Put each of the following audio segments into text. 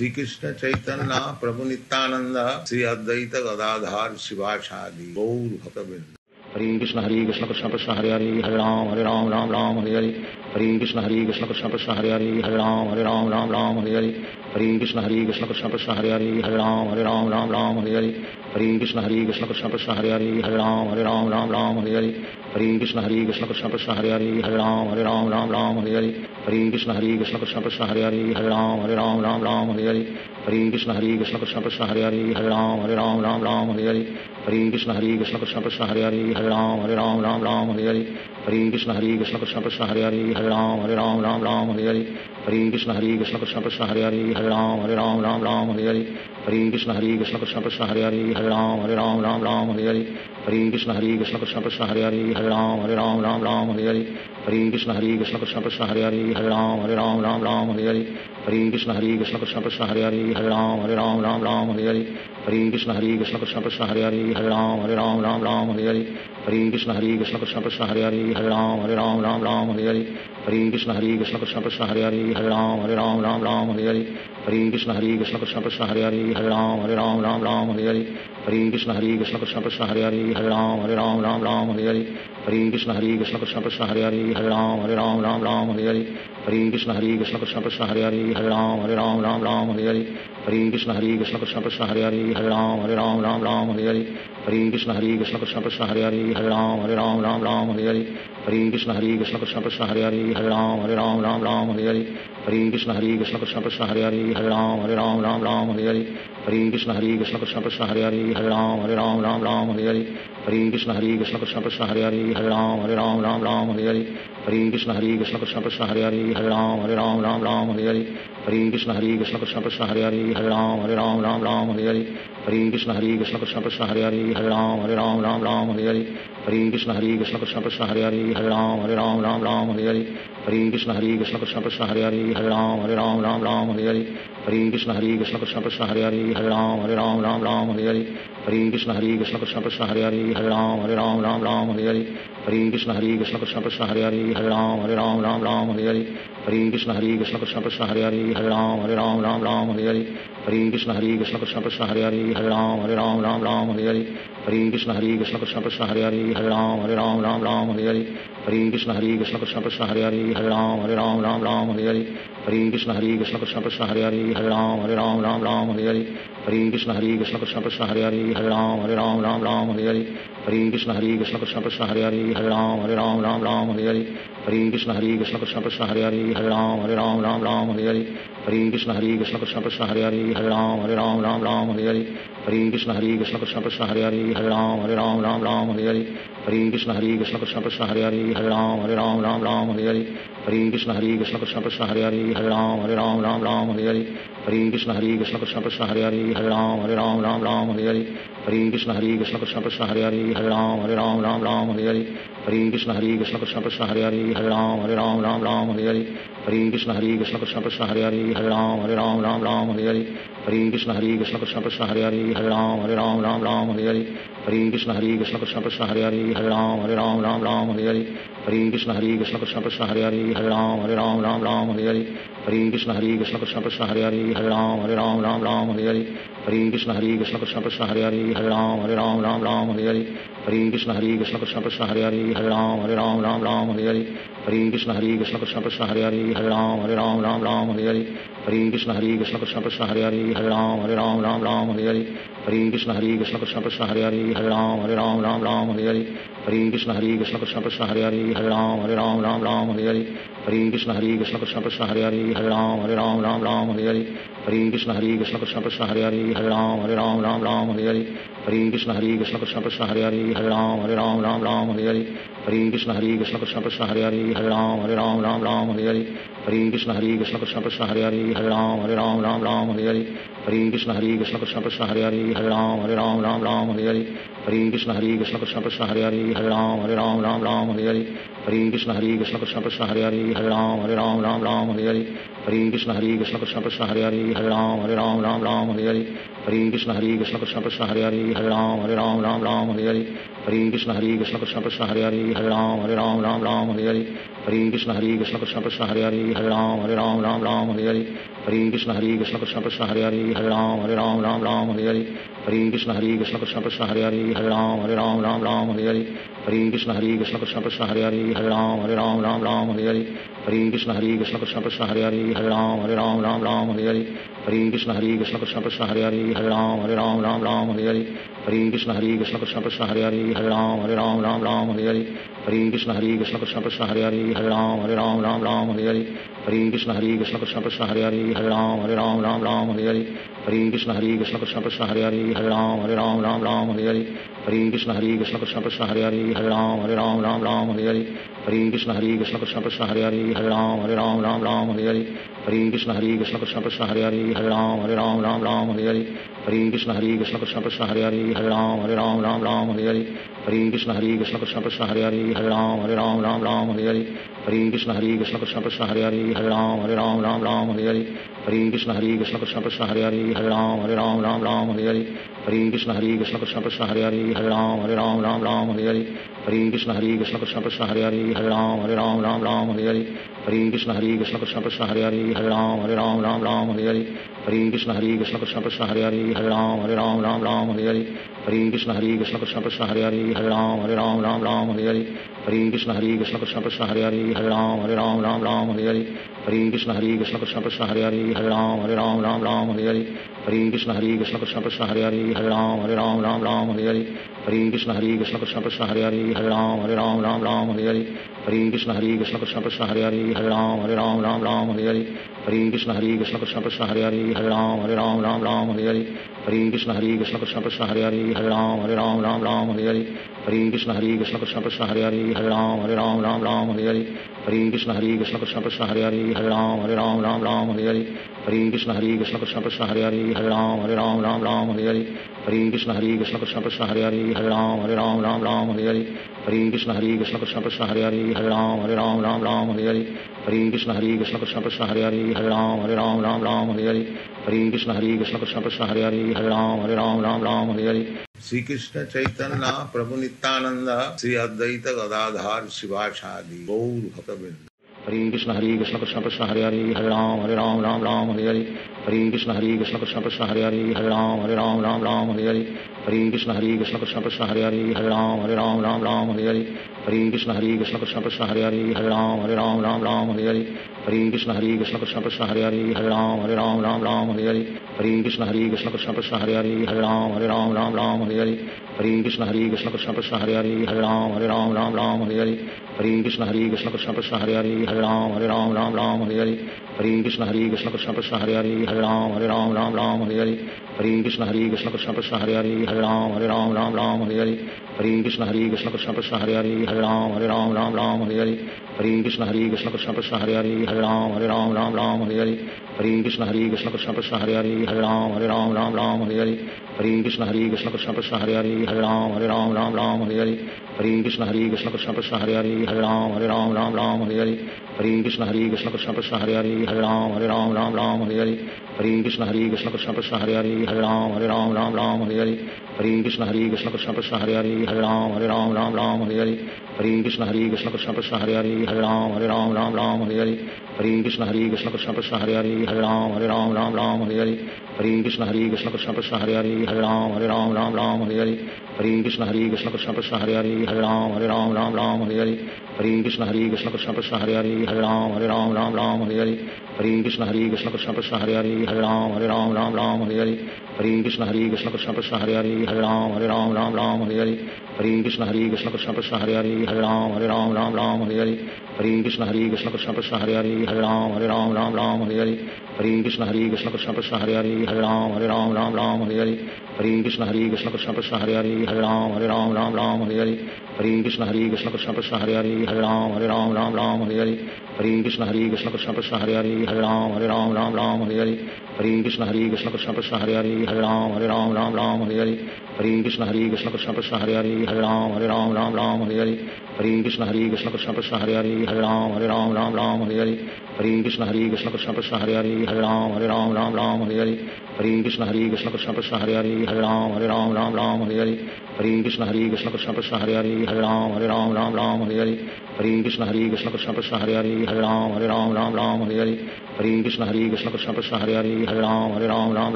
శ్రీకృష్ణ చైతన్య ప్రభు నిత్యానంద శ్రీ అద్వైత గదాధార్ శివాచాది గౌర్ భక్తబింద హరే కృష్ణ హరే కృష్ణ కృష్ణ కృష్ణ హరే హరే హరే రామ హరే రామ రామ రామ హరే హరే హరే కృష్ణ హరే కృష్ణ కృష్ణ కృష్ణ హరే హరే హరే రామ హరే రామ రామ రామ హరే హరే ہری کشن ہری کشن کشن کشن ہر ہری ہر رام ہر رام رام رام ہری ہری ہری کشن ہری کشن کشن کشن ہر ہری ہر رام ہر رام رام رام ہری ہری ہری کشن ہری کشن کشن کشن ہر ہری ہر رام ہر رام رام رام ہری ہری ہری کشن ہری کشن کشن کشن ہری ہری ہر رام ہر رام رام رام ہری ہری ہری کشن ہری کشن کشن کشن ہری ہری ہر رام ہر رام رام رام ہری ہری ہری کشن ہری کشن کشن کشن ہری ہری ہر رام ہر رام رام رام ہری ہری ہری کشن ہری کشن کشن کشن ہری ہری ہر رام ہر رام رام رام ہری ہری ہری کشن ہری کشن کشن کشن ہری ہری ہر رام ہر رام رام رام ہری ہری ہری کشن ہری کشن کشن کشن ہری ہری ہر رام ہر رام رام رام ہری ہری ہری کشن ہری کشن کشن کشن ہری ہری ہر رام ہر رام رام رام ہری ہری ہری کشن ہری کشن کشن کشن ہری ہری ہر رام ہر رام رام رام ہری ہری ہری کشن ہری کشن کشن کشن ہری ہری ہر رام ہر رام رام رام ہری ہری ہری کشن ہری کشن کشن کشن ہری ہری ہر رام ہر رام رام رام ہری ہری ہری کشن ہری کشن کشن کشن ہری ہری ہر رام ہر رام رام رام ہری ہری ہری کشن ہری کشن کشن کشن ہری ہری ہر رام ہر رام رام رام ہری ہری ہری کشن ہری کشن کشن کشن ہری ہری ہر رام ہر رام رام رام ہری ہری ہری کشن ہری کشن کشن کشن ہری ہری ہر رام ہر رام رام رام ہری ہری ہری کشن ہری کشن کشن کشن ہری ہری ہر رام ہر رام رام رام ہری ہری ہری کشن ہری کشن کشن کشن ہری ہری ہر رام ہر رام رام رام ہری ہری ہری کشن ہری کشن کشن کشن ہری ہری ہر رام ہر رام رام رام ہری ہری ہری کشن ہری کشن کشن کشن ہری ہری ہر رام ہر رام رام رام ہری ہری ہری کشن ہری کشن کشن کشن ہری ہری ہر رام ہر رام رام رام ہری ہری ہری کشن ہری کشن کشن کشن ہری ہری ہر رام ہر رام رام رام ہری ہری ہری کشن ہری کشن کشن کشن ہری ہری ہر رام ہر رام رام رام ہری ہری ہری کشن ہری کشن کشن کشن ہری ہری ہر رام ہر رام رام رام ہری ہری ہری کشن ہری کشن کشن کشن ہری ہری ہر رام ہر رام رام رام ہری ہری ہری کشن ہری کشن کشن کشن ہری ہری ہر رام ہر رام رام رام ہری ہری ہری کشن ہری کشن کشن کشن ہری ہری ہر رام ہر رام رام رام ہری ہری ہری کشن ہری کشن کشن کشن ہری ہری ہر رام ہر رام رام رام ہری ہری ہری کشن ہری کشن کشن کشن ہری ہری ہر رام ہر رام رام رام ہری ہری ہری کشن ہری کشن کشن کشن ہری ہری ہر رام ہر رام رام رام ہری ہری ہری کشن ہری کشن کشن کشن ہری ہری ہر رام ہر رام رام رام ہری ہری ہری کشن ہری کشن کشن کشن ہری ہری ہر رام ہر رام رام رام ہری ہری ہری کشن ہری کشن کشن کشن ہری ہری ہر رام ہر رام رام رام ہری ہری ہری کشن ہری کشن کشن کشن ہری ہری ہر رام ہر رام رام رام ہری ہری ہری کشن ہری کشن کشن کشن ہری ہری ہر رام ہر رام رام رام ہری ہری ہری کشن ہری کشن کشن کشن ہری ہری ہر رام ہر رام رام رام ہری ہری ہری کشن ہری کشن کشن کشن ہری ہری ہر رام ہر رام رام رام ہری ہری ہری کشن ہری کشن کشن کشن ہری ہری ہر رام ہر رام رام رام ہری ہری ہری کشن ہری کشن کشن کشن ہری ہری ہر رام ہر رام رام رام ہری ہری ہری کشن ہری کشن کشن کشن ہری ہری ہر رام ہر رام رام رام ہری ہری ہری کشن ہری کشن کشن کشن ہری ہری ہر رام ہر رام رام رام ہری ہری ہری کشن ہری کشن کشن کشن ہری ہری ہر رام ہر رام رام رام ہری ہری ہری کشن ہری کشن کشن کشن ہری ہری ہر رام ہر رام رام رام ہری ہری ہری کشن ہری کشن کشن کشن ہری ہری ہر رام ہر رام رام رام ہری ہری ہری کشن ہری کشن کشن کشن ہری ہری ہر رام ہر رام رام رام ہری ہری ہری کشن ہری کشن کشن کشن ہری ہری ہر رام ہر رام رام رام ہری ہری ہری کشن ہری کشن کشن کشن ہری ہری ہر رام ہر رام رام رام ہری ہری ہری کشن ہری کشن کشن کشن ہری ہری ہر رام ہر رام رام رام ہری ہری ہری کشن ہری کشن کشن کشن ہری ہری ہر رام ہر رام رام رام ہری ہری ہری کشن ہری کشن کشن کشن ہری ہری ہر رام ہر رام رام رام ہری ہری ہری کشن ہری کشن کشن کشن ہری ہری ہر رام ہر رام رام رام ہری ہری ہری کشن ہری کشن کشن کشن ہری ہری ہر رام ہر رام رام رام ہری ہری ہری کشن ہری کشن کشن کشن ہری ہری ہر رام ہر رام رام رام ہری ہری ہری کشن ہری کشن کشن کشن ہری ہری ہر رام ہر رام رام رام ہری ہری ہری کشن ہری کشن کشن کشن ہری ہری ہر رام ہر رام رام رام ہری ہری ہری کشن ہری کشن کشن کشن ہری ہری ہر رام ہر رام رام رام ہری ہری ہری کشن ہری کشن کشن کشن ہری ہری ہر رام ہر رام رام رام ہری ہری ہری کشن ہری کشن کشن کشن ہری ہری ہر رام ہر رام رام رام ہری ہری ہری کشن ہری کشن کشن کشن ہری ہری ہر رام ہر رام رام رام ہری ہری ہری کشن ہری کشن کشن کشن ہری ہری ہر رام ہر رام رام رام ہری ہری ہری کشن ہری کشن کشن کشن ہری ہری ہر رام ہر رام رام رام ہری ہری ہری کشن ہری کشن کشن کشن ہری ہری ہر رام ہر رام رام رام ہری ہری ہری کشن ہری کشن کشن کشن ہری ہری ہر رام ہر رام رام رام ہری ہری ہری کشن ہری کشن کشن کشن ہری ہری ہر رام ہر رام رام رام ہری ہری ہری کشن ہری کشن کشن کشن ہری ہری ہر رام ہر رام رام رام ہری ہری ہری کشن ہری کشن کشن کشن ہری ہری ہر رام ہر رام رام رام ہری ہری ہری کشن ہری کشن کشن کشن ہری ہری ہر رام ہر رام رام رام ہری ہری ہری کشن ہری کشن کشن کشن ہری ہری ہر رام ہر رام رام رام ہری ہری ہری کشن ہری کشن کشن کشن ہری ہری ہر رام ہر رام رام رام ہری ہری ہری کشن ہری کشن کشن کشن ہری ہری ہر رام ہر رام رام رام ہری ہری ہری کشن ہری کشن کشن کشن ہری ہری ہر رام ہر رام رام رام ہری ہری ہری کشن ہری کشن کشن کشن ہری ہری ہر رام ہر رام رام رام ہری ہری ہری کشن ہری کشن کشن کشن ہری ہری ہر رام ہر رام رام رام ہری ہری ہری کشن ہری کشن کشن کشن ہری ہری ہر رام ہر رام رام رام ہری ہری ہری کشن ہری کشن کشن کشن ہری ہری ہر رام ہر رام رام رام ہری ہری ہری کشن ہری کشن کشن کشن ہری ہری ہر رام ہر رام رام رام ہری ہری ہری کشن ہری کشن کشن کشن ہری ہری ہر رام ہر رام رام رام ہری ہری ہری کشن ہری کشن کشن کشن ہری ہری ہر رام ہر رام رام رام ہری ہری ہری کشن ہری کشن کشن کشن ہری ہری ہر رام ہر رام رام رام ہری ہری ہری کشن ہری کشن کشن کشن ہری ہری ہر رام ہر رام رام رام ہری ہری ہری کشن ہری کشن کشن کشن ہری ہری ہر رام ہر رام رام رام ہری ہری ہری کشن ہری کشن کشن کشن ہری ہری ہر رام ہر رام رام رام ہری ہری ہری کشن ہری کشن کشن کشن ہری ہری ہر رام ہر رام رام رام ہری ہری ہری کشن ہری کشن کشن کشن ہری ہری ہر رام ہر رام رام رام ہری ہری ہری کشن ہری کشن کشن کشن ہری ہری ہر رام ہر رام رام رام ہری ہری ہری کشن ہری کشن کشن کشن ہری ہری ہر رام ہر رام رام رام ہری ہری ہری کشن ہری کشن کشن کشن ہری ہری ہر رام ہر رام رام رام ہری ہری ہری کشن ہری کشن کشن کشن ہری ہری ہر رام ہر رام رام رام ہری ہری ہری کشن ہری کشن کشن کشن ہری ہری ہر رام ہر رام رام رام ہری ہری ہری کشن ہری کشن کشن کشن ہری ہری ہر رام ہر رام رام رام ہری ہری ہری کشن ہری کشن کشن کشن ہری ہری ہر رام ہر رام رام رام ہری ہری ہری کشن ہری کشن کشن کشن ہری ہری ہر رام ہر رام رام رام ہری ہری ہری کشن ہری کشن کشن کشن ہری ہری ہر رام ہر رام رام رام ہری ہری ہری کشن ہری کشن کشن کشن ہری ہری ہر رام ہر رام رام رام ہری ہری ہری کشن ہری کشن کشن کشن ہری ہری ہر رام ہر رام رام رام ہری ہری ہری کشن ہری کشن کشن کشن ہری ہری ہر رام ہر رام رام رام ہری ہری ہری کشن ہری کشن کشن کشن ہری ہری ہر رام ہر رام رام رام ہری ہری ہری کشن ہری کشن کشن کشن ہری ہری ہر رام ہر رام رام رام ہری ہری ہری کشن ہری کشن کشن کشن ہری ہری ہر رام ہر رام رام رام ہری ہری ہری کشن ہری کشن کشن کشن ہری ہری ہر رام ہر رام رام رام ہری ہری ہری کشن ہری کشن کشن کشن ہری ہری ہر رام ہر رام رام رام ہری ہری ہری کشن ہری کشن کشن کشن ہری ہری ہر رام ہر رام رام رام ہری ہری ہری کشن ہری کشن کشن کشن ہری ہری ہر رام ہر رام رام رام ہری ہری ہری کشن ہری کشن کشن کشن ہری ہری ہر رام ہر رام رام رام ہری ہری ہری کشن ہری کشن کشن کشن ہری ہری ہر رام ہر رام رام رام ہری ہری శ్రీకృష్ణ చైతన్య ప్రభు నిత్యానంద శ్రీ అద్వైత గదాధార్ శివాచాది గౌర్ భక్తబింద ہری کشن ہری کشن کشن کشن ہری ہری ہر رام ہر رام رام رام ہری ہری ہری کشن ہری کشن کشن کشن ہری ہری ہر رام ہر رام رام رام ہری ہری ہری کشن ہری کشن کشن کشن ہری ہری ہر رام ہر رام رام رام ہری ہری ہری کشن ہری کشن کشن کشن ہری ہری ہر رام ہر رام رام رام ہری ہری ہری کشن ہری کشن کشن کشن ہری ہری ہر رام ہر رام رام رام ہری ہری ہری کشن ہری کشن کشن کشن ہری ہری ہر رام ہر رام رام رام ہری ہری ہری کشن ہری کشن کشن کشن ہری ہری ہر رام ہر رام رام رام ہری ہری ہری کشن ہری کشن کشن کشن ہری ہری ہر رام ہر رام رام رام ہری ہری ہری کشن ہری کشن کشن کشن ہری ہری ہر رام ہر رام رام رام ہری ہری ہری کشن ہری کشن کشن کشن ہری ہری ہر رام ہر رام رام رام ہری ہری ہری کشن ہری کشن کشن کشن ہری ہری ہر رام ہر رام رام رام ہری ہری ہری کشن ہری کشن کشن کشن ہری ہری ہر رام ہر رام رام رام ہری ہری ہری کشن ہری کشن کشن کشن ہری ہری ہر رام ہر رام رام رام ہری ہری ہری کشن ہری کشن کشن کشن ہری ہری ہر رام ہر رام رام رام ہری ہری ہری کشن ہری کشن کشن کشن ہری ہری ہر رام ہر رام رام رام ہری ہری ہری کشن ہری کشن کشن کشن ہری ہری ہر رام ہر رام رام رام ہری ہری ہری کشن ہری کشن کشن کشن ہری ہری ہر رام ہر رام رام رام ہری ہری ہری کشن ہری کشن کشن کشن ہری ہری ہر رام ہر رام رام رام ہری ہری ہری کشن ہری کشن کشن کشن ہری ہری ہر رام ہر رام رام رام ہری ہری ہری کشن ہری کشن کشن کشن ہری ہری ہر رام ہر رام رام رام ہری ہری ہری کشن ہری کشن کشن کشن ہری ہری ہر رام ہر رام رام رام ہری ہری ہری کشن ہری کشن کشن کشن ہری ہری ہر رام ہر رام رام رام ہری ہری ہری کشن ہری کشن کشن کشن ہری ہری ہر رام ہر رام رام رام ہری ہری ہری کشن ہری کشن کشن کشن ہری ہری ہر رام ہر رام رام رام ہری ہری ہری کشن ہری کشن کشن کشن ہری ہری ہر رام ہر رام رام رام ہری ہری ہری کشن ہری کشن کشن کشن ہری ہری ہر رام ہر رام رام رام ہری ہری ہری کشن ہری کشن کشن کشن ہری ہری ہر رام ہر رام رام رام ہری ہری ہری کشن ہری کشن کشن کشن ہری ہری ہر رام ہری رام رام رام ہری ہری ہری کشن ہری کشن کشن کشن ہری ہری ہر رام ہری رام رام رام ہری ہری ہری کشن ہری کشن کشن کشن ہری ہری ہر رام ہری رام رام رام ہری ہری ہری کشن ہری کشن کشن کشن ہری رام رام رام رام ہری ہری ہری کشن ہری کشن کشن کشن ہری رام رام رام رام ہری ہری ہری کشن ہری کشن کشن کشن ہری ہری ہر رام ہری رام رام رام ہری ہری ہری کشن ہری کشن کشن کشن ہری ہری ہر رام ہری رام رام رام ہری ہری ہری کشن ہری کشن کشن کرشن ہری ہر ہر رام ہری رام رام ہری ہری ہری ہری کشن ہری کشن کشن کشن ہری ہری ہر رام ہر رام رام رام ہری ہری ہری کشن ہری کشن کشن کشن ہری ہری ہر رام ہر رام رام رام ہری ہری ہری کشن ہری کشن کشن کشن ہری ہری ہر رام ہر رام رام رام ہری ہری ہری کشن ہری کشن کشن کشن ہری ہری ہر رام ہر رام رام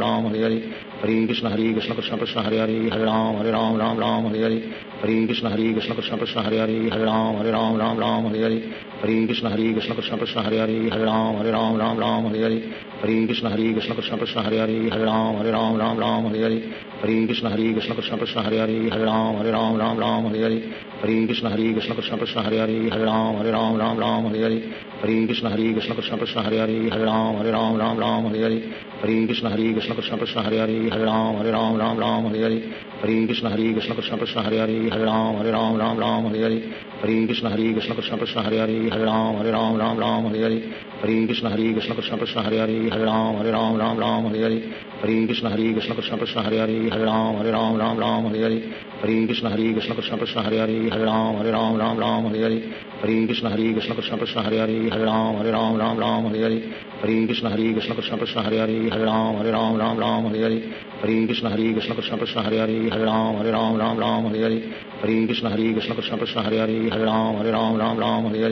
رام ہری ہری ہری کشن ہری کشن کشن کشن ہری ہری ہر رام ہر رام رام رام ہری ہری ہری کشن ہری کشن کشن کشن ہری ہری ہر رام ہر رام رام رام ہری ہری ہری کشن ہری کشن کشن کشن ہری ہری ہر رام ہر رام رام رام ہری ہری ہری کشن ہری کشن کشن کشن ہری ہری ہری رام ہری رام رام رام ہری ہری ہری کشن ہری کشن کشن کشن ہری ہری ہری رام ہری رام رام رام ہری ہری ہری کشن ہری کشن کشن کشن ہری ہری ہری رام ہری رام رام رام ہری ہری ہری کشن ہری کشن کشن کشن ہری ہری ہری رام ہری رام رام رام ہری ہری ہری کشن ہری کشن کشن کشن ہری ہری ہری رام ہری رام رام رام ہری ہری ہری کشن ہری کشن کشن کشن ہری ہری ہری رام ہری رام رام رام ہری ہری ہری کشن ہری کشن کشن کشن ہری ہری ہری رام ہری رام رام رام ہری ہری ہری کشن ہری کشن کشن کشن ہری ہری ہری رام ہری رام رام رام ہری کشن ہری کشن شنت ہری ہریا ہر رام ہری رام رام رام ہری ہری ہریم کشن ہری کشن کشن شاہ ہریا ہر رام ہر رام رام رام ہری ہری ہری کشن ہری کشن کشن شاہ ہریا ہر رام ہری رام رام رام ہری ہری ہری کشن ہری کشن کشن شاہ ہریا ہر رام ہری رام رام رام ہری ہری ہری کشن ہری کشن کشن شاہ ہریا ہر رام ہری رام رام رام ہری ہری ہری کشن ہری کشن کشن شاہ ہریا ہر رام ہری رام رام رام ہوں جی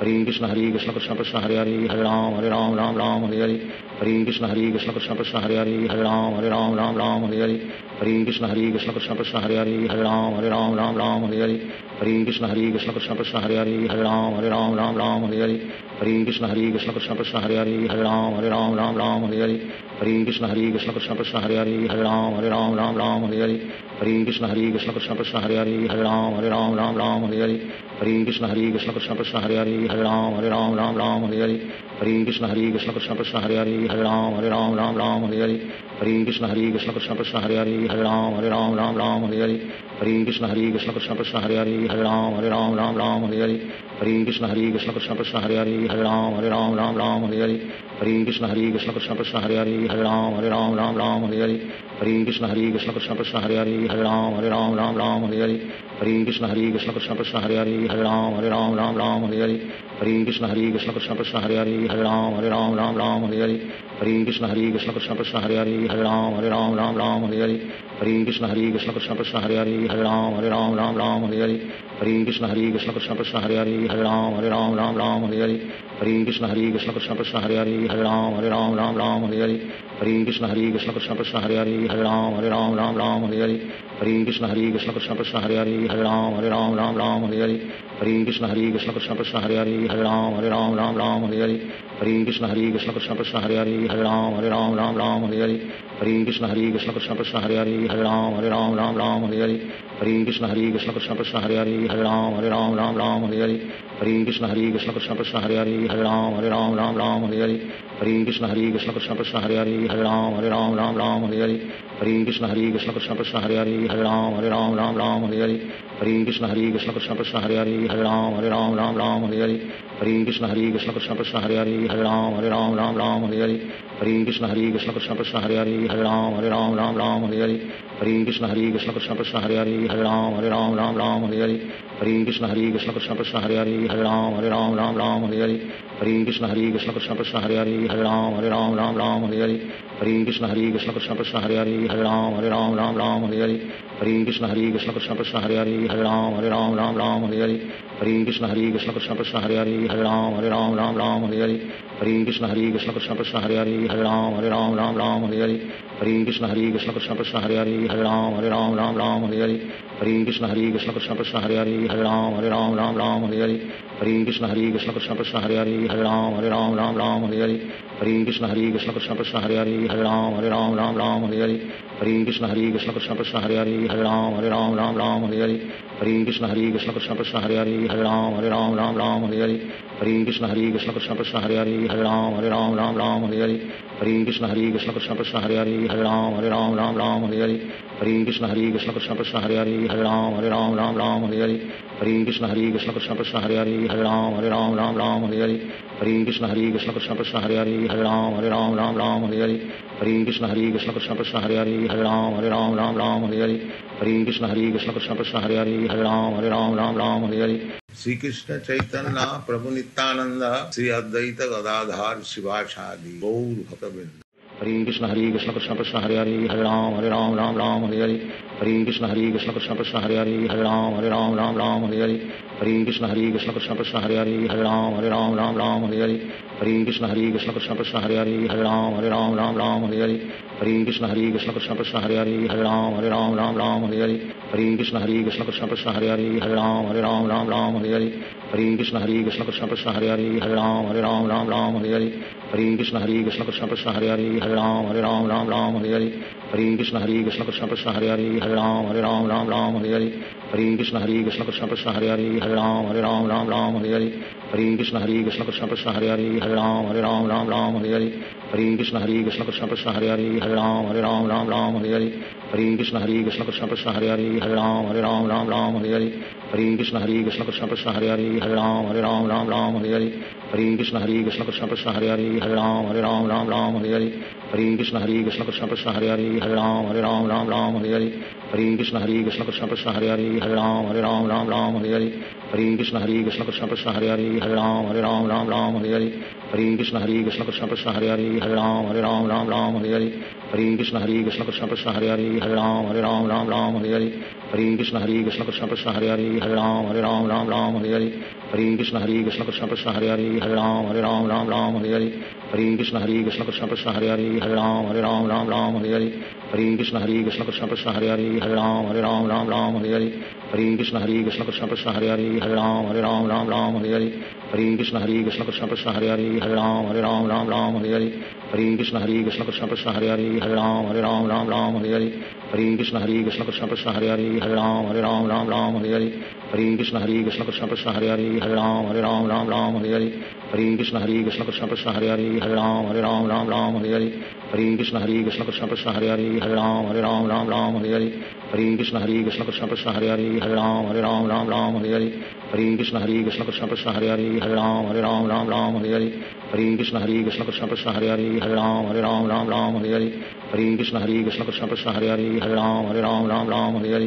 ہریم کشن ہری وشنک شن شاہ ہر ہری ہر رام ہری رام رام رام ہوں جی ہریم کشن ہری وشنک شن کرشن ہری ہری ہر رام ہری رام رام رام ہری ہری ہری کشن ہری کشن کشن ہری ہری ہر رام ہری رام رام رام ہری ہری ہری کشن ہری کشن کشن ہری ہری ہر رام ہری رام رام رام ہری ہری ہری کشن ہری کرشہ رری ہر رام ہری رام رام رام ہری ہری ہری کشن ہری کرشہ رری ہر رام ہری رام رام رام ہری ہری ہری کشن ہری کری ہر رام ہری رام رام رام ہری ہری ہری کشن ہری کشن کشن ہری ہری ہر رام ہری رام رام رام ہری ہری ہری کشن ہری کشن کشن ہری ہری ہر رام ہری رام رام رام رام ہری ہری ہری کشن ہری کشن کشن کشن ہری ہری ہر رام ہری رام رام رام ہری ہری ہری کشن ہری کشن کشن کشن ہری ہری ہر رام ہری رام رام رام ہری ہری ہری کشن ہری کشن کشن کشن ہری ہری ہر رام ہری رام رام رام ہری ہری ہری کشن ہری کشن کشن کشن ہری ہری ہر رام ہری رام رام رام ہری ہری ہری کشن ہری کشن کشن کشن ہری ہری ہر رام ہری رام رام رام ہری ہری ہری کشن ہری کشن کشن کشن ہری ہری ہر رام ہری رام رام رام ہری ہری ہری کشن ہری کشن کشن کشن ہری ہری ہر رام ہری رام رام رام ہری ہری ہری کشن ہری کشن پرش ہر حری ہر رام ہر رام رام رام ہند ہری ہریم کشن ہری کشن کرشا پرشا ہر ہری ہر رام ہر رام رام رام ہن ہری ہریم کشن ہری کرشن کرشا پرشا ہریاری ہر رام ہر رام رام رام ہندے ہری ہریم کشن ہری کرشن کرشا پرشا ہریاری ہر رام ہر رام رام رام ہند ہری ہریم کشن ہری کشن کشا پرشا ہریاری ہر رام ہر رام رام رام ہندے ہری ہریم کشن ہری کشن کشا پرشا ہریاری ہر رام ہر رام رام رام ہند ہری ہریم کشن ہری کشن کشا پرشا ہریاری ہر رام ہر رام رام رام ہند ہری ہریم کشن ہری کرشپرش ہریا ہر رام ہر رام رام رام رام ہری ہری ہری کشن ہری کشن کشن کشن ہری ہری ہر رام ہری رام رام رام ہری ہری ہری کشن ہری کشن کشن کشن ہری ہری ہر رام ہری رام رام رام ہری ہری ہری کشن ہری کشن کشن کشن ہری ہری ہر رام ہری رام رام رام ہری ہری ہری کشن ہری کشن کشن کشن ہری ہری ہر رام ہری رام رام رام ہری ہری ہری کشن ہری کشن کشن کشن ہری ہری ہر رام ہری رام رام رام ہری ہری ہری کشن ہری کشن کشن کشن ہری ہری ہر رام ہری رام رام رام ہری ہری ہری کشن ہری کشن کشن کشن ہری ہری رام ہری رام رام رام ہری ہری ہری کشن ہری کشن کشن کشن ہری ہری ہر رام ہر رام رام رام ہری ہری ہری کشن ہری کشن کشن کشن ہری ہری ہر رام ہر رام رام رام ہری ہری ہری کشن ہری کشن کشن کشن ہری ہری ہر رام ہر رام رام رام ہری ہری ہری کشن ہری کشن کشن کشن ہری ہری ہر رام ہر رام رام رام ہری ہری ہری کشن ہری کشن کشن کشن ہری ہری ہر رام ہر رام رام رام ہری ہری ہری کشن ہری کشن کشن کشن ہری ہری ہر رام ہر رام رام رام ہری ہری ہری کشن ہری کشن کشن کشن ہری ہری ہر رام ہر رام رام رام ہری ہری ہری کشن ہری کشن کشن کشن ہری ہری ہر رام ہر رام رام رام ہری ہری ہری کشن ہری کشن کشن کشن ہری ہری ہر رام ہر رام رام رام ہری ہری ہری کشن ہری کشن کشن کشن ہری ہری ہر رام ہر رام رام رام ہری ہری ہری کشن ہری کشن کشن کشن ہری ہری ہر رام ہر رام رام رام ہری ہری ہری کشن ہری کشن کشن کشن ہری ہری ہر رام ہر رام رام رام ہری ہری ہری کشن ہری کشن کشن کشن ہری ہری ہر رام ہر رام رام رام ہری ہری ہری کشن ہری کشن کشن کشن ہری ہری ہر رام ہر رام رام رام ہری ہری ہری کشن ہری کشن کشن کشن ہری ہری ہر رام ہر رام رام رام ہری ہری ہری کشن ہری کشن کشن کشن ہری ہری ہر رام ہر رام رام رام ہری ہری ہری کشن ہری کشن کشن کشن ہری ہری ہر رام ہر رام رام رام ہری ہری ہری کشن ہری کشن کشن کشن ہری ہری ہر رام ہر رام رام رام ہری ہری ہری کشن ہری کشن کشن کشن ہری ہری ہر رام ہر رام رام رام ہری ہری ہری کشن ہری کشن کشن کشن ہری ہری ہر رام ہر رام رام رام ہری ہری ہری کشن ہری کشن کشن کشن ہری ہری ہر رام ہر رام رام رام ہری ہری ہری کشن ہری کشن کشن کشن ہری ہری ہر رام ہر رام رام رام ہری ہری ہری کشن ہری کشن کشن کشن ہری ہری ہر رام ہر رام رام رام ہری ہری ہری کشن ہری کشن کشن کشن ہری ہری ہر رام ہر رام رام رام ہری ہری ہری کشن ہری کشن کشن کشن ہری ہری ہر رام ہر رام رام رام ہری ہری ہری کشن ہری کشن کشن کشن ہری ہری ہر رام ہر رام رام رام ہری ہری ہری کشن ہری کشن کشن کشن ہری ہری ہر رام ہر رام رام رام ہری ہری ہری کشن ہری کشن کشن کشن ہری ہری ہر رام ہر رام رام رام ہری ہری ہری کشن ہری کشن کشن کشن ہری ہری ہر رام ہر رام رام رام ہری ہری ہری کشن ہری کشن کشن کشن ہری ہری ہر رام ہر رام رام رام ہری ہری ہری کشن ہری کشن کشن کشن ہری ہری ہر رام ہر رام رام رام ہری ہری ہری کشن ہری کشن کشن کشن ہری ہری ہر رام ہر رام رام رام ہری ہری ہری کشن ہری کشن کشن کشن ہری ہری ہر رام ہر رام رام رام ہری ہری ہری کشن ہری کشن کشن کشن ہری ہری ہر رام ہر رام رام رام ہری ہری ہری کشن ہری کشن کشن کشن ہری ہری ہر رام ہر رام رام رام ہری ہری ہری کشن ہری کشن کشن کشن ہری ہری ہر رام ہر رام رام رام ہری ہری ہری کشن ہری کشن کشن کشن ہری ہری ہر رام ہر رام رام رام ہری ہری ہری کشن ہری کشن کشن کشن ہری ہری ہر رام ہر رام رام رام ہری ہری ہری کشن ہری کشن کشن کشن ہری ہری ہر رام ہر رام رام رام ہری ہری ہری کشن ہری کشن کشن کشن ہری ہری ہر رام ہر رام رام رام ہری ہری ہری کشن ہری کشن کشن کشن ہری ہری ہر رام ہر رام رام رام ہری ہری ہری کشن ہری کشن کشن کشن ہری ہری ہر رام ہر رام رام رام ہری ہری ہری کشن ہری کشن کشن کشن ہری ہری ہر رام ہر رام رام رام ہری ہری ہری کشن ہری کشن کشن کشن ہری ہری ہر رام ہر رام رام رام ہری ہری ہری کشن ہری کشن کشن کشن ہری ہری ہر رام ہر رام رام رام ہری ہری ہری کشن ہری کشن کشن کشن ہری ہری ہر رام ہر رام رام رام ہری ہری ہری کشن ہری کشن کشن کشن ہری ہری ہر رام ہر رام رام رام ہری ہری ہری کشن ہری کشن کشن کشن ہری ہری ہر رام ہر رام رام رام ہری ہری ہری کشن ہری کشن کشن کشن ہری ہری ہری ہر رام ہر رام رام رام ہری ہری ہری کشن ہری کشن کشن کشن ہری ہری ہر رام ہر رام رام رام ہری ہری ہری کشن ہری کشن کشن کشن ہری ہری ہر رام ہر رام رام رام ہری ہری ہری کشن ہری کشن کشن کشن ہری ہری ہر رام ہر رام رام رام ہری ہری ہری کشن ہری کشن کشن کشن ہری ہری ہر رام ہر رام رام رام ہری ہری ہری کشن ہری کشن کشن کشن ہری ہری ہر رام ہر رام رام رام ہری ہری ہری کشن ہری کشن کشن کشن ہری ہری ہر رام ہر رام رام رام ہری ہری ہری کشن ہری کشن کشن کشن ہری ہری ہر رام ہر رام رام رام ہری ہری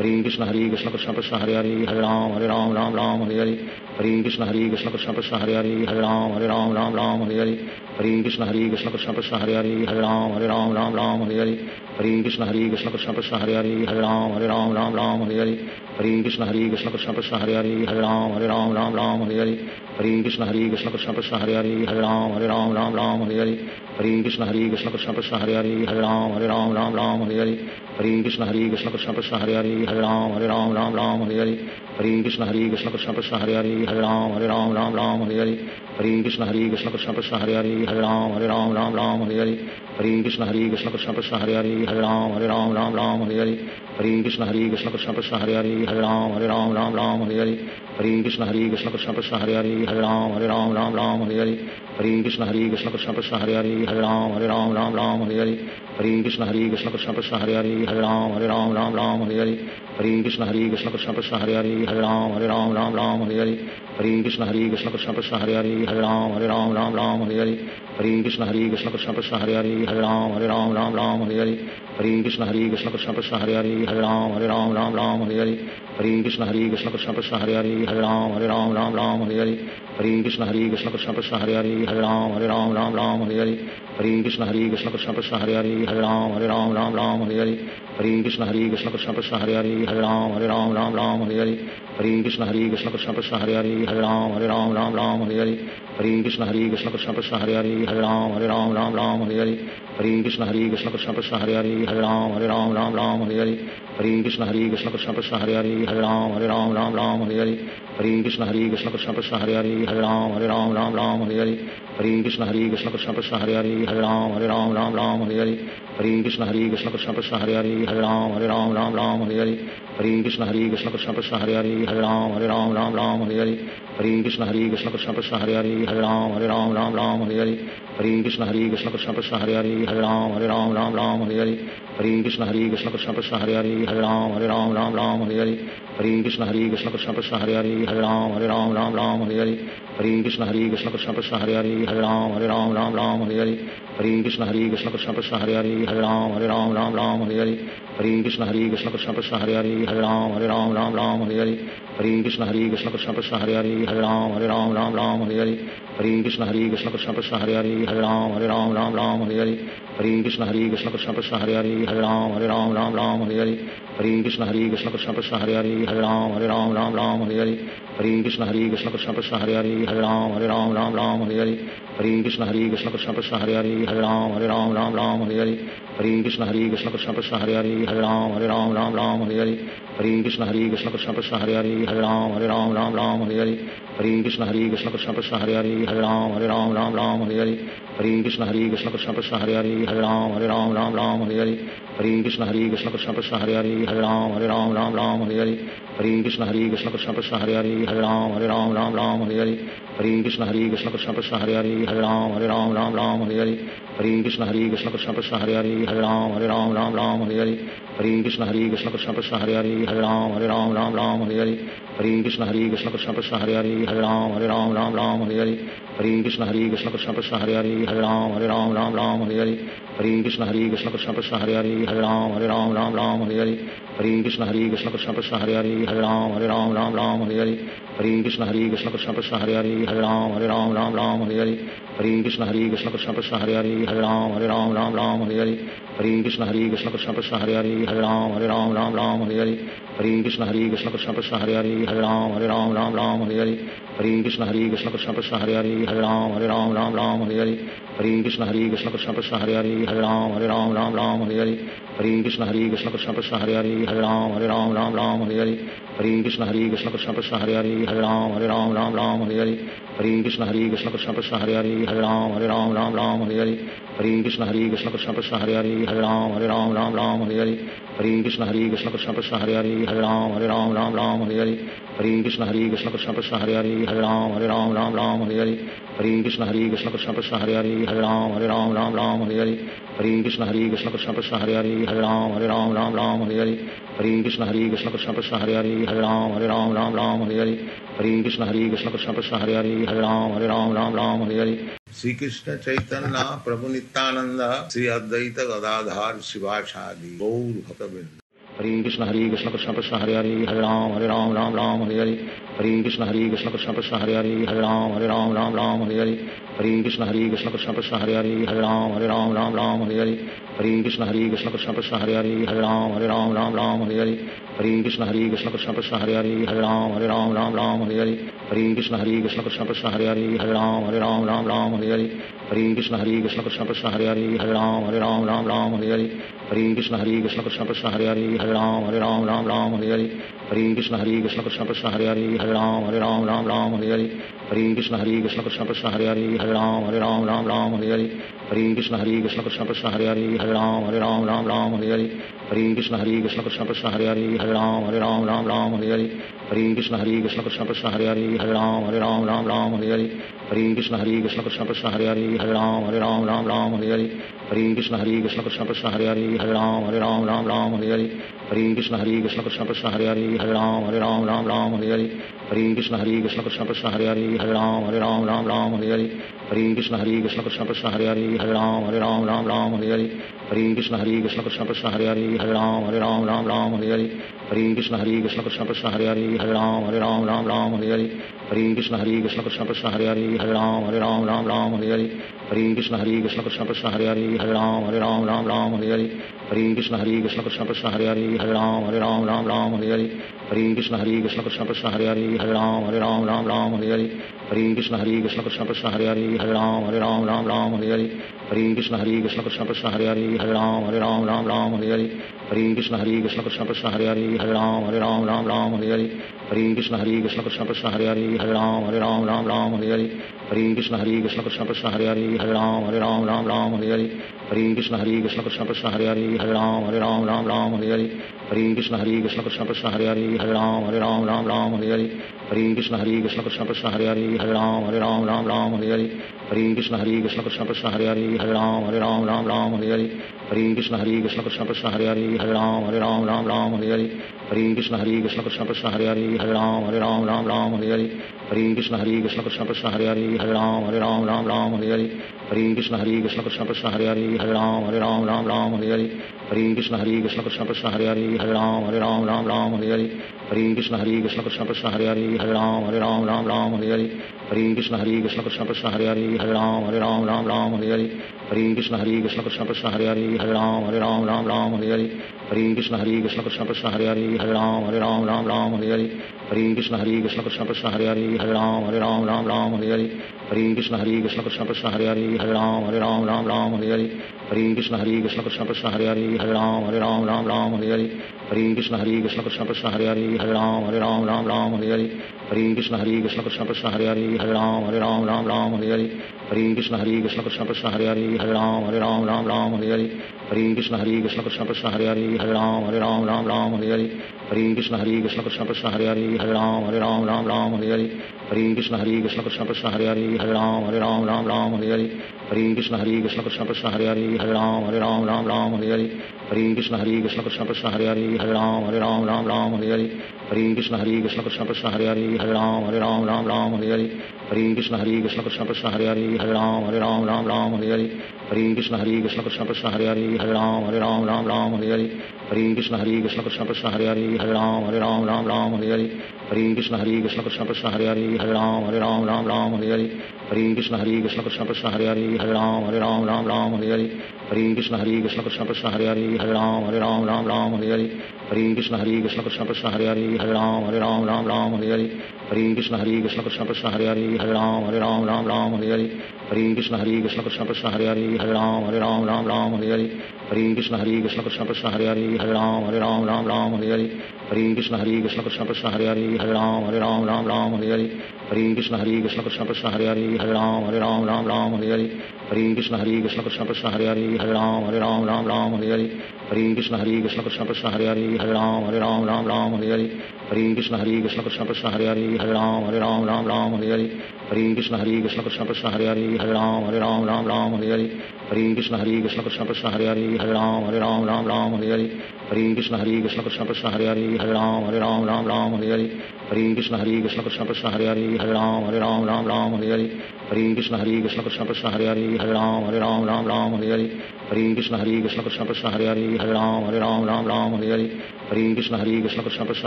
ہری کشن ہری کشن کشن کشن ہری ہری ہر رام ہر رام رام رام ہری ہری ہری کشن ہری کشن کشن کشن ہری ہری ہر رام ہر رام رام رام ہری ہری ہری کشن ہری کشن کشن کشن ہری ہری ہر رام ہر رام رام رام ہری ہری ہری کشن ہری کشن کشن کشن ہری ہری ہر رام ہر رام رام رام ہری ہری ہری کشن ہری کشن کشن کشن ہری ہری ہر رام ہر رام رام رام ہری ہری ہری کشن ہری کشن کشن کشن ہری ہری ہر رام ہر رام رام رام ہری ہری ہری کشن ہری کشن کشن کشن ہری ہری ہر رام ہر رام رام رام ہری ہری ہری کشن ہری کشن کشن کشن ہری ہری ہر رام ہر رام رام رام ہری ہری ہری کشن ہری کشن کشن کشن ہری ہری ہر رام ہر رام رام رام ہری ہری ہری کشن ہری کشن کشن کشن ہری ہری ہر رام ہر رام رام رام ہری ہری ہری کشن ہری کشن کشن کشن ہری ہری ہر رام ہر رام رام رام ہری ہری ہری کشن ہری کشن کشن کشن ہری ہری ہر رام ہر رام رام رام ہری ہری ہری کشن ہری کشن کشن کشن ہری ہری ہر رام ہر رام رام رام ہری ہری ہری کشن ہری کشن کشن کشن ہری ہری ہر رام ہر رام رام رام ہری ہری ہری کشن ہری کشن کشن کشن ہری ہری ہر رام ہر رام رام رام ہری ہری ہری کشن ہری کشن کشن کشن ہری ہری ہر رام ہر رام رام رام ہری ہری ہری کشن ہری کشن کشن کشن ہری ہری ہر رام ہر رام رام رام ہری ہری ہری کشن ہری کشن کشن کشن ہری ہری ہر رام ہر رام رام رام ہری ہری ہری کشن ہری کشن کشن کشن ہری ہری ہر رام ہر رام رام رام ہری ہری ہری کشن ہری کشن کشن کشن ہری ہری ہر رام ہر رام رام رام ہری ہری ہری کشن ہری کشن کشن کشن ہری ہری ہر رام ہر رام رام رام ہری ہری ہری کشن ہری کشن کشن کشن ہری ہری ہر رام ہر رام رام رام ہری ہری ہری کشن ہری کشن کشن کشن ہری ہری ہر رام ہر رام رام رام ہری ہری ہری کشن ہری کشن کشن کشن ہری ہری ہر رام ہر رام رام رام ہری ہری ہری کشن ہری کشن کشن کشن ہری ہری ہر رام ہر رام رام رام ہری ہری ہری کشن ہری کشن کشن کشن ہری ہری ہر رام ہر رام رام رام ہری ہری ہری کشن ہری کشن کشن کشن ہری ہری ہر رام ہر رام رام رام ہری ہری ہری کشن ہری کشن کشن کشن ہری ہری ہر رام ہر رام رام رام ہری ہری ہری کشن ہری کشن کشن کشن ہری ہری ہر رام ہر رام رام رام ہری ہری ہری کشن ہری کشن کشن کشن ہری ہری ہر رام ہر رام رام رام ہری ہری ہری کشن ہری کشن کشن کشن ہری ہری ہر رام ہر رام رام رام ہری ہری ہری کشن ہری کشن کشن کشن ہری ہری ہر رام ہر رام رام رام ہری ہری ہری کشن ہری کشن کشن کشن ہری ہری ہر رام ہر رام رام رام ہری ہری ہری کشن ہری کشن کشن کشن ہری ہری ہر رام ہر رام رام رام ہری ہری ہری کشن ہری کشن کشن کشن ہری ہری ہر رام ہر رام رام رام ہری ہری ہری کشن ہری کشن کشن کشن ہری ہری ہر رام ہر رام رام رام ہری ہری ہری کشن ہری کشن کشن کشن ہری ہری ہر رام ہر رام رام رام ہری ہری ہری کشن ہری کشن کشن کشن ہری ہری ہر رام ہر رام رام رام ہری ہری ہری کشن ہری کشن کشن کشن ہری ہری ہر رام ہر رام رام رام ہری ہری ہری کشن ہری کشن کشن کشن ہری ہری ہر رام ہر رام رام رام ہری ہری ہری کشن ہری کشن کشن کشن ہری ہری ہر رام ہر رام رام رام ہری ہری ہری کشن ہری کشن کشن کشن ہری ہری ہر رام ہر رام رام رام ہری ہری ہری کشن ہری کشن کشن کشن ہری ہری ہر رام ہر رام رام رام ہری ہری ہری کشن ہری کشن کشن کشن ہری ہری ہر رام ہر رام رام رام ہری ہری ہری کشن ہری کشن کشن کشن ہری ہری ہر رام ہر رام رام رام ہری ہری ہری کشن ہری کشن کشن کشن ہری ہری ہر رام ہر رام رام رام ہری ہری ہری کشن ہری کشن کشن کشن ہری ہری ہر رام ہر رام رام رام ہری ہری ہری کشن ہری کشن کشن کشن ہری ہری ہر رام ہر رام رام رام ہری ہری ہری کشن ہری کشن کشن کشن ہری ہری ہری ہر رام ہر رام رام رام ہری ہری ہری کشن ہری کشن کشن کشن ہری ہری ہر رام ہر رام رام رام ہری ہری ہری کشن ہری کشن کشن کشن ہری ہری ہر رام ہر رام رام رام ہری ہری ہری کشن ہری کشن کشن کشن ہری ہری ہر رام ہر رام رام رام ہری ہری ہری کشن ہری کشن کشن کشن ہری ہری ہر رام ہر رام رام رام ہری ہری ہری کشن ہری کشن کشن کشن ہری ہری ہر رام ہر رام رام رام ہری ہری ہری کشن ہری کشن کشن کشن ہری ہری ہر رام ہر رام رام رام ہری ہری ہری کشن ہری کشن کشن کشن ہری ہری ہر رام ہر رام رام رام ہری ہری ہری ہری کشن ہری کشن کشن کشن ہری ہری ہر رام ہر رام رام رام ہری ہری ہری کشن ہری کشن کشن کشن ہری ہری ہر رام ہر رام رام رام ہری ہری ہری کشن ہری کشن کشن کشن ہری ہری ہر رام ہر رام رام رام ہری ہری ہری کشن ہری کشن کشن کشن ہری ہری ہر رام ہر رام رام رام ہری ہری ہری کشن ہری کشن کشن کشن ہری ہری ہر رام ہر رام رام رام ہری ہری ہری کشن ہری کشن کشن کشن ہری ہری ہر رام ہر رام رام رام ہری ہری ہری کشن ہری کشن کشن کشن ہری ہری ہر رام ہر رام رام رام ہری ہری ہری کشن ہری کشن کشن کشن ہر ہری ہر رام ہر رام رام رام ہری ہری ہری کشن ہری کشن کشن کشن ہری ہری ہر رام ہر رام رام رام ہری ہری ہری کشن ہری کشن کشن کشن ہری ہری ہر رام ہر رام رام رام ہری ہری ہری کشن ہری کشن کشن کشن ہری ہری ہر رام ہر رام رام رام ہری ہری ہری کشن ہری کشن کشن کشن ہری ہری ہر رام ہر رام رام رام ہری ہری ہری کشن ہری کشن کشن کشن ہری ہری ہر رام ہر رام رام رام ہری ہری ہری کشن ہری کشن کشن کشن ہر ہری ہر رام ہر رام رام رام ہری ہری ہری کشن ہری کشن کشن کشن ہر ہری ہر رام ہر رام رام رام ہری ہری ہری کشن ہری کشن کشن کشن ہری ہری ہر رام ہر رام رام رام ہری ہری ہری کشن ہری کشن کشن کشن ہری ہری ہر رام ہر رام رام رام ہری ہری శ్రీ కృష్ణ చైతన్య ప్రభు నిత్యానంద శ్రీ అద్వైత గదాధార్ శివాచారి గౌర్ భక్తబింద ہری کشن ہری کشن کشن کشن ہری ہری ہر رام ہر رام رام رام ہری ہری ہری کشن ہری کشن کشن کشن ہری ہری ہر رام ہر رام رام رام ہری ہری ہری کشن ہری کشن کشن کشن ہری ہری ہر رام ہر رام رام رام ہری ہری ہری کشن ہری کشن کشن کشن ہری ہری ہر رام ہر رام رام رام ہری ہری ہری کشن ہری کشن کشن کشن ہری ہری ہر رام ہر رام رام رام ہری ہری ہری کشن ہری کشن کشن کشن ہری ہری ہر رام ہر رام رام رام ہری ہری ہری کشن ہری کشن کشن کشن ہری ہری ہر رام ہر رام رام رام ہری ہری ہری کشن ہری کشن کشن کشن ہری ہری ہری رام ہری رام رام رام ہری ہری ہری کشن ہری کشن کشن کشن ہری ہری ہری رام ہری رام رام رام ہری ہری ہری کشن ہری کشن کشن کشن ہری ہری ہری رام ہری رام رام رام ہری ہری ہری کشن ہری کشن کشن کشن ہری ہری ہری رام ہری رام رام رام ہری ہری ہری کشن ہری کشن کشن کشن ہری ہری ہری رام ہری رام رام رام ہری ہری ہری کشن ہری کشن کشن کشن ہری ہری ہری رام ہری رام رام رام ہری ہری ہری کشن ہری کشن کشن کشن ہری ہری ہری رام ہری رام رام رام ہری ہری ہری کشن ہری کشن کشن کشن ہری ہری ہری رام ہری رام رام رام ہری ہری ہری کشن ہری کشن کشن کشن ہری ہری ہر رام ہر رام رام رام ہری ہری ہری کشن ہری کشن کشن کشن ہری ہری ہر رام ہر رام رام رام ہری ہری ہری کشن ہری کشن کشن کشن ہری ہری ہر رام ہر رام رام رام ہری ہری ہری کشن ہری کشن کشن کشن ہری ہری ہر رام ہر رام رام رام ہری ہری ہری کشن ہری کشن کشن کشن ہری ہری ہر رام ہر رام رام رام ہری ہری ہری کشن ہری کشن کشن کشن ہری ہری ہر رام ہر رام رام رام ہری ہری ہری کشن ہری کشن کشن کشن ہری ہری ہر رام ہر رام رام رام ہری ہری ہری کشن ہری کشن کشن کشن ہری ہری ہر رام ہری رام رام رام ہری ہری ہری کشن ہری کشن کشن کشن ہری ہری ہر رام ہری رام رام رام ہری ہری ہری کشن ہری کشن کشن کشن ہری ہری ہر رام ہری رام رام رام ہری ہری ہری کشن ہری کشن کشن کشن ہری ہری ہر رام ہری رام رام رام ہری ہری ہری کشن ہری کشن کشن کشن ہری ہری ہر رام ہری رام رام رام ہری ہری ہری کشن ہری کشن کشن کشن ہری ہری ہر رام ہری رام رام رام ہری ہری ہری کشن ہری کشن کشن کشن ہری ہری ہر رام ہری رام رام رام ہری ہری ہری کشن ہری کشن کشن کشن ہری ہری ہر رام ہری رام رام رام ہری ہری ہری کشن ہری کشن کشن کشن ہر ہری ہر رام ہری رام رام رام ہری ہری ہری کشن ہری کشن کشن کشن پرشا ہری ہر رام ہری رام رام رام ہری ہری ہری کشن ہری کشن کشن کشن ہر ہری ہر رام ہری رام رام رام ہری ہری ہری کشن ہری کشن کشن کری ہر رام ہری رام رام رام ہری ہری ہری کشن ہری کشن کشن کشن پرشا ہری ہر رام ہری رام رام رام ہری ہری ہری کشن ہری کشن کشن کشن پرشا ہری ہر رام ہری رام رام رام ہری ہری ہری کشن ہری کشن کشن کشن پرش ہری ہر رام ہری رام رام رام ہری ہری ہری کشن ہری کشن کشن کشن ہر ہری ہری ہر رام ہر رام رام رام ہری ہری ہری کشن ہری کشن کشن کشن ہری ہری ہر رام ہر رام رام رام ہری ہری ہری کشن ہری کشن کشن کشن ہری ہری ہر رام ہر رام رام رام ہری ہری ہری کشن ہری کشن کشن کشن ہری ہری ہر رام ہر رام رام رام ہری ہری ہری کشن ہری کشن کشن کشن ہری ہری ہر رام ہر رام رام رام ہری ہری ہری کشن ہری کشن کشن کشن ہری ہری ہر رام ہر رام رام رام ہری ہری ہری کشن ہری کشن کشن کشن ہری ہری ہر رام ہر رام رام رام ہری ہری ہری کشن ہری کشن کشن کشن ہری ہری ہر رام ہر رام رام رام ہری ہری ہری کشن ہری کشن پرشا ہریاری ہر رام ہر رام رام رام ہری ہری ہری کشن ہری کشن کرشا ہریاری ہر رام ہر رام رام رام ہری ہری ہری کشن ہری کشن پرشا ہریاری ہر رام ہر رام رام رام ہری ہری ہری کشن ہری کشن کشن کشن پرشا ہری ہر رام ہر رام رام رام ہری ہری ہری کشن ہری کشن کشن کشن پرشا ہری ہر رام ہر رام رام رام ہری ہری ہری کشن ہری کشن کشن کشن پرشا ہری ہر رام ہر رام رام رام ہری ہری ہری کشن ہری کشن کشن ہر ہری ہر رام ہر رام رام رام ہری ہری ہری کشن ہری کشن کشن ہری ہری ہری ہر رام ہر رام رام رام ہری ہری ہری کشن ہری کشن کشن کشن ہری ہری ہر رام ہر رام رام رام ہری ہری ہری کشن ہری کشن کشن کشن ہری ہری ہر رام ہر رام رام رام ہری ہری ہری کشن ہری کشن کشن کشن ہری ہری ہر رام ہری رام رام رام ہری ہری ہری کشن ہری کشن کشن کشن ہری ہری ہر رام ہری رام رام رام ہری ہری ہری کشن ہری کشن کشن کشن ہری ہری ہر رام ہری رام رام رام ہری ہری ہری کشن ہری کشن کشن کشن ہری ہری ہر رام ہری رام رام رام ہری ہری ہری کشن ہری کشن کشن کشن ہری ہری ہر رام ہری رام رام رام ہری ہری ہری کشن ہری کشن کشن کشن ہری ہری ہر رام ہر رام رام رام ہری ہری ہری کشن ہری کشن کشن کشن ہری ہری ہر رام ہر رام رام رام ہری ہری ہری کشن ہری کشن کشن کشن ہری ہری ہر رام ہر رام رام رام ہری ہری ہری کشن ہری کشن کشن کشن ہری ہری ہر رام ہر رام رام رام ہری ہری ہری کشن ہری کشن کشن کشن ہری ہری ہر رام ہر رام رام رام ہری ہری ہری کشن ہری کشن کشن کشن ہری ہری ہر رام ہر رام رام رام ہری ہری ہری کشن ہری کشن کشن کشن ہری ہری ہر رام ہر رام رام رام ہری ہری ہری کشن ہری کشن کشن کرشن ہری ہری ہر رام ہر رام رام رام ہری ہری ہری کشن ہری کرشا ہری ہری ہر رام ہر رام رام رام ہری ہری ہری کشن ہری کرشم ہری ہری ہر رام ہر رام رام رام ہری ہری ہری کشن ہری کشن کرشپ ہری ہری ہر رام ہر رام رام رام ہری ہری ہری کشن ہری کشن کشا ہری ہری ہر رام ہر رام رام رام ہری ہری ہری کشن ہری کشن کشا ہری ہری ہر رام ہر رام رام رام ہری ہری ہری کشن ہری کشن کشا ہری ہری ہر رام ہر رام رام رام ہری ہری ہری کشن ہری کشن کشا ہری ہری ہر رام ہر رام رام رام رام ہری ہری ہری کشن ہری کشن کشن کشن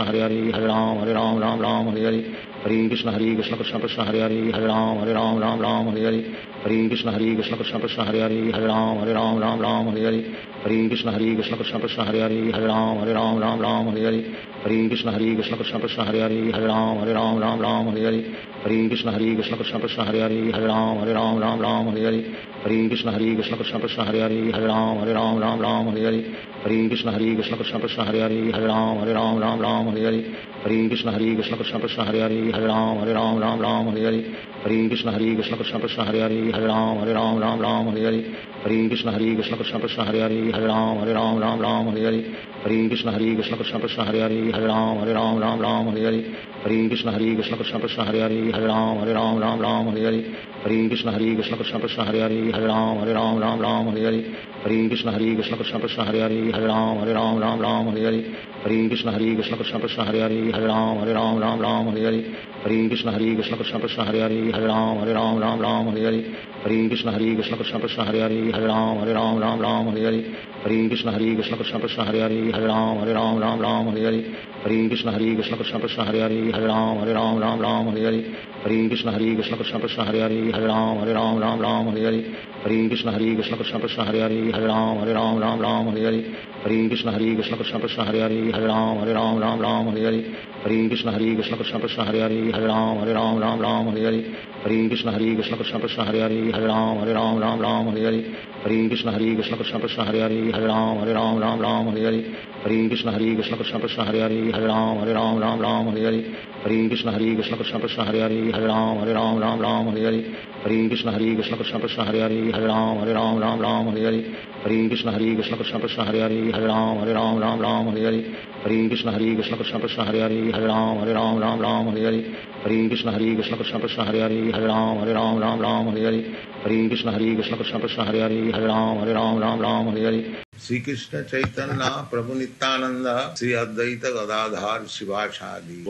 ہری ہری ہر رام ہری رام رام رام ہری ہری ہری کشن ہری کشن کشن کشن ہری ہری ہر رام ہری رام رام رام ہری ہری ہری کشن ہری کشن کشن کشن ہری ہری ہر رام ہری رام رام رام ہری ہری ہری کشن ہری کشن کشن کشن ہری ہری ہر رام ہری رام رام رام ہری ہری ہری کشن ہری کشن کشن کشن ہری ہری ہر رام ہری رام رام رام ہری ہری ہری کشن ہری کشن کشن کشن ہری ہری ہر رام ہری رام رام رام ہری ہری ہری کشن ہری کشن کشن کشن ہری ہری ہر رام ہری رام رام رام ہری ہری ہری کشن ہری کشن ہر ہر رام ہری رام رام رام ہری ہری ہری کشن ہری کشن کرشن کرشن ہری ہری ہر رام ہر رام رام رام ہری ہری ہری کشن ہری کشن کرشن کرشن ہری ہری ہر رام ہر رام رام رام ہری ہری ہری کشن ہری کرشن کرشن کرشن ہری ہر رام ہر رام رام رام ہری ہری ہری کشن ہری کرشہ رری ہر رام ہر رام رام رام ہری ہری ہری کشن ہری کشن کرشن ہری ہری ہر رام ہری رام رام رام ہرے ہری ہری کشن ہری کشن کرشن ہری ہری ہر رام ہری رام رام رام ہری ہری ہری کشن ہری کشن کرشن ہری ہری ہر رام ہری رام رام رام رام ہری ہری ہری کشن ہری کشن کشن کشن ہری ہری ہر رام ہر رام رام رام ہری ہری ہری کشن ہری کشن کشن کشن ہری ہری ہر رام ہر رام رام رام ہری ہری ہری کشن ہری کشن کشن کشن ہری ہری ہر رام ہر رام رام رام ہری ہری ہری کشن ہری کشن کشن کشن ہری ہری ہر رام ہر رام رام رام ہری ہری ہری کشن ہری کشن کشن کشن ہری ہری ہر رام ہر رام رام رام ہری ہری ہری کشن ہری کشن کشن کشن ہری ہری ہر رام ہر رام رام رام ہری ہری ہری کشن ہری کشن کشن کشن ہری ہری ہر رام ہر رام رام رام ہری ہری ہری کشن ہری کشن کشا پرشا ہری ہر رام ہر رام رام رام ہری ہری ہری کشن ہری کرشا پرشا ہریاری ہر رام ہر رام رام رام ہری ہری ہری کشن ہری کشن کرشا پرشا ہری ہر رام ہر رام رام رام ہری ہری ہری کشن ہری کرشن کرشا پرشا ہری ہر رام ہر رام رام رام ہری ہری ہری کشن ہری کرشپرش ہریاری ہر رام ہر رام رام رام ہری ہری ہری کشن ہری کشن کشا پرشا ہری ہر رام ہر رام رام رام ہری ہری ہری کشن ہری کشن کشا پرشا ہری ہر رام ہر رام رام رام ہری ہری ہری کشن ہری کرشن کشا پرشا ہری ہر رام ہر رام ہرین ہری کرام ہری رام رام رام ہر ہری ہریم کرام رام رام رام ہر ہری ہریم کرام ہری رام رام رام ہر ہری شری کشن چتنیہ پرندا شیواچاری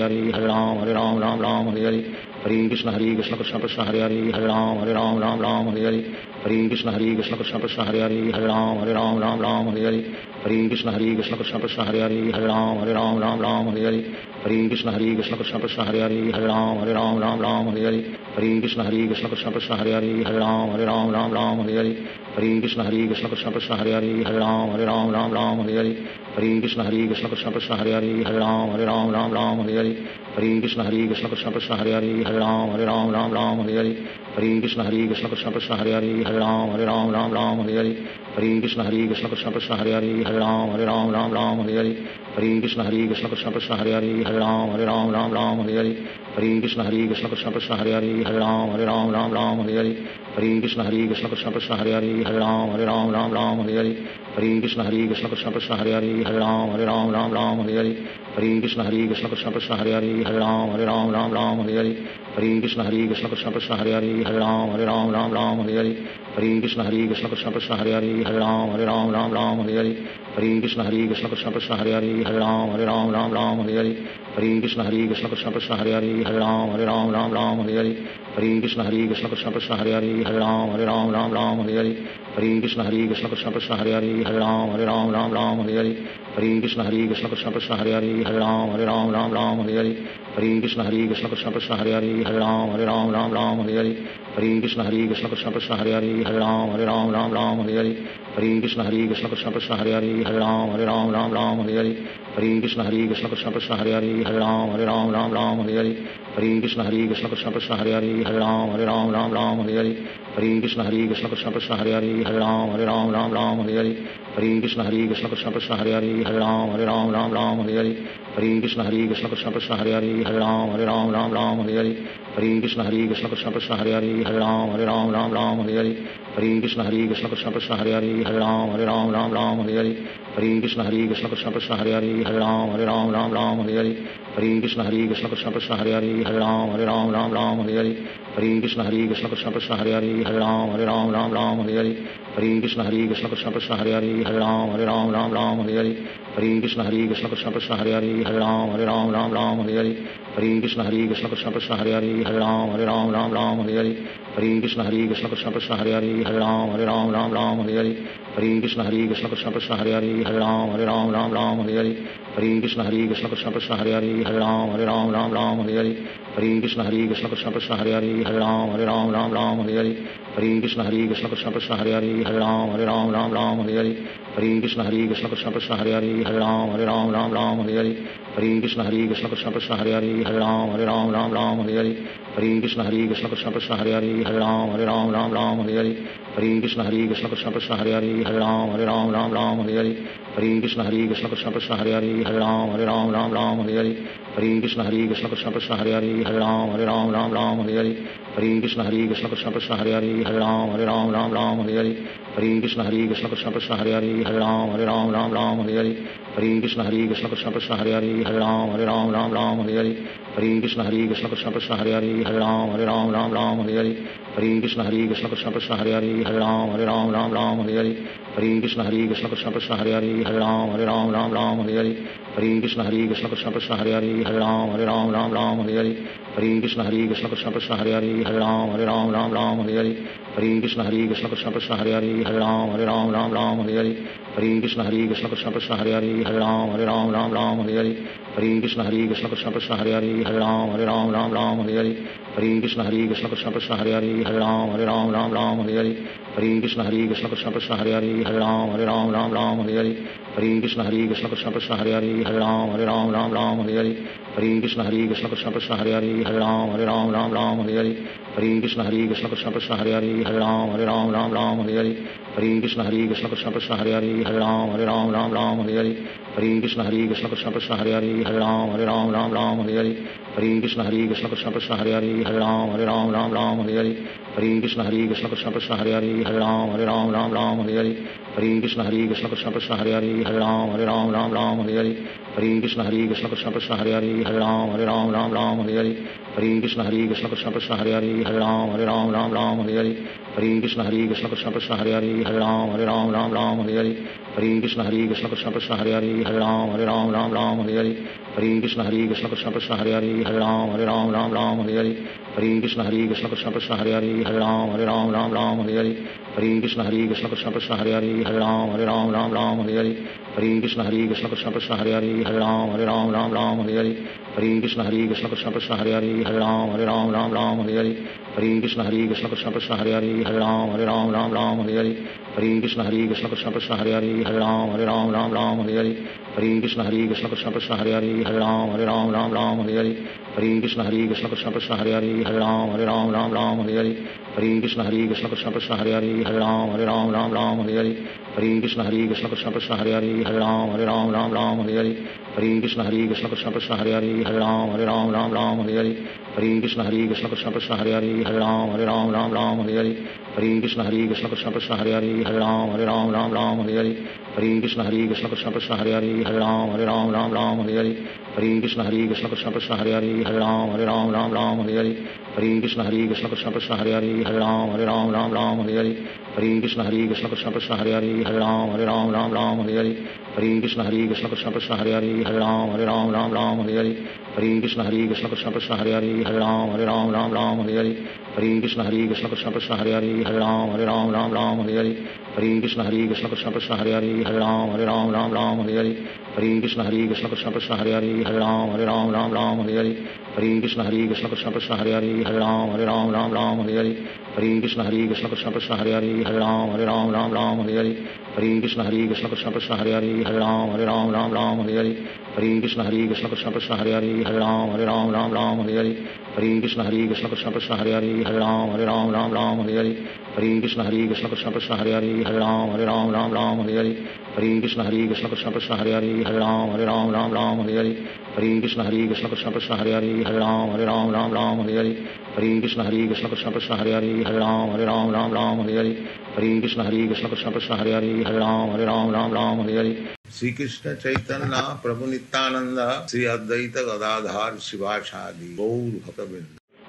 ہری کرام ہری رام رام رام ہری ہری ہری کشن ہری کشن کشن کشن ہری ہری ہر رام ہر رام رام رام ہری ہری ہری کشن ہری کشن کشن کشن ہری ہری ہر رام ہر رام رام رام ہری ہری ہری کشن ہری کشن کشن کشن ہری ہری ہر رام ہر رام رام رام ہری ہری ہری کشن ہری کشن کشن کشن ہری ہری ہر رام ہر رام رام رام ہری ہری ہری کشن ہری کشن کشن کشن ہری ہری ہر رام ہر رام رام رام ہری ہری ہری کشن ہری کشن کشن کشن ہری ہری ہر رام ہر رام رام رام ہری ہری ہری کشن ہری کشن کشن کشن ہری ہری ہر رام ہر رام رام رام ہری ہری ہری کشن ہری کشن کشن کشن ہری ہری رام ہری رام رام رام ہری ہری ہری کشن ہری کشن کشن کشن ہری ہری ہر رام ہری رام رام رام ہری ہری ہری کشن ہری کشن کشن کشن ہری ہری ہر رام ہری رام رام رام ہری ہری ہری کشن ہری کشن کشن کشن ہری ہری ہر رام ہری رام رام رام ہری ہری ہری کشن ہری کشن کشن کشن ہری ہری ہر رام ہری رام رام رام ہری ہری ہری کشن ہری کشن کشن کشن ہری ہری ہر رام ہر رام رام رام ہری ہری ہری کشن ہری کشن کشن کشن ہری ہری ہر رام ہر رام رام رام ہری ہری ہری کشن ہری کشن کشن کشن ہری ہری ہر رام ہر رام رام رام ہری ہری ہری کشن ہری کشن کشن کشن ہری ہری ہر رام ہر رام رام رام ہری ہری ہری کشن ہری کشن کشن کشن ہری ہری ہر رام ہر رام رام رام ہری ہری ہری کشن ہری کشن کشن کشن ہری ہری ہر رام ہر رام رام رام ہری ہری ہری کشن ہری کشن کشن کشن ہری ہری ہر رام ہری رام رام رام ہری ہری ہری کشن ہری کشن کشن کشن ہری ہری ہر رام ہری رام رام رام ہری ہری ہری کشن ہری کشن کشن کشن ہری ہری ہر رام ہری رام رام رام ہری ہری ہری کشن ہری کشن کشن کشن ہری ہری ہر رام ہری رام رام رام ہری ہری ہری کشن ہری کشن کشن کشن ہری ہری ہر رام ہری رام رام رام ہری ہری ہری کشن ہری کشن کشن کشن ہری ہری ہر رام ہری رام رام رام ہری ہری ہری کشن ہری کشن کشن کشن ہری ہری ہر رام ہری رام رام رام ہری ہری ہری کشن ہری کشن کشن کشن ہری ہری ہر رام ہری رام رام رام ہری ہری ہری کشن ہری کشن کشن کشن ہری ہری ہر رام ہری رام رام ہری ہری ہری کشن ہری کشن کشن کشن ہری ہری ہر رام ہر رام رام رام ہری ہری ہری کشن ہری کشن کشن کشن ہری ہری ہر رام ہر رام رام رام ہری ہری ہری کشن ہری کشن کشن کشن ہری ہری ہر رام ہر رام رام رام ہری ہری ہری کشن ہری کشن کشن کشن ہری ہری ہر رام ہر رام رام رام ہری ہری ہری کشن ہری کشن کشن کشن ہری ہری ہر رام ہر رام رام رام ہری ہری ہری کشن ہری کشن کشن کشن ہری ہری ہر رام ہر رام رام رام ہری ہری ہری کشن ہری کشن کشن کشن ہری ہری ہر رام ہر رام رام رام ہری ہری ہری کشن ہری کشن کشن کشن ہری ہری ہر رام ہر رام رام رام ہری ہری ہری کشن ہری کشن کشن کشن ہری ہری ہر رام ہر رام رام رام ہری ہری ہری کشن ہری کشن کشن کشن ہری ہری ہر رام ہر رام رام رام ہری ہری ہری کشن ہری کشن کشن کشن ہری ہری ہر رام ہر رام رام رام ہری ہری ہری کشن ہری کشن کشن کشن ہری ہری ہر رام ہر رام رام رام ہری ہری ہری کشن ہری کشن کشن کشن ہری ہری ہر رام ہر رام رام رام ہری ہری ہری کشن ہری کشن کشن کشن ہری ہری ہر رام ہر رام رام رام ہری ہری ہری کشن ہری کشن کشن کشن ہری ہری ہر رام ہر رام رام رام ہری ہری ہری کشن ہری کشن کشن کشن ہری ہری ہر رام ہر رام رام رام ہری ہری ہری کشن ہری کشن کشن کشن ہری ہری ہر رام ہر رام رام رام ہری ہری ہری کشن ہری کشن کشن کشن ہری ہری ہر رام ہر رام رام رام ہری ہری ہری کشن ہری کشن کشن کشن ہری ہری ہر رام ہر رام رام رام ہری ہری ہری کشن ہری کشن کشن کشن ہری ہری ہر رام ہر رام رام رام ہری ہری ہری کشن ہری کشن کشن کشن ہری ہری ہر رام ہر رام رام رام ہری ہری ہری کشن ہری کشن کشن کشن ہری ہری ہر رام ہر رام رام رام ہری ہری ہری کشن ہری کشن کشن کشن ہری ہری ہر رام ہر رام رام رام ہری ہری ہری کشن ہری کشن کشن کشن ہری ہری ہر رام ہر رام رام رام ہری ہری ہری کشن ہری کشن کشن کشن ہری ہری ہر رام ہر رام رام رام ہری ہری ہری کشن ہری کشن کشن کشن ہری ہری ہر رام ہر رام رام رام ہری ہری ہری کشن ہری کشن کشن کشن ہری ہری ہر رام ہر رام رام رام ہری ہری ہری کشن ہری کشن کشن کشن ہری ہری ہر رام ہر رام رام رام ہری ہری ہری کشن ہری کشن کشن کشن ہری ہری ہر رام ہر رام رام رام ہری ہری ہری کشن ہری کشن کشن کشن ہری ہری ہر رام ہر رام رام رام ہری ہری ہری کشن ہری کشن کشن کشن ہری ہری ہر رام ہر رام رام رام ہری ہری ہری کشن ہری کشن کشن کشن ہری ہری ہر رام ہر رام رام رام ہری ہری ہری کشن ہری کشن کشن کشن ہری ہری ہر رام ہر رام رام رام ہری ہری ہری کشن ہری کشن کشن کشن ہری ہری ہر رام ہر رام رام رام ہری ہری ہری کشن ہری کشن کشن کشن ہری ہری ہر رام ہر رام رام رام ہری ہری ہری کشن ہری کشن کشن کشن ہری ہری ہر رام ہر رام رام رام ہری ہری ہری کشن ہری کشن کشن کشن ہری ہری ہر رام ہر رام رام رام ہری ہری ہری کشن ہری کشن کشن کشن ہری ہری ہر رام ہر رام رام رام ہری ہری ہری کشن ہری کشن کشن کشن ہری ہری ہر رام ہر رام رام رام ہری ہری ہری کشن ہری کشن کشن کشن ہری ہری ہر رام ہر رام رام رام ہری ہری ہری کشن ہری کشن کشن کشن ہری ہری ہر رام ہر رام رام رام ہری ہری ہری کشن ہری کشن کشن کشن ہری ہری ہر رام ہر رام رام رام ہری ہری ہری کشن ہری کشن کشن کشن ہری ہری ہر رام ہر رام رام رام ہری ہری ہری کشن ہری کشن کشن کشن ہری ہری ہر رام ہر رام رام رام ہری ہری ہری کشن ہری کشن کشن کشن ہری ہری ہر رام ہر رام رام رام ہری ہری ہری کشن ہری کشن کشن کشن ہری ہری ہر رام ہر رام رام رام ہری ہری ہری کشن ہری کشن کشن کشن ہری ہری ہر رام ہر رام رام رام ہری ہری ہری کشن ہری کشن کشن کشن ہری ہری ہر رام ہر رام رام رام ہری ہری ہری کشن ہری کشن کشن کشن ہری ہری ہر رام ہر رام رام رام ہری ہری ہری کشن ہری کشن کشن کشن ہری ہری ہر رام ہر رام رام رام ہری ہری ہری کشن ہری کشن کشن کشن ہری ہری ہر رام ہر رام رام رام ہری ہری ہری کشن ہری کشن کشن کشن ہری ہری ہر رام ہر رام رام رام ہری ہری ہری کشن ہری کشن کشن کشن ہری ہری ہر رام ہر رام رام رام ہری ہری ہری کشن ہری کشن کشن کشن ہری ہری ہر رام ہر رام رام رام ہری ہری ہری کشن ہری کشن کشن کشن ہری ہری ہر رام ہر رام رام رام ہری ہری ہری کشن ہری کشن کشن کشن ہری ہری ہر رام ہر رام رام رام ہری ہری ہری کشن ہری کشن کشن کشن ہری ہری ہر رام ہر رام رام رام ہری ہری ہری کشن ہری کشن کشن کشن ہری ہری ہر رام ہر رام رام رام ہری ہری ہری کشن ہری کشن کشن کشن ہری ہری ہر رام ہر رام رام رام ہری ہری ہری کشن ہری کشن کشن کشن ہری ہری ہر رام ہر رام رام رام ہری ہری ہری کشن ہری کشن کشن کشن ہری ہری ہر رام ہر رام رام رام ہری ہری ہری کشن ہری کشن کشن کشن ہری ہری ہر رام ہر رام رام رام ہری ہری ہری کشن ہری کشن کشن کشن ہری ہری ہر رام ہر رام رام رام ہری ہری ہری کشن ہری کشن کشن کشن ہری ہری ہر رام ہر رام رام رام ہری ہری ہری کشن ہری کشن کشن کشن ہری ہری ہر رام ہر رام رام رام ہری ہری ہری کشن ہری کشن کشن کشن ہری ہری ہر رام ہر رام رام رام ہری ہری ہری کشن ہری کشن کشن کشن ہری ہری ہر رام ہر رام رام رام ہری ہری ہری کشن ہری کشن کشن کشن ہری ہری ہر رام ہر رام رام رام ہری ہری ہری کشن ہری کشن کشن کشن ہری ہری ہر رام ہر رام رام رام ہری ہری ہری کشن ہری کشن کشن کشن ہری ہری ہر رام ہر رام رام رام ہری ہری ہری کشن ہری کشن کشن کشن ہری ہری ہر رام ہر رام رام رام ہری ہری ہری کشن ہری کشن کشن کشن ہری ہری ہر رام ہر رام رام رام ہری ہری ہری کشن ہری کشن کشن کشن ہری ہری ہر رام ہر رام رام رام ہری ہری ہری کشن ہری کشن کشن کشن ہری ہری ہر رام ہر رام رام رام ہری ہری ہری کشن ہری کشن کشن کشن ہری ہری ہر رام ہر رام رام رام ہری ہری ہری کشن ہری کشن کشن کشن ہری ہری ہر رام ہر رام رام رام ہری ہری ہری کشن ہری کشن کشن کشن ہری ہری ہر رام ہر رام رام رام ہری ہری ہری کشن ہری کشن کشن کشن ہری ہری ہر رام ہر رام رام رام ہری ہری ہری کشن ہری کشن کشن کشن ہری ہری ہر رام ہر رام رام رام ہری ہری ہری کشن ہری کشن کشن کشن ہری ہری ہر رام ہر رام رام رام ہری ہری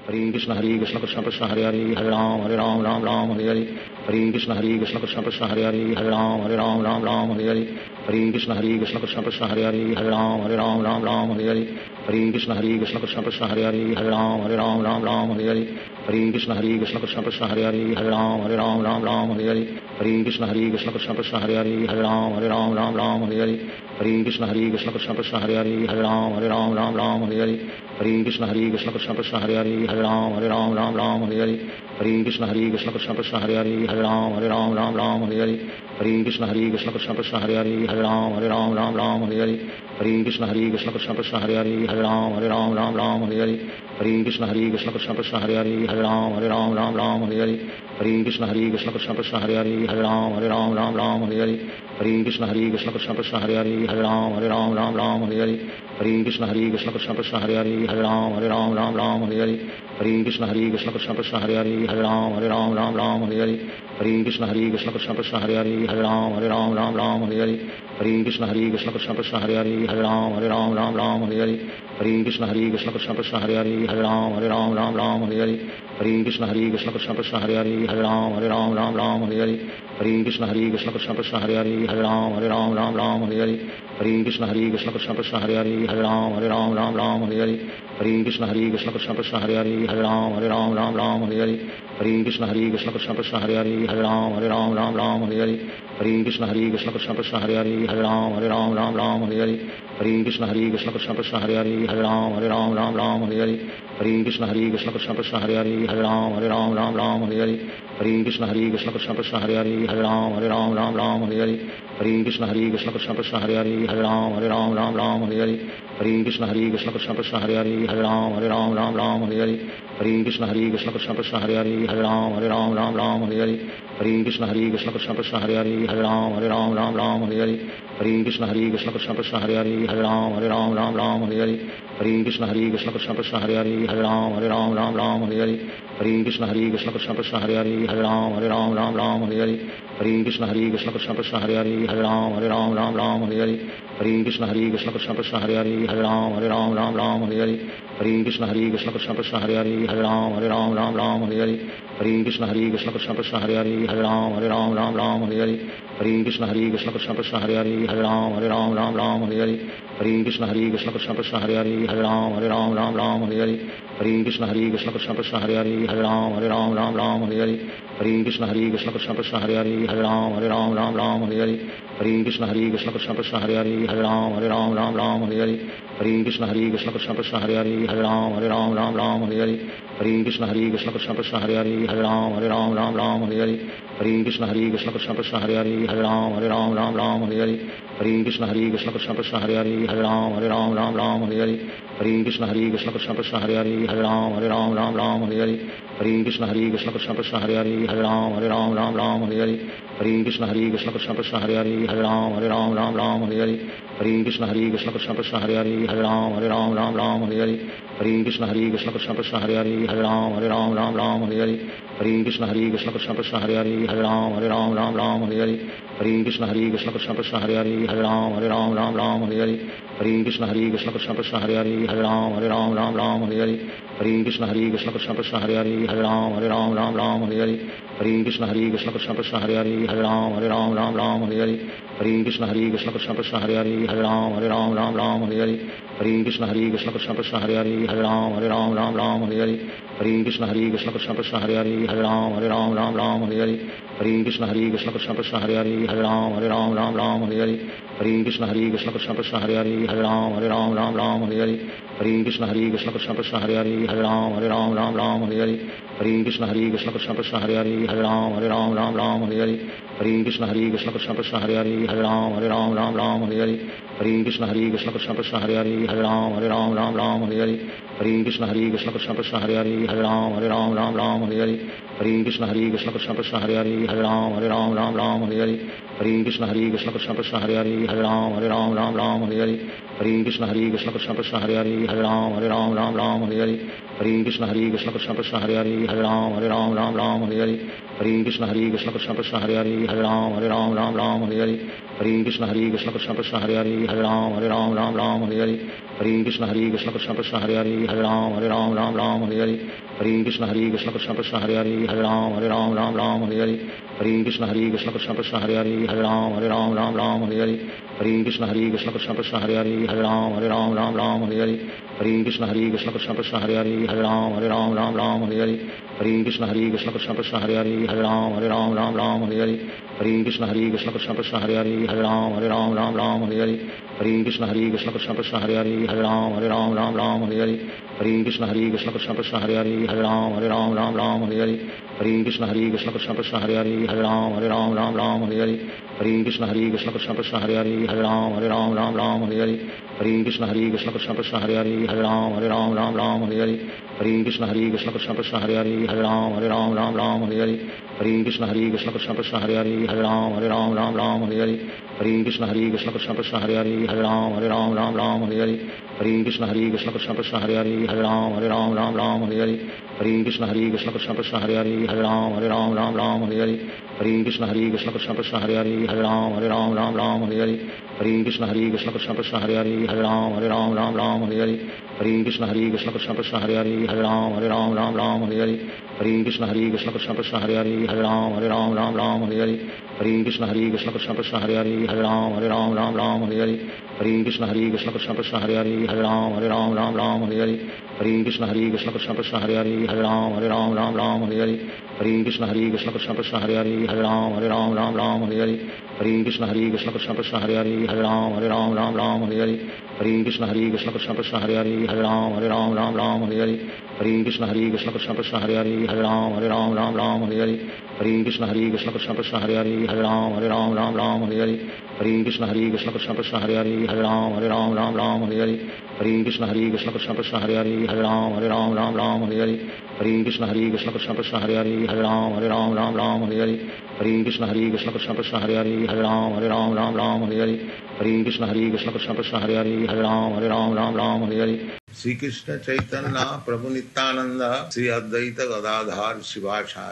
ہری کشن ہری کشن کشن کشن ہری ہری ہر رام ہر رام رام رام ہری ہری ہری کشن ہری کشن کشن کشن ہری ہری ہر رام ہر رام رام رام ہری ہری ہری کشن ہری کشن کشن کشن ہری ہری ہر رام ہر رام رام رام ہری ہری ہری کشن ہری کشن کشن کشن ہری ہری ہر رام ہر رام رام رام ہری ہری ہری کشن ہری کشن کشن کشن ہری ہری ہر رام ہر رام رام رام ہری ہری ہری کشن ہری کشن کشن کشن ہری ہری ہر رام ہر رام رام رام ہری ہری ہری کشن ہری کشن کشن کشن ہری ہری ہر رام ہر رام رام رام ہری ہری ہری کشن ہری کشن کشن کشن ہری ہری ہر رام ہر رام رام رام ہری ہری ہری کشن ہری کشن کشن کشن ہری ہری ہر رام ہر رام رام رام ہری ہری ہری کشن ہری کشن کشن کشن ہری ہری ہر رام ہر رام رام رام ہری ہری ہری کشن ہری کشن کشن کشن ہری ہری ہر رام ہر رام رام رام ہری ہری ہری کشن ہری کشن کشن کشن ہری ہری ہر رام ہر رام رام رام ہری ہری ہری کشن ہری کشن کشن کشن ہری ہری ہر رام ہر رام رام رام ہری ہری ہری کشن ہری کشن کشن کشن ہری ہری ہر رام ہر رام رام رام ہری ہری ہری کشن ہری کشن کشن کشن ہری ہری ہر رام ہر رام رام رام ہری ہری ہری کشن ہری کشن کشن کشن ہری ہری ہر رام ہر رام رام رام ہری ہری ہری کشن ہری کشن کشن کشن ہری ہری ہر رام ہر رام رام رام ہری ہری ہری کشن ہری کشن کشن کشن ہری ہری ہر رام ہر رام رام رام ہری ہری ہری کشن ہری کشن کشن کشن ہری ہری ہر رام ہر رام رام رام ہری ہری ہری کشن ہری کشن کشن کشن ہری ہری ہر رام ہر رام رام رام ہری ہری ہری کشن ہری کشن کشن کشن ہری ہری ہر رام ہر رام رام رام ہری ہری ہری کشن ہری کشن کشن کشن ہری ہری ہر رام ہر رام رام رام ہری ہری ہری کشن ہری کشن کشن کشن ہری ہری ہر رام ہر رام رام رام ہری ہری ہری کشن ہری کشن کشن کشن ہری ہری ہر رام ہر رام رام رام ہری ہری ہری کشن ہری کشن کشن کشن ہری ہری ہر رام ہر رام رام رام ہری ہری ہری کشن ہری کشن کشن کشن ہری ہری ہر رام ہر رام رام رام ہری ہری ہری کشن ہری کشن کشن کشن ہری ہری ہر رام ہر رام رام رام ہری ہری ہری کشن ہری کشن کشن کشن ہری ہری ہر رام ہر رام رام رام ہری ہری ہری کشن ہری کشن کشن کشن ہری ہری ہر رام ہر رام رام رام ہری ہری ہری کشن ہری کشن کشن کشن ہری ہری ہر رام ہر رام رام رام ہری ہری ہری کشن ہری کشن کشن کشن ہری ہری ہر رام ہر رام رام رام ہری ہری ہری کشن ہری کشن کشن کشن ہری ہری ہر رام ہر رام رام رام ہری ہری ہری کشن ہری کشن کشن کشن ہری ہری ہر رام ہر رام رام رام ہری ہری ہری کشن ہری کشن کشن کشن ہری ہری ہر رام ہر رام رام رام ہری ہری ہری کشن ہری کشن کشن کشن ہری ہری ہر رام ہر رام رام رام ہری ہری ہری کشن ہری کشن کشن کشن ہری ہری ہر رام ہر رام رام رام ہری ہری ہری کشن ہری کشن کشن کشن ہری ہری ہر رام ہر رام رام رام ہری ہری ہری کشن ہری کشن کشن کشن ہری ہری ہر رام ہر رام رام رام ہری ہری ہری کشن ہری کشن کشن کشن ہری ہری ہر رام ہر رام رام رام ہری ہری ہری کشن ہری کشن کشن کشن ہری ہری ہر رام ہر رام رام رام ہری ہری ہری کشن ہری کشن کشن کشن ہری ہری ہر رام ہر رام رام رام ہری ہری ہری کشن ہری کشن کشن کشن ہری ہری ہر رام ہر رام رام رام ہری ہری ہری کشن ہری کشن کشن کشن ہری ہری ہر رام ہر رام رام رام ہری ہری ہری کشن ہری کشن کشن کشن ہری ہری ہر رام ہر رام رام رام ہری ہری ہری کشن ہری کشن کشن کشن ہری ہری ہر رام ہر رام رام رام ہری ہری ہری کشن ہری کشن کشن کشن ہری ہری ہر رام ہر رام رام رام ہری ہری ہری کشن ہری کشن کشن کشن ہری ہری ہر رام ہر رام رام رام ہری ہری ہری کشن ہری کشن کشن کشن ہری ہری ہر رام ہر رام رام رام ہری ہری ہری کشن ہری کشن کشن کشن ہری ہری ہر رام ہر رام رام رام ہری ہری ہری کشن ہری کشن کشن کشن ہری ہری ہر رام ہر رام رام رام ہری ہری ہری کشن ہری کشن کشن کشن ہری ہری ہر رام ہر رام رام رام ہری ہری ہری کشن ہری کشن کشن کشن ہری ہری ہر رام ہر رام رام رام ہری ہری ہری کشن ہری کشن کشن کشن ہری ہری ہر رام ہر رام رام رام ہری ہری ہری کشن ہری کشن کشن کشن ہری ہری ہر رام ہر رام رام رام ہری ہری ہری کشن ہری کشن کشن کشن ہری ہری ہر رام ہر رام رام رام ہری ہری ہری کشن ہری کشن کشن کشن ہری ہری ہر رام ہر رام رام رام ہری ہری ہری کشن ہری کشن کشن کشن ہری ہری ہر رام ہر Ram Ram Ram Ram Hare Hare Hare Krishna Hare Krishna ہری ہر رام ہری رام رام رام ہندے ہری ہریم کشن ہری کشنک شنت شاہ ہریا ہر رام ہری رام رام رام ہوں ہری ہریم کشن ہری گھشن کنت شاہ ہریا ہر رام ہری رام رام رام ہوں ہری ہریم کشن ہری وشنک شنت شاہ ہریا ہر رام ہری رام رام رام ہوں ہری ہریم کشن ہری وشنک شنت شاہ ہریا ہر رام ہری رام رام رام ہوں ہری ہریم کشن ہری وشنک شنت شاہ ہر ہری ہر رام ہری رام رام رام ہوں ہری ہریم کشن ہری وشنک شن شاہ ہر ہر رام ہری رام رام رام ہوں ہری ہریم کشن ہری وشنک شنت شاہ ہر ہری ہر رام ہری رام رام رام رام ہری ہری ہری کشن ہری کشن کشن کشن ہری ہری ہر رام ہر رام رام رام ہری ہری ہری کشن ہری کشن کشن کشن ہری ہری ہر رام ہر رام رام رام ہری ہری ہری کشن ہری کشن کشن کشن ہری ہری ہر رام ہر رام رام رام ہری ہری ہری کشن ہری کشن کشن کشن ہری ہری ہر رام ہر رام رام رام ہری ہری ہری کشن ہری کشن کشن کشن ہری ہری ہر رام ہر رام رام رام ہری ہری ہری کشن ہری کشن کشن کشن ہری ہری ہر رام ہر رام رام رام ہری ہری ہری کشن ہری کشن کشن کشن ہری ہری ہر رام ہر رام رام رام ہری ہری ہری کشن ہری کشن کرشا پرش ہریاری ہر رام ہر رام رام رام ہن ہری ہریم کشن ہری کرشن کرشا پرشا ہریاری ہر رام ہری رام رام رام ہری ہری ہریم کشن ہری کرشن کرشا پرشا ہریاری ہر رام ہری رام رام رام ہری ہری ہری کشن ہری کرشا پرشا ہریاری ہر رام ہری رام رام رام ہری ہری ہری کشن ہری کشن کشا پرشا ہریاری ہر رام ہری رام رام رام ہری ہری ہری کشن ہری کشن کشا پرشا ہریاری ہر رام ہری رام رام رام ہری ہری ہری کشن ہری کشن کشا پرشا ہریاری ہر رام ہری رام رام رام ہری ہری ہریم کشن ہری کشن کشمپ پرشا ہریاری ہر رام ہر رام رام رام رام ہری ہری ہری کشن ہری کشن کشن کشن ہری ہری ہر رام ہری رام رام رام ہری ہری ہری کشن ہری کشن کشن کشن ہری ہری ہر رام ہری رام رام رام ہری ہری ہری کشن ہری کشن کشن کشن ہری ہری ہر رام ہری رام رام رام ہری ہری ہری کشن ہری کشن کشن کشن ہری ہری ہر رام ہری رام رام رام ہری ہری ہری کشن ہری کشن کشن کشن ہری ہری ہر رام ہری رام رام رام ہری ہری ہری کشن ہری کشن کشن کشن ہری ہری ہر رام ہری رام رام رام ہری ہری ہری کشن ہری کشن کشن کشن ہری ہری ہر رام ہری رام رام رام ہری ہری ہری کشن ہری کشن کشن پرشا ہری ہری ہر رام ہری رام رام رام ہری ہری ہری کشن ہری کشن کشن ہری ہری ہر رام ہری رام رام رام ہری ہری ہری کشن ہری کشن کشن ہری ہری ہر رام ہری رام رام رام ہری ہری ہری کشن ہری کشن کشن پرشا ہری ہری ہر رام ہری رام رام رام ہری ہری ہری کشن ہری کرشہ راری ہر رام ہری رام رام رام ہری ہری ہری کشن ہری کشن کشن ہری ہری ہر رام ہری رام رام رام ہری ہری ہری کشن ہری کشن کشن ہری ہری ہر رام ہری رام رام رام ہری ہری ہری کشن ہری کشن کشن ہری ہری ہر رام ہری رام رام رام رام ہری ہری ہری کشن ہری کشن کشن کشن ہری ہری ہر رام ہری رام رام رام ہری ہری ہری کشن ہری کشن کشن کشن ہری ہری ہر رام ہری رام رام رام ہری ہری ہری کشن ہری کشن کشن کشن ہری ہری ہر رام ہری رام رام رام ہری ہری ہری کشن ہری کشن کشن کشن ہری ہری ہر رام ہری رام رام رام ہری ہری ہری کشن ہری کشن کشن کشن ہری ہری ہر رام ہری رام رام رام ہری ہری ہری کشن ہری کشن کشن کشن ہری ہری ہر رام ہری رام رام رام ہری ہری ہری کشن ہری کشن کشن کشن ہری ہری ہر رام ہری رام رام رام ہری ہری ہری کشن ہری کرش ہرحری ہر رام ہری رام رام رام ہری ہری ہریم کشن ہری کرش ہرحری ہر رام ہر رام رام رام ہر ہری ہریم کشن ہری کرش ہر ہری ہر رام ہری رام رام رام ہر ہری ہریم کشن ہری کرش ہرحری ہر رام ہر رام رام رام ہر ہری ہریم کشن ہری کرش ہرحری ہر رام ہر رام رام رام ہر ہری ہریم کشن ہری کرش ہریاری ہر رام ہر رام رام رام ہر ہری شریق چھو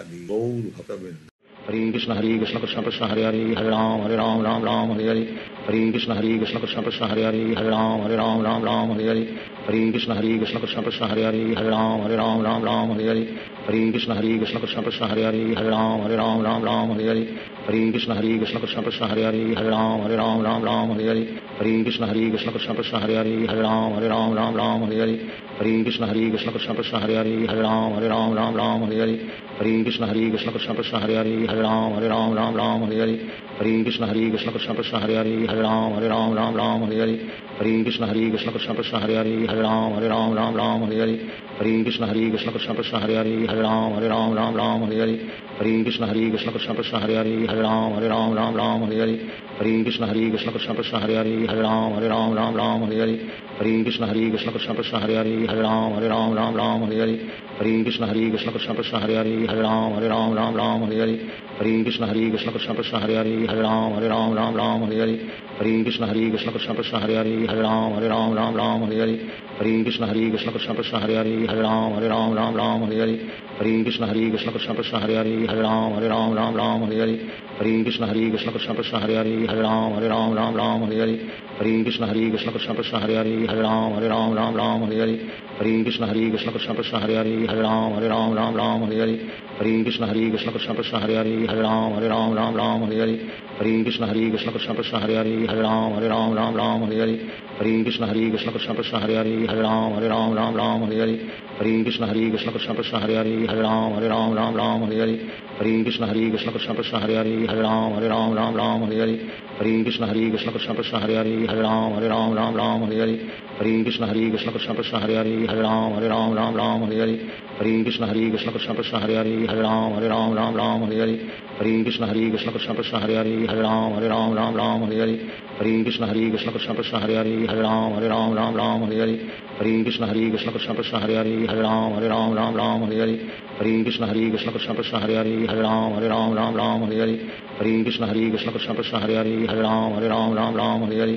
نی ادا ہری کشن ہری کشن کشن کشن ہری ہری ہر رام ہری رام رام رام ہری ہری ہری کشن ہری کشن کشن کشن ہری ہری ہر رام ہری رام رام رام ہری ہری ہری کشن ہری کشن کشن کشن ہری ہری ہر رام ہری رام رام رام ہری ہری ہری کشن ہری کشن کشن کشن ہری ہری ہر رام ہری رام رام رام ہری ہری ہری کشن ہری کشن کشن کشن ہری ہری ہر رام ہری رام رام رام ہری ہری ہری کشن ہری کشن کشن کشن ہری ہری رام ہری رام رام رام ہری ہری ہری کشن ہری کشن کشن کشن ہری ہری رام ہری رام رام رام ہری ہری ہری کشن ہری کشن کشن کشن ہری ہری ہر رام ہری رام رام رام ہری ہری ہری کشن ہری کشن کشن کشن ہری ہری ہر رام ہری رام رام رام ہری ہری ہری کشن ہری کشن کشن کشن ہری ہری ہر رام ہری رام رام رام ہری ہری ہری کشن ہری کشن کشن کشن ہری ہری ہر رام ہری رام رام رام ہری ہری ہری کشن ہری کشن کشن کشن ہری ہری ہر رام ہری رام رام رام ہری ہری ہری کشن ہری کشن کشن کشن ہری ہری ہر رام ہر رام رام رام ہری ہری ہریم کشن ہری کشن کشن پرش ہریاری ہر رام ہر رام رام رام ہری ہری ہریم کشن ہری کرشا ہریاری ہر رام ہر رام رام رام ہری ہری ہری کرش ہریا ہر رام ہر رام رام رام ہری ہری ہرین کشن ہری کشن کشن پرشا ہریاری ہر رام ہر رام رام رام ہری ہری ہریم کشن ہری کشن کشن پرشا ہریاری ہر رام ہر رام رام رام ہری ہری ہریم کشن ہری کشن کشن پرشا ہر ہری ہر رام ہری رام رام رام ہر ہری ہریم کشن ہری کرش ہریا ہر رام ہر رام رام رام ہری ہری Hare Krishna Hare Krishna Krishna Krishna Hare Hare Hare Ram Hare Ram Ram Ram Hare Hare Hare Krishna Hare Krishna Krishna Krishna Hare Hare Hare Ram Hare Ram Ram Ram Hare Hare ہری کشن ہری کشن کشن کشن ہری ہری ہر رام ہر رام رام رام ہری ہری ہری کشن ہری کشن کشن کشن ہری ہری ہر رام ہر رام رام رام ہری ہری ہری کشن ہری کشن کشن کشن ہری ہری ہر رام ہر رام رام رام ہری ہری ہری کشن ہری کشن کشن کشن ہری ہری ہر رام ہر رام رام رام ہری ہری ہری کشن ہری کشن کشن کشن ہری ہری ہر رام ہر رام رام رام ہری ہری ہری کشن ہری کشن کشن کشن ہری ہری ہر رام ہر رام رام رام ہری ہری ہری کشن ہری کشن کشن کشن ہری ہری ہر رام ہر رام رام رام ہری ہری ہری کشن ہری کشن کشن کشن ہری ہری ہر رام ہر رام رام رام ہری ہری ہری کشن ہری کشن کشن کشن ہری ہری ہر رام ہر رام رام رام ہری ہری ہری کشن ہری کشن کشن کشن ہری ہری ہر رام ہر رام رام رام ہری ہری ہری کشن ہری کشن کشن کشن ہری ہری ہر رام ہر رام رام رام ہری ہری ہری کشن ہری کشن کشن کشن ہری ہری ہر رام ہر رام رام رام ہری ہری ہری کشن ہری کشن کشن کشن ہری ہری ہر رام ہر رام رام رام ہری ہری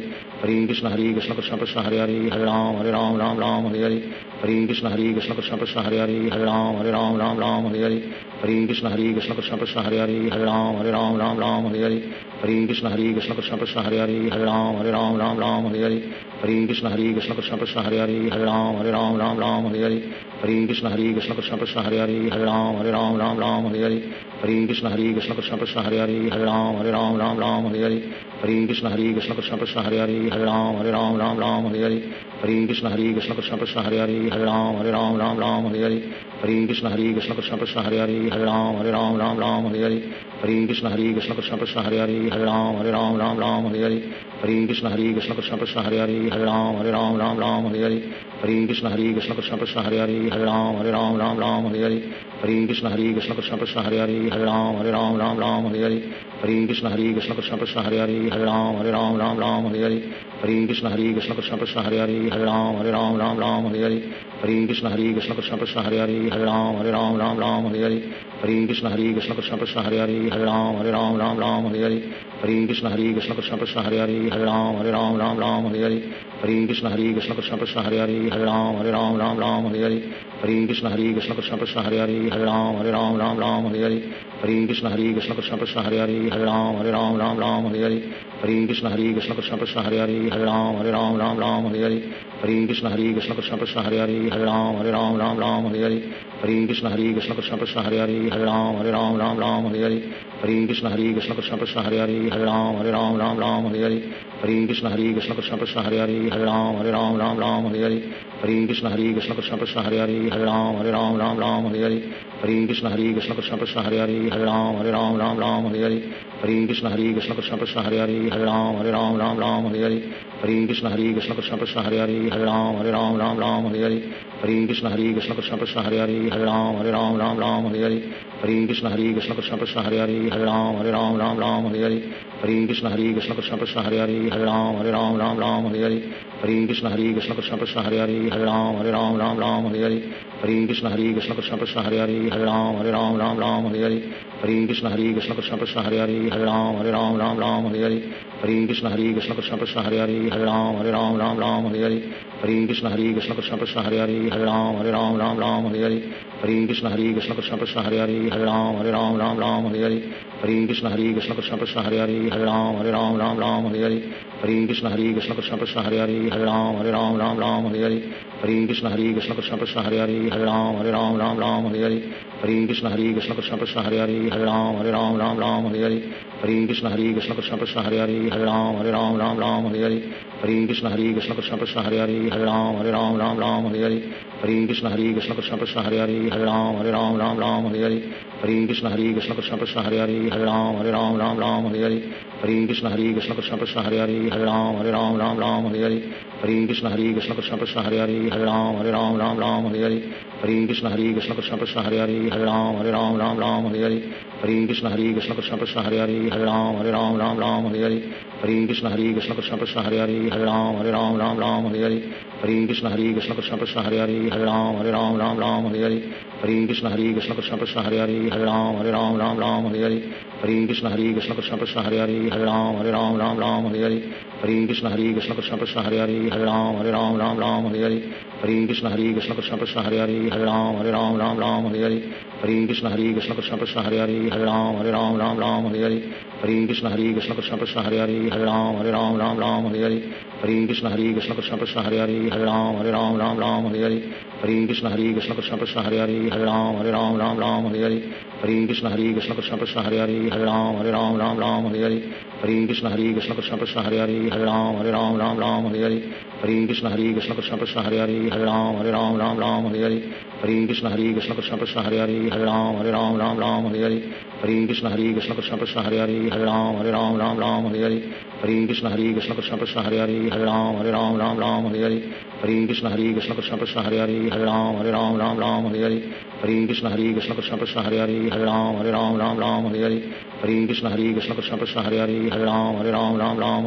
ہری کشن ہری کشن کشن کشن ہری ہری ہر رام ہر رام رام رام ہری ہری ہری کشن ہری کشن کشن کشن ہری ہری ہر رام ہر رام رام رام ہری ہری ہری کشن ہری کشن کشن کشن ہری ہری ہر رام ہر رام رام رام ہری ہری ہری کشن ہری کشن کشن کشن ہری ہری ہر رام ہر رام رام رام ہری ہری ہری کشن ہری کشن کشن کشن ہری ہری ہر رام ہر رام رام رام ہری ہری ہری کشن ہری کشن کشن کشن ہری ہری ہر رام ہر رام رام رام ہری ہری ہری کشن ہری کشن کشن کشن ہری ہری ہر رام ہر رام رام رام ہری ہری ہری کشن ہری کشن کشن کشن ہری ہری ہر رام ہر رام رام رام ہری ہری ہری کشن ہری کشن کشن کشن ہری ہری ہر رام ہر رام رام رام ہری ہری ہری کشن ہری کشن کشن کشن ہری ہری ہر رام ہر رام رام رام ہری ہری ہری کشن ہری کشن کشن کشن ہری ہری ہر رام ہر رام رام رام ہری ہری ہری کشن ہری کشن کشن کشن ہری ہری ہر رام ہر رام رام رام ہری ہری ہری کشن ہری کشن کشن کشن ہری ہری ہر رام ہر رام رام رام ہری ہری ہری کشن ہری کشن کشن کشن ہری ہری ہر رام ہر رام رام رام ہری ہری ہری کشن ہری کشن کشن کشن ہری ہری ہر رام ہر رام رام رام ہری ہری ہری کشن ہری کشن کشن کشن ہری ہری ہر رام ہر رام رام رام ہری ہری ہری کشن ہری کشن کشن کشن ہری ہری ہر رام ہر رام رام رام ہری ہری ہری کشن ہری کشن کشن کشن ہری ہری ہر رام ہر رام رام رام ہری ہری ہری کشن ہری کشن کشن کشن ہری ہری ہر رام ہر رام رام رام ہری ہری ہری کشن ہری کشن کشن کشن ہری ہری ہر رام ہر رام رام رام ہری ہری ہری کشن ہری کشن کشن کشن ہری ہری ہر رام ہر رام رام رام ہری ہری ہری کشن ہری کشن کشن کشن ہری ہری ہر رام ہر رام رام رام ہری ہری ہری کشن ہری کشن کشن کشن ہری ہری ہر رام ہر رام رام رام ہری ہری ہری کشن ہری کشن کشن کشن ہری ہری ہر رام ہر رام رام رام ہری ہری ہری کشن ہری کشن کشن کشن ہری ہری ہر رام ہر رام رام رام ہری ہری ہری کشن ہری کشن کشن کشن ہری ہری ہر رام ہر رام رام رام ہری ہری ہری کشن ہری کشن کشن کشن ہری ہری ہر رام ہر رام رام رام ہری ہری ہری کشن ہری کشن کشن کشن ہری ہری ہر رام ہر رام رام رام ہری ہری ہری کشن ہری کشن کشن کشن ہری ہری ہر رام ہر رام رام رام ہری ہری ہری کشن ہری کشن کشن کشن ہری ہری ہر رام ہر رام رام رام ہری ہری ہری کشن ہری کشن کشن کشن ہری ہری ہر رام ہر رام رام رام ہری ہری ہری کشن ہری کشن کشن کشن ہری ہری ہر رام ہر رام رام رام ہری ہری ہری کشن ہری کشن کشن کشن ہری ہری ہر رام ہر رام رام رام ہری ہری ہری کشن ہری کشن کشن کشن ہری ہری ہر رام ہر رام رام رام ہری ہری ہری کشن ہری کشن کشن کشن ہری ہری ہر رام ہر رام رام رام ہری ہری ہری کشن ہری کشن کشن کشن ہری ہری ہر رام ہر رام رام رام ہری ہری ہری کشن ہری کشن کشن کشن ہری ہری ہر رام ہر رام رام رام ہری ہری ہری کشن ہری کشن کشن کشن ہری ہری ہر رام ہر رام رام رام ہری ہری ہری کشن ہری کشن کشن کشن ہری ہری ہر رام ہر رام رام رام ہری ہری ہری کشن ہری کشن کشن کشن ہری ہری ہر رام ہری رام رام رام ہری ہری ہری کشن ہری کشن کشن کشن ہری ہری ہر رام ہر رام رام رام ہری ہری ہری کشن ہری کشن کشن کشن ہری ہری ہر رام ہر رام رام رام ہری ہری ہری کشن ہری کشن کشن کشن ہری ہری ہر رام ہر رام رام رام ہری ہری ہری کشن ہری کشن کشن کشن ہری ہری ہر رام ہر رام رام رام ہری ہری ہری کشن ہری کشن کشن کشن ہری ہری ہر رام ہر رام رام رام ہری ہری ہری کشن ہری کشن کشن کشن ہری ہری ہر رام ہر رام رام رام ہری ہری ہری کشن ہری کشن کشن کشن ہری ہری ہر رام ہر رام رام رام ہری ہری ہری کشن ہری کشن کشن کشن ہری ہری ہر رام ہر رام رام رام ہری ہری ہری کشن ہری کشن کشن کشن ہری ہری ہر رام ہر رام رام رام ہری ہری ہری کشن ہری کشن کشن کشن ہری ہری ہر رام ہر رام رام رام ہری ہری ہری کشن ہری کشن کشن کشن ہری ہری ہر رام ہر رام رام رام ہری ہری ہری کشن ہری کشن کشن کشن ہری ہری ہر رام ہر رام رام رام ہری ہری ہری کشن ہری کشن کشن کشن ہری ہری ہر رام ہر رام رام رام ہری ہری ہری کشن ہری کشن کشن کشن ہری ہری ہر رام ہر رام رام رام ہری ہری ہری کشن ہری کشن کشن کشن ہری ہری ہر رام ہر رام رام رام ہری ہری ہری کشن ہری کشن کشن کشن ہری ہری ہر رام ہر رام رام رام ہری ہری ہری ہری کشن ہری کشن کشن کشن ہری ہری ہر رام ہر رام رام رام ہری ہری ہری کشن ہری کشن کشن کشن ہری ہری ہر رام ہر رام رام رام ہری ہری ہری کشن ہری کشن کشن کشن ہری ہری ہر رام ہر رام رام رام ہری ہری ہری کشن ہری کشن کشن کشن ہری ہری ہر رام ہر رام رام رام ہری ہری ہری کشن ہری کشن کشن کشن ہری ہری ہر رام ہر رام رام رام ہری ہری ہری کشن ہری کشن کشن کشن ہری ہری ہر رام ہر رام رام رام ہری ہری ہری کشن ہری کشن کشن کشن ہری ہری ہر رام ہر رام رام رام ہری ہری ہری کشن ہری کشن کشن کشن ہری ہری ہر رام ہر رام رام رام ہری ہری ہری کشن ہری کشن کشن کشن ہری ہری ہر رام ہر رام رام رام ہری ہری ہری کشن ہری کشن کشن کشن ہری ہری ہر رام ہر رام رام رام ہری ہری ہری کشن ہری کشن کشن کشن ہری ہری ہر رام ہر رام رام رام ہری ہری ہری کشن ہری کشن کشن کشن ہری ہری ہر رام ہر رام رام رام ہری ہری ہری کشن ہری کشن کشن کشن ہری ہری ہر رام ہر رام رام رام ہری ہری ہری کشن ہری کشن کشن کشن ہری ہری ہر رام ہر رام رام رام ہری ہری ہری کشن ہری کشن کشن کشن ہری ہری ہر رام ہر رام رام رام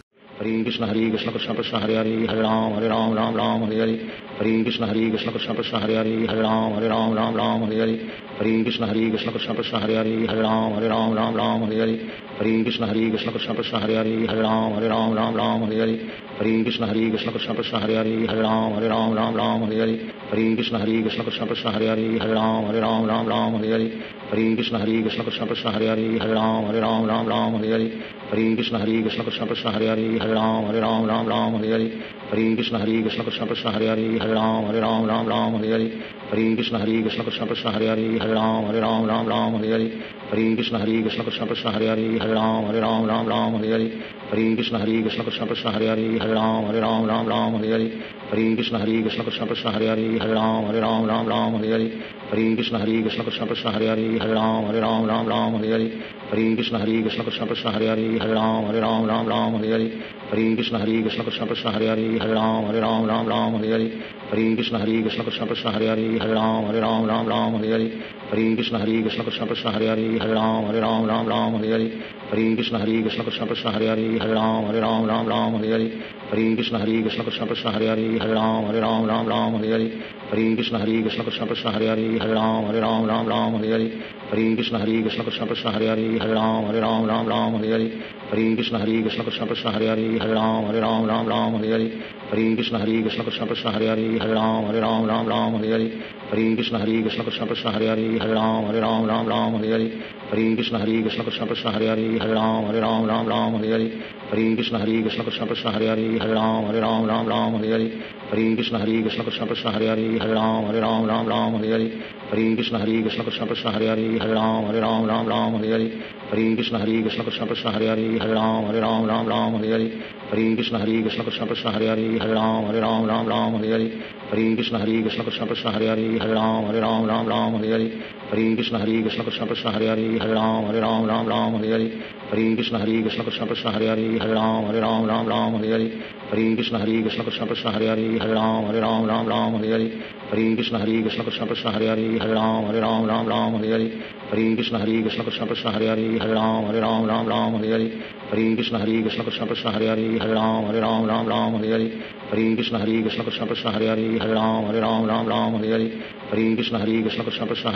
ہری کشن ہری کشن کشن کشن ہری ہری ہر رام ہر رام رام رام ہری ہری ہری کشن ہری کشن کشن کشن ہری ہری ہر رام ہر رام رام رام ہری ہری ہری کشن ہری کشن کشن کشن ہری ہری ہر رام ہر رام رام رام ہری ہری ہری کشن ہری کشن کشن کشن ہری ہری ہر رام ہر رام رام رام ہری ہری ہری کشن ہری کشن کشن کشن ہری ہری ہر رام ہر رام رام رام ہری ہری ہری کشن ہری کشن کشن کشن ہری ہری ہر رام ہر رام رام رام ہری ہری ہری کشن ہری کشن کشن کشن ہری ہری ہر رام ہر رام رام رام ہری ہری ہری کشن ہری کشن کشن پرشا ہری ہری ہر رام ہر رام رام رام ہری ہری ہری کشن ہری کشن کشن کشن ہری ہری ہر رام ہر رام رام رام ہری ہری ہری کشن ہری کشن کشن کشن ہری ہری ہر رام ہر رام رام رام ہری ہری ہری کشن ہری کشن کشن کشن ہری ہری ہر رام ہر رام رام رام ہری ہری ہری کشن ہری کشن کشن کشن ہری ہری ہر رام ہری رام رام رام ہری ہری ہری کشن ہری کشن کشن کشن ہری ہری ہر رام ہر رام رام رام ہری ہری ہری کشن ہری کشن کشن کشن ہری ہری ہر رام ہر رام رام رام ہری ہری ہری کشن ہری کشن کشن کشن ہری ہری ہر رام ہر رام رام رام ہری ہری ہری کشن ہری کشن کشن کشن ہری ہری ہر رام ہر رام رام رام ہری ہری ہری کشن ہری کشن کشن کشن ہری ہری ہر رام ہر رام رام رام ہری ہری ہری کشن ہری کشن کشن کشن ہری ہری ہر رام ہر رام رام رام ہری ہری ہری کشن ہری کشن کشن کشن ہری ہری ہر رام ہر رام رام رام ہری ہری ہری کشن ہری کشن کشن کشن ہری ہری ہر رام ہر رام رام رام ہری ہری ہری کشن ہری کشن کشن کشن ہری ہری ہر رام ہر رام رام رام ہری ہری ہری کشن ہری کشن کشن کشن ہری ہری ہر رام ہر رام رام رام ہری ہری ہری کشن ہری کشن کشن کشن ہری ہری ہر رام ہر رام رام رام ہری ہری ہری کشن ہری کشن کشن کشن ہری ہری ہر رام ہر رام رام رام ہری ہری ہری کشن ہری کشن کشن کشن ہری ہری ہر رام ہر رام رام رام ہری ہری ہری کشن ہری کشن کشن کشن ہری ہری ہر رام ہر رام رام رام ہری ہری ہری کشن ہری کشن کشن کشن ہری ہری ہر رام ہر رام رام رام ہری ہری ہری کشن ہری کشن کشن کشن ہری ہری ہر رام ہر رام رام رام ہری ہری ہری کشن ہری کشن کشن کشن ہری ہری ہر رام ہر رام رام رام ہری ہری ہری کشن ہری کشن کشن کشن ہری ہری ہر رام ہر رام رام رام ہری ہری ہری کشن ہری کشن کشن کشن ہری ہری ہر رام ہری رام رام رام ہری ہری ہری کشن ہری کشن کشن کشن ہری ہری ہر رام ہر رام رام رام ہری ہری ہری کشن ہری کشن کشن کشن ہری ہری ہر رام ہر رام رام رام ہری ہری ہری کشن ہری کشن کشن کشن ہری ہری ہر رام ہر رام رام رام ہری ہری ہری کشن ہری کشن کشن کشن ہری ہری ہر رام ہری رام رام رام ہری ہری ہری کشن ہری کشن کشن کشن ہری ہری ہر رام ہری رام رام رام ہری ہری ہری کشن ہری کشن کشن کشن ہری ہری ہر رام ہر رام رام رام ہری ہری ہری کشن ہری کشن کشن کشن ہری ہری ہری ہری رام ہری رام رام ہری ہری ہری کشن ہری کشن کشن پرشا ہر ہر رام ہری رام رام ہری ہری ہری کشن ہری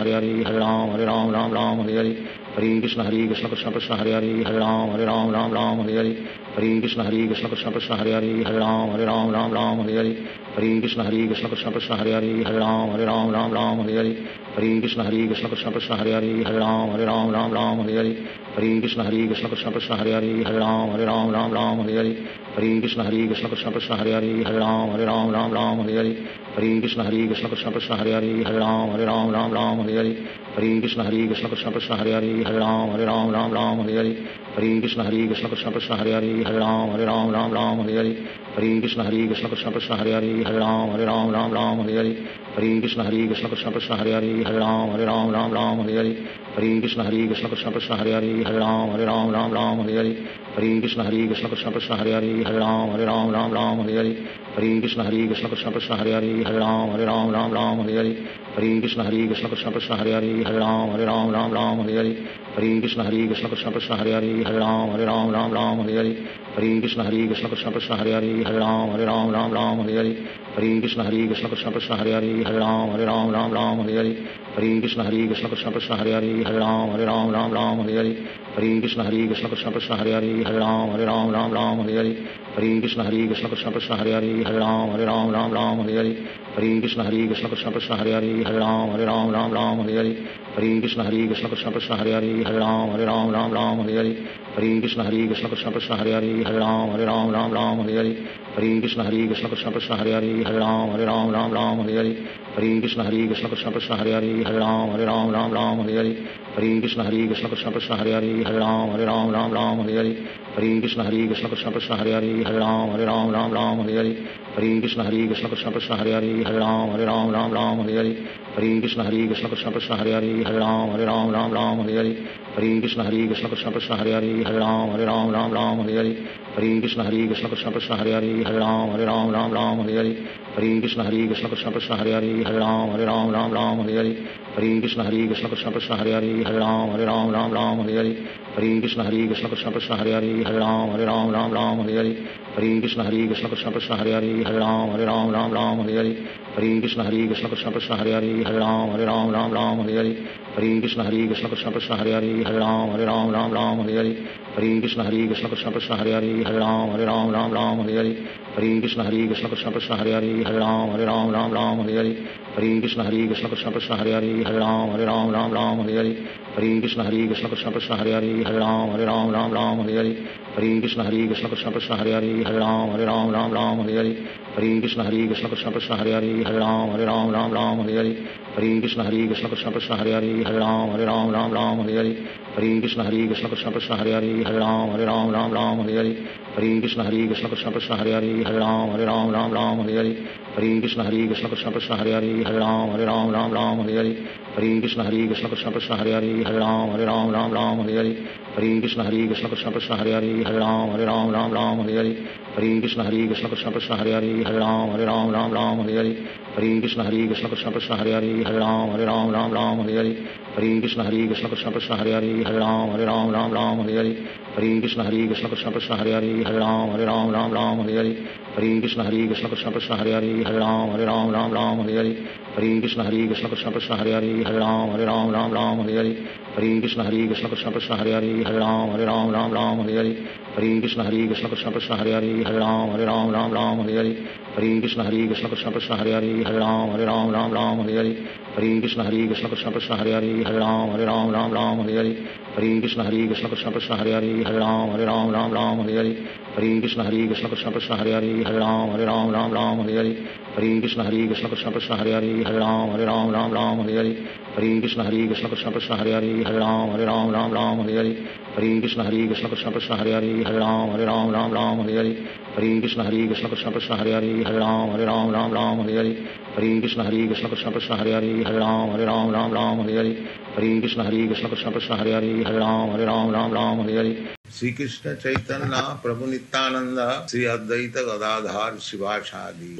ہریاری ہر رام ہری رام رام رام ہری ہری ہرین کرشن پرش ہر ہر رام ہری رام رام ہری ہری ہرین کرشن پرش ہر حری ہر رام ہری رام رام ہری ہری کشن کرشن کشن ہر حری ہر رام ہری رام رام ہری ہری ہرین کری کرشہر ہر رام ہری رام رام ہری ہرین کشن ہری کرش ہر ہر رام رام رام ہری ہری ہری کشن ہری کشن کشن کشن ہری ہری ہر رام ہر رام رام رام ہری ہری ہری کشن ہری کشن کشن کشن ہری ہری ہر رام ہر رام رام رام ہری ہری ہری کشن ہری کشن کشن کشن ہری ہری ہر رام ہر رام رام رام ہری ہری ہری کشن ہری کشن کشن کشن ہری ہری ہر رام ہر رام رام رام ہری ہری ہری کشن ہری کشن کشن کشن ہری ہری ہر رام ہر رام رام رام ہری ہری ہری کشن ہری کشن کشن کشن ہری ہری ہر رام ہر رام رام رام ہری ہری ہری کشن ہری کشن کشن کشن ہری ہری ہر رام ہر رام رام رام ہری ہری ہری کشن ہری کشن کشن کشن ہری ہری ہر رام ہری رام رام رام ہری ہری ہری کشن ہری کشن کشن کشن ہری ہری ہر رام ہری رام رام رام ہری ہری ہری کشن ہری کشن کشن کشن ہری ہری ہر رام ہری رام رام رام ہری ہری ہری کشن ہری کشن کشن کشن ہری ہری ہر رام ہری رام رام رام ہری ہری ہری کشن ہری کشن کشن کشن ہری ہری ہر رام ہری رام رام رام ہری ہری ہری کشن ہری کشن کشن کشن ہری ہری ہر رام ہری رام رام رام ہری ہری ہری کشن ہری کشن کشن کشن ہری ہری ہر رام ہری رام رام رام ہری ہری ہری کشن ہری کشن کشن کشن ہری ہری ہر رام ہری رام رام رام ہری کشن ہری گھن کش پرشا ہر ہری ہر رام ہری رام رام رام ہری ہری ہریم کشن ہری کشن کشن پرش ہر ہری ہر رام ہری رام رام رام ہری ہری ہریم کشن ہری کشن کشن پرش ہریاری ہر رام ہری رام رام رام ہری ہری ہرین کشن ہری کری ہر رام ہری رام رام رام ہری ہری ہری کشن ہری کری ہر رام ہری رام رام رام ہری ہری ہریم کشن ہری کرشا ہریا ہری رام ہری رام رام رام ہر ہری ہریم کشن ہری کھن کشن پرشا ہر ہری ہری رام ہری رام رام رام ہری ہری ہریم کشن ہری کر کرشن ہری ہری ہر رام ہر رام رام رام ہری ہری ہری کشن ہری کشن کشن پرشا ہری ہری ہر رام ہر رام رام رام ہری ہری ہری کشن ہری کہ ہریاری ہر رام ہر رام رام رام ہری ہری ہری کشن ہری کرش ہریاری ہر رام ہر رام رام رام ہری ہری ہری کشن ہری کرشا ہریاری ہر رام ہر رام رام رام ہری ہری ہری کشن ہری کرشا ہریاری ہر رام ہر رام رام رام ہری ہری ہری کشن ہری کشن کشن پرش ہری ہری ہر رام ہر رام رام رام ہری ہری ہری کشن ہری کرشن کشن ہری ہری ہر رام ہر رام رام رام رام ہری ہری ہری کشن ہری کشن کشن کشن ہری ہری ہری رام ہری رام رام رام ہری ہری ہری کشن ہری کشن کشن کشن ہری ہری ہری رام ہری رام رام رام ہری ہری ہری کشن ہری کشن کشن کشن ہری ہری ہری رام ہری رام رام رام ہری ہری ہری کشن ہری کشن کشن کشن ہری ہری ہری رام ہری رام رام رام ہری ہری ہری کشن ہری کشن کشن کشن ہری ہری ہری رام ہری رام رام رام ہری ہری ہری کشن ہری کشن کشن کشن ہری ہری ہری رام ہری رام رام رام ہری ہری ہری کشن ہری کشن کشن کشن ہری ہری ہری رام ہری رام رام رام ہری ہری ہری کشن ہری کشن شنت ہری ہری ہر رام ہر رام رام رام ہری ہری ہری کشن ہری وشنک شن شاہ ہری ہری ہر رام ہری رام رام رام ہری ہری ہری کشن ہری گشنک شنت ہری ہری ہر رام ہری رام رام رام ہری ہری ہری کشن ہری گھشن کشن ہری ہری ہر رام ہری رام رام رام ہری ہری ہری کشن ہری وشنک شنت ہری ہری ہر رام ہری رام رام رام ہری ہری ہری کشن ہری وشنک شنت ہری ہری ہر رام ہری رام رام رام ہری ہری ہری کشن ہری کشنک شنت شاہ ہری ہری ہر رام ہری رام رام رام ہری ہری ہری کشن ہری وشنک شنت شاہ ہری ہری رام ہری رام رام رام رام ہری ہری ہری کشن ہری کشن کشن کشن ہری ہری ہر رام ہری رام رام رام ہری ہری ہری کشن ہری کشن کشن کشن ہری ہری ہر رام ہری رام رام رام ہری ہری ہری کشن ہری کشن کشن کشن ہری ہری ہر رام ہری رام رام رام ہری ہری ہری کشن ہری کشن کشن کشن ہری ہری ہر رام ہری رام رام رام ہری ہری ہری کشن ہری کشن کشن کشن ہری ہری ہر رام ہری رام رام رام ہری ہری ہری کشن ہری کشن کشن کشن ہری ہری ہر رام ہری رام رام رام ہری ہری ہری کشن ہری کشن کشن کشن ہری ہری ہر رام ہری رام رام رام ہری ہری ہری کشن ہری کشن کشن پشا ہری ہری ہر رام ہر رام رام رام ہری ہری ہری کشن ہری کشن کشن ہری ہری ہر رام ہر رام رام رام ہری ہری ہری کشن ہری کہ ہر ہری ہری ہر رام ہر رام رام رام ہری ہری ہری کشن ہری کشن کشم ہری ہری ہر رام ہر رام رام رام ہری ہری ہری کشن ہری کشن کشن ہری ہری ہر رام ہر رام رام رام ہری ہری ہری کشن ہری کرشا ہریاری ہر رام ہر رام رام رام ہری ہری ہری کشن ہری کرشا ہر ہری ہری ہر رام ہر رام رام رام ہری ہری ہری کشن ہری کشن کشن ہری ہری ہر رام ہر رام ہرین ہری کرش ہری ہری ہر رام ہری رام رام رام ہری ہری ہرین کرش ہری ہر رام ہری رام رام رام ہری ہری ہریم کرش ہری ہری ہر رام ہری رام رام رام ہری ہری شری کشت نی ادت شیواچاری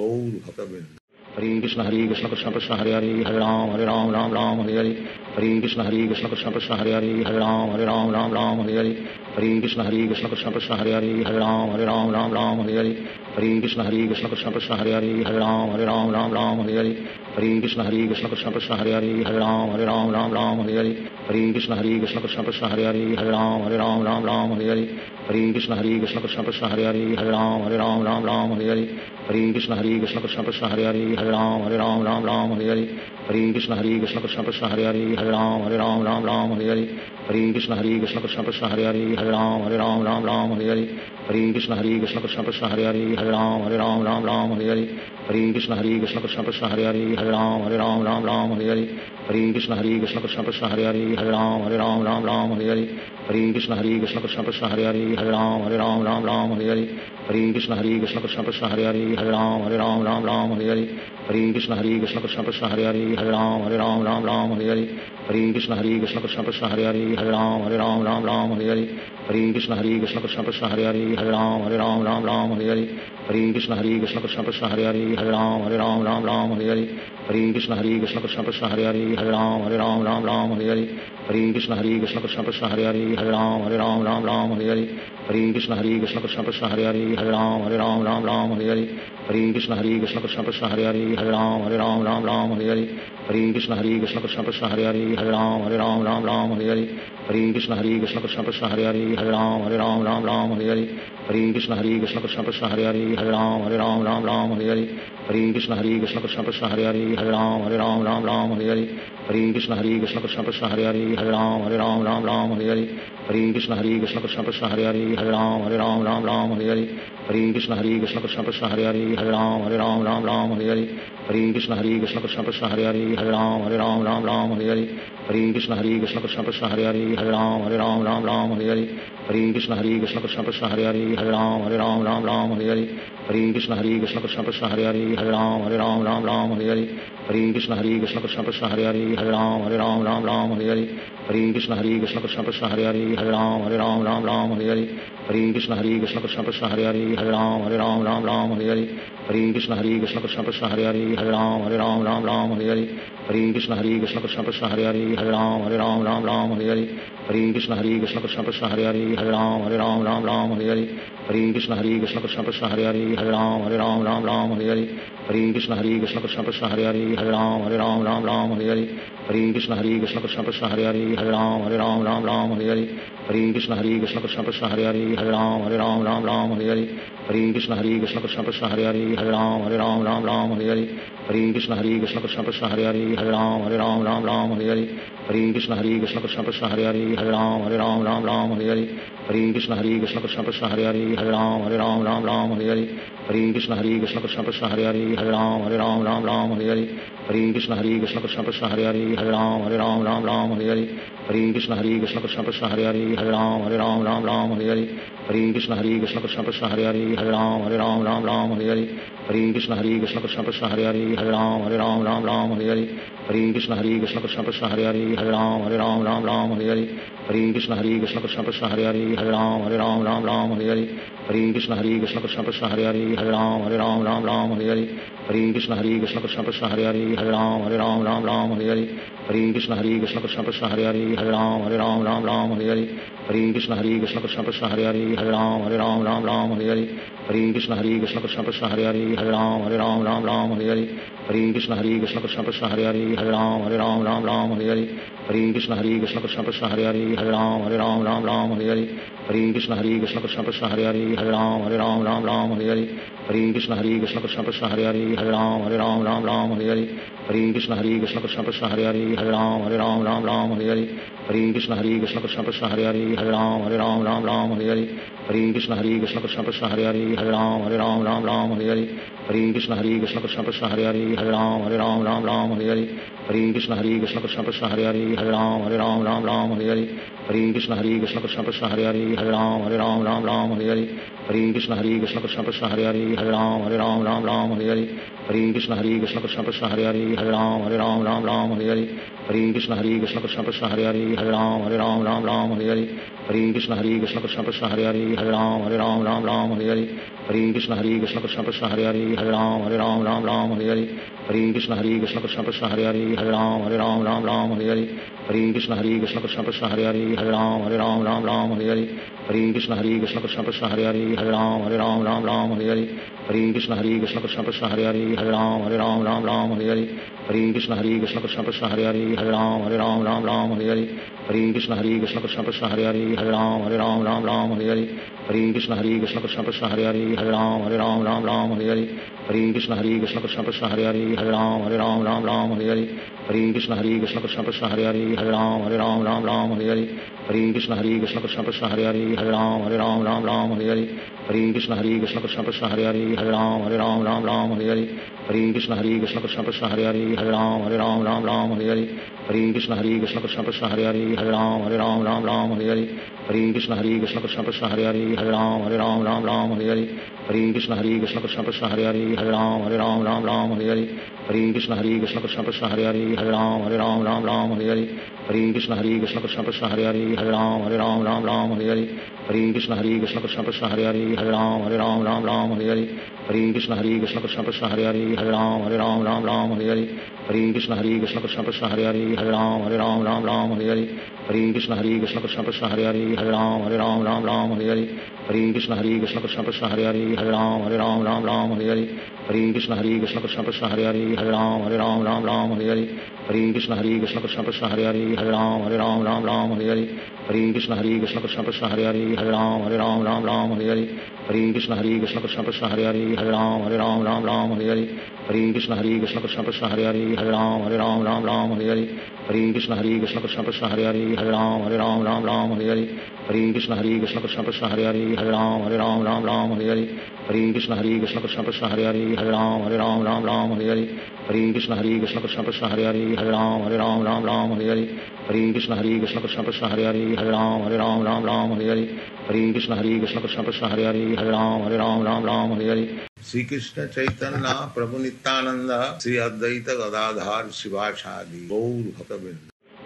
ہرین کشن ہری کشن کشن پرشا ہر ہری ہر رام ہر رام رام رام ہر ہری ہریم کشن ہری کشن کشن پرشا ہریاری ہر رام ہر رام رام رام ہر ہری ہریم کشن ہری کشن کشم پرشا ہریاری ہر رام ہر رام رام رام ہر ہری ہریم کشن ہری کرشا ہر ہری ہر رام ہر رام رام رام ہر ہری ہریم کشن ہری کشن کشن پرشا ہر ہری ہر رام ہر رام رام رام ہر ہری ہریم کشن ہری کشن کشم پرشا ہر ہری ہر رام ہر رام رام رام ہر ہری ہریم کشن ہری کشن کشن پرشا ہر ہری ہر رام ہر رام رام رام ہر ہری ہری کشن ہری کشن کشن کشن ہری ہری ہر رام ہر رام رام رام ہری ہری ہری کشن ہری کشن کشن کشن ہری ہری ہر رام ہر رام رام رام ہری ہری ہری کشن ہری کشن کشن کشن ہری ہری ہر رام ہر رام رام رام ہری ہری ہری کشن ہری کشن کشن کشن ہری ہری ہر رام ہر رام رام رام ہری ہری ہری کشن ہری کشن کشن کشن ہری ہری ہر رام ہر رام رام رام ہری ہری ہری کشن ہری کشن کشن کشن ہری ہری ہر رام ہر رام رام رام ہری ہری ہری کشن ہری کشن کشن کشن ہری ہری ہر رام ہر رام رام رام ہری ہری ہری کشن ہری کشن کشن کشن ہری ہری ہر رام ہر رام رام رام ہری ہری ہری کشن ہری کشن کشن کشن ہری ہری ہر رام ہر رام رام رام ہری ہری ہری کشن ہری کشن کشن کشن ہری ہری ہر رام ہر رام رام رام ہری ہری ہری کشن ہری کشن کشن کشن ہری ہری ہر رام ہر رام رام رام ہری ہری ہری کشن ہری کشن کشن کشن ہری ہری ہر رام ہر رام رام رام ہری ہری ہری کشن ہری کشن کشن کشن ہری ہری ہر رام ہری رام رام رام ہری ہری ہری کشن ہری کشن کشن کشن ہری ہری ہر رام ہری رام رام رام ہری ہری ہری کشن ہری کشن کشن کشن ہری ہری ہر رام ہری رام رام رام ہری ہری ہری کشن ہری کشن کشن کشن ہری ہری ہر رام ہری رام رام رام ہری ہری ہری کشن ہری کشن کشن کشن ہری ہری ہر رام ہری رام رام رام ہری ہری ہری کشن ہری کشن کشن کشن ہری ہری ہر رام ہری رام رام رام ہری ہری ہری کشن ہری کشن کشن کشن ہری ہری ہر رام ہری رام رام رام ہری ہری ہری کشن ہری کشن کشن کشن ہری ہری ہر رام ہری رام رام رام ہری ہری ہری کشن ہری کشن کشن کشن ہری ہری ہر رام ہر رام رام رام ہری ہری ہری کشن ہری کشن کشن کشن ہری ہری ہر رام ہر رام رام رام ہری ہری ہری کشن ہری کشن کشن کشن ہری ہری ہر رام ہر رام رام رام ہری ہری ہری کشن ہری کشن کشن کشن ہری ہری ہر رام ہر رام رام رام ہری ہری ہری کشن ہری کشن کشن کشن ہری ہری ہر رام ہر رام رام رام ہری ہری ہری کشن ہری کشن کشن کشن ہری ہری ہر رام ہر رام رام رام ہری ہری ہری کشن ہری کشن کشن کشن ہری ہری ہر رام ہر رام رام رام ہری ہری ہری کشن ہری کشن کشن کشن ہری ہری ہری ہر رام ہر رام رام رام ہری ہری ہری کشن ہری کشن کشن کشن ہری ہری ہر رام ہر رام رام رام ہری ہری ہری کشن ہری کشن کشن کشن ہری ہری ہر رام ہر رام رام رام ہری ہری ہری کشن ہری کشن کشن کشن ہری ہری ہر رام ہر رام رام رام ہری ہری ہری کشن ہری کشن کشن کشن ہری ہری ہر رام ہر رام رام رام ہری ہری ہری کشن ہری کشن کشن کشن ہری ہری ہر رام ہر رام رام رام ہری ہری ہری کشن ہری کشن کشن کشن ہری ہری ہر رام ہر رام رام رام ہری ہری ہری کشن ہری کشن کشن کشن ہری ہری ہر رام ہر رام رام رام ہری ہری ہری کشن ہری کشن کشن کشن ہری ہری ہر رام ہر رام رام رام ہری ہری ہری کشن ہری کشن کشن کشن ہری ہری ہر رام ہر رام رام رام ہری ہری ہری کشن ہری کشن کشن کشن ہری ہری ہر رام ہر رام رام رام ہری ہری ہری کشن ہری کشن کشن کشن ہری ہری ہر رام ہر رام رام رام ہری ہری ہری کشن ہری کشن کشن کشن ہری ہری ہر رام ہر رام رام رام ہری ہری ہری کشن ہری کشن کشن کشن ہری ہری ہر رام ہر رام رام رام ہری ہری ہری کشن ہری کشن کشن کشن ہری ہری ہر رام ہر رام رام رام ہری ہری ہری کشن ہری کشن کشن کشن ہری ہری ہر رام ہر رام رام رام ہری ہری ہری کشن ہری کشن کشن کشن ہری ہری ہر رام ہر رام رام رام ہری ہری ہری کشن ہری کشن کشن کشن ہری ہری ہر رام ہر رام رام رام ہری ہری ہری کشن ہری کشن کشن کشن ہری ہری ہر رام ہر رام رام رام ہری ہری ہری کشن ہری کشن کشن کشن ہری ہری ہر رام ہر رام رام رام ہری ہری ہری کشن ہری کشن کشن کشن ہری ہری ہر رام ہر رام رام رام ہری ہری ہری کشن ہری کشن کشن کشن ہری ہری ہر رام ہر رام رام رام ہری ہری ہری کشن ہری کشن کشن کشن ہری ہری ہر رام ہر رام رام رام ہری ہری ہری کشن ہری کشن کشن کشن ہری ہری ہر رام ہر رام رام رام ہری ہری ہری کشن ہری کشن کشن کشن ہری ہری ہر رام ہر رام رام رام ہری ہری ہری کشن ہری کشن کشن کشن ہری ہری ہر رام ہر رام رام رام ہری ہری ہری کشن ہری کشن کشن کشن ہری ہری ہر رام ہر رام رام رام ہری ہری ہری کشن ہری کشن کشن کشن ہری ہری ہر رام ہر رام رام رام ہری ہری ہری کشن ہری کشن کشن کشن ہری ہری ہر رام ہر رام رام رام ہری ہری ہری کشن ہری کشن کشن کشن ہری ہری ہر رام ہر رام رام رام ہری ہری ہری کشن ہری کشن کشن کشن ہری ہری ہر رام ہر رام رام رام ہری ہری ہری کشن ہری کشن کشن کشن ہری ہری ہر رام ہر رام رام رام ہری ہری ہری کشن ہری کشن کشن کشن ہری ہری ہر رام ہر رام رام رام ہری ہری ہری کشن ہری کشن کشن کشن ہری ہری ہر رام ہر رام رام رام ہری ہری ہری کشن ہری کشن کشن کشن ہری ہری ہر رام ہر رام رام رام ہری ہری ہری کشن ہری کشن کشن کشن ہری ہری ہر رام ہر رام رام رام ہری ہری ہری کشن ہری کشن کشن کشن ہری ہری ہر رام ہر رام رام رام ہری ہری ہری کشن ہری کشن کشن کشن ہری ہری ہر رام ہر رام رام رام ہری ہری ہری کشن ہری کشن کشن کشن ہری ہری ہر رام ہر رام رام رام ہری ہری ہری کشن ہری کشن کشن کشن ہری ہری ہر رام ہر رام رام رام ہری ہری ہری کشن ہری کشن کشن کشن ہری ہری ہر رام ہر رام رام رام ہری ہری ہری کشن ہری کشن کشن کشن ہری ہری ہر رام ہر رام رام رام ہری ہری ہری کشن ہری کشن کشن کشن ہری ہری ہر رام ہر رام رام رام ہری ہری ہری کشن ہری کشن کشن کشن ہری ہری ہر رام ہر رام رام رام ہری ہری ہری کشن ہری کشن کشن کشن ہری ہری ہر رام ہر رام رام رام ہری ہری ہری کشن ہری کشن کشن کشن ہری ہری ہر رام ہر رام رام رام ہری ہری ہری کشن ہری کشن کشن کشن ہری ہری ہر رام ہر رام رام رام ہری ہری ہری کشن ہری کشن کشن کشن ہری ہری ہر رام ہر رام رام رام ہری ہری ہری کشن ہری کشن کشن کشن ہری ہری ہر رام ہر رام رام رام ہری ہری ہری کشن ہری کشن کشن کشن ہری ہری ہر رام ہر رام رام رام ہری ہری ہری کشن ہری کشن کشن کشن ہری ہری ہر رام ہر رام رام رام ہری ہری ہری کشن ہری کشن کشن کشن ہری ہری ہر رام ہر رام رام رام ہری ہری ہری کشن ہری کشن کشن کشن ہری ہری ہر رام ہر رام رام رام ہری ہری ہری کشن ہری کشن کشن کشن ہری ہری ہر رام ہر رام رام رام ہری ہری ہری کشن ہری کشن کشن کشن ہری ہری ہر رام ہر رام رام رام ہری ہری ہری کشن ہری کشن کشن کشن ہری ہری ہر رام ہر رام رام رام ہری ہری ہری کشن ہری کشن کشن کشن ہری ہری ہر رام ہر رام رام رام ہری ہری ہری کشن ہری کشن کشن کشن ہری ہری ہر رام ہر رام رام رام ہری ہری ہری کشن ہری کشن کشن کشن ہر ہری ہری ہر رام ہر رام رام رام ہری ہری ہری کشن ہری کشن کشن کشن ہری ہری ہر رام ہر رام رام رام ہری ہری ہری کشن ہری کشن کشن کشن ہری ہری ہر رام ہر رام رام رام ہری ہری ہری کشن ہری کشن کشن کشن ہری ہری ہر رام ہر رام رام رام ہری ہری ہری کشن ہری کشن کشن کشن ہری ہری ہر رام ہر رام رام رام ہری ہری ہری کشن ہری کشن کشن کشن ہری ہری ہر رام ہر رام رام رام ہری ہری ہری کشن ہری کشن کشن کشن ہری ہری ہر رام ہر رام رام رام ہری ہری ہری کشن ہری کشن کشن کشن ہری ہری ہر رام ہر رام رام رام ہری ہری ہری کشن ہری کشن پرشا ہریاری ہر رام ہر رام رام رام ہری ہری ہری کشن ہری کشن کرشا ہریاری ہر رام ہر رام رام رام ہری ہری ہری کشن ہری کشن کشن کشن پرشا ہری ہر رام ہر رام رام رام ہری ہری ہری کشن ہری کشن کشن کشن پرشا ہری ہر رام ہر رام رام رام ہری ہری ہری کشن ہری کشن کشن کشن پرشا ہری ہر رام ہر رام رام رام ہری ہری ہری کشن ہری کشن کشن کشن پرشا ہری ہر رام ہر رام رام رام ہری ہری ہری کشن ہری کشن کشن ہر ہری ہر رام ہر رام رام رام ہری ہری ہری کشن ہری کشن کشن کشن ہری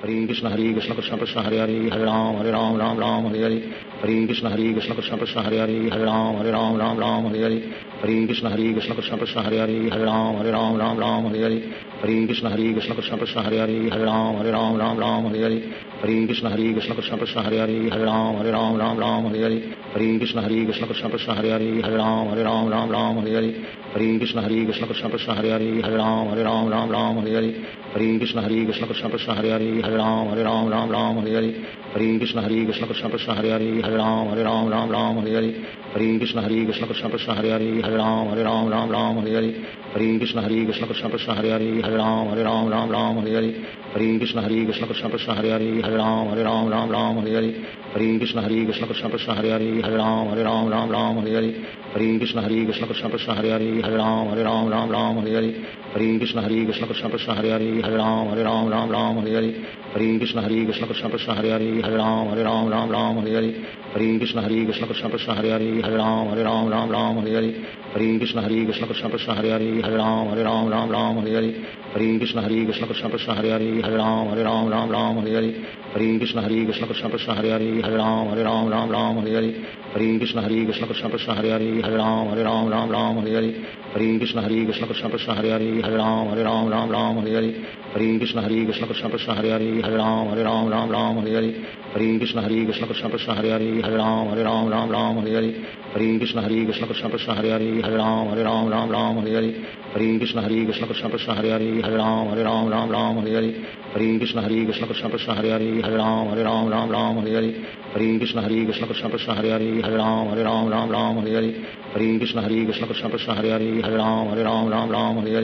ہری کرش ہرحری ہری رام ہر رام رام رام ہری ہری ہری کرش ہریاری ہری رام ہر رام رام رام ہری ہری ہری کری ہری رام ہری رام رام رام ہری ہری ہری کرش ہریاری ہر رام ہر رام رام رام ہری ہری ہری کرش ہریا ہر رام ہر رام رام رام ہری ہری ہری کشن ہری کشن کشن کشن ہری ہری ہر رام ہر رام رام رام ہری ہری ہری کشن ہری کشن کشن کشن ہری ہری ہر رام ہر رام رام رام ہری ہری ہری کشن ہری کشن کشن کشن ہری ہری ہر رام ہر رام رام رام ہری ہری ہری کشن ہری کشن کشن کشن ہری ہری ہر رام ہر رام رام رام ہری ہری ہری کشن ہری کشن کشن کشن ہری ہری ہر رام ہر رام رام رام ہری ہری ہری کشن ہری کشن کشن کشن ہری ہری ہر رام ہری رام رام رام ہری ہری ہری کشن ہری کشن کشن کشن ہری ہری ہر رام ہری رام رام رام ہری ہری ہری کشن ہری کشن کشن کشن ہری ہری ہر رام ہری رام رام رام ہری ہری ہری کشن ہری کشن کشن کشن ہری ہری ہر رام ہری رام رام رام ہری ہری ہری کشن ہری کشن کشن کشن ہری رام ہر رام رام رام ہری ہری ہری کشن ہری کشن کشن کشن ہری ہری ہر رام ہری رام رام رام ہری ہری ہری کشن ہری کشن کشن کشن ہری ہری ہر رام ہری رام رام رام ہری ہری ہری کشن ہری کشن کشن کشن ہری ہری ہر رام ہری رام رام رام ہری ہری ہری کشن ہری کشن کشن کشن ہری ہری ہر رام ہری رام رام رام ہری ہری ہری کشن ہری کشن کشن کشن ہری ہری ہر رام ہری رام رام رام ہری ہری ہری کشن ہری کشن کشن کشن ہری ہری ہر رام ہر رام رام رام ہری ہری ہری کشن ہری کشن کشن کشن ہری ہری ہر رام ہر رام رام رام ہری ہری ہری کشن ہری کشن کشن کشن ہری ہری ہر رام ہر رام رام رام ہری ہری ہری کشن ہری کشن کشن کشن ہری ہری ہر رام ہر رام رام رام ہری ہری ہری کشن ہری کشن کشن کشن ہری ہری ہر رام ہر رام رام رام ہری ہری ہری کشن ہری کشن کشن کشن ہری ہری ہر رام ہر رام رام رام ہری ہری ہری کشن ہری کشن کشن کشن ہری ہری ہر رام ہر رام رام رام ہری ہری ہری کشن ہری کشن کشن پرشا ہری ہری ہر رام ہر رام رام ہری ہری ہری رام ہر رام رام رام ہندے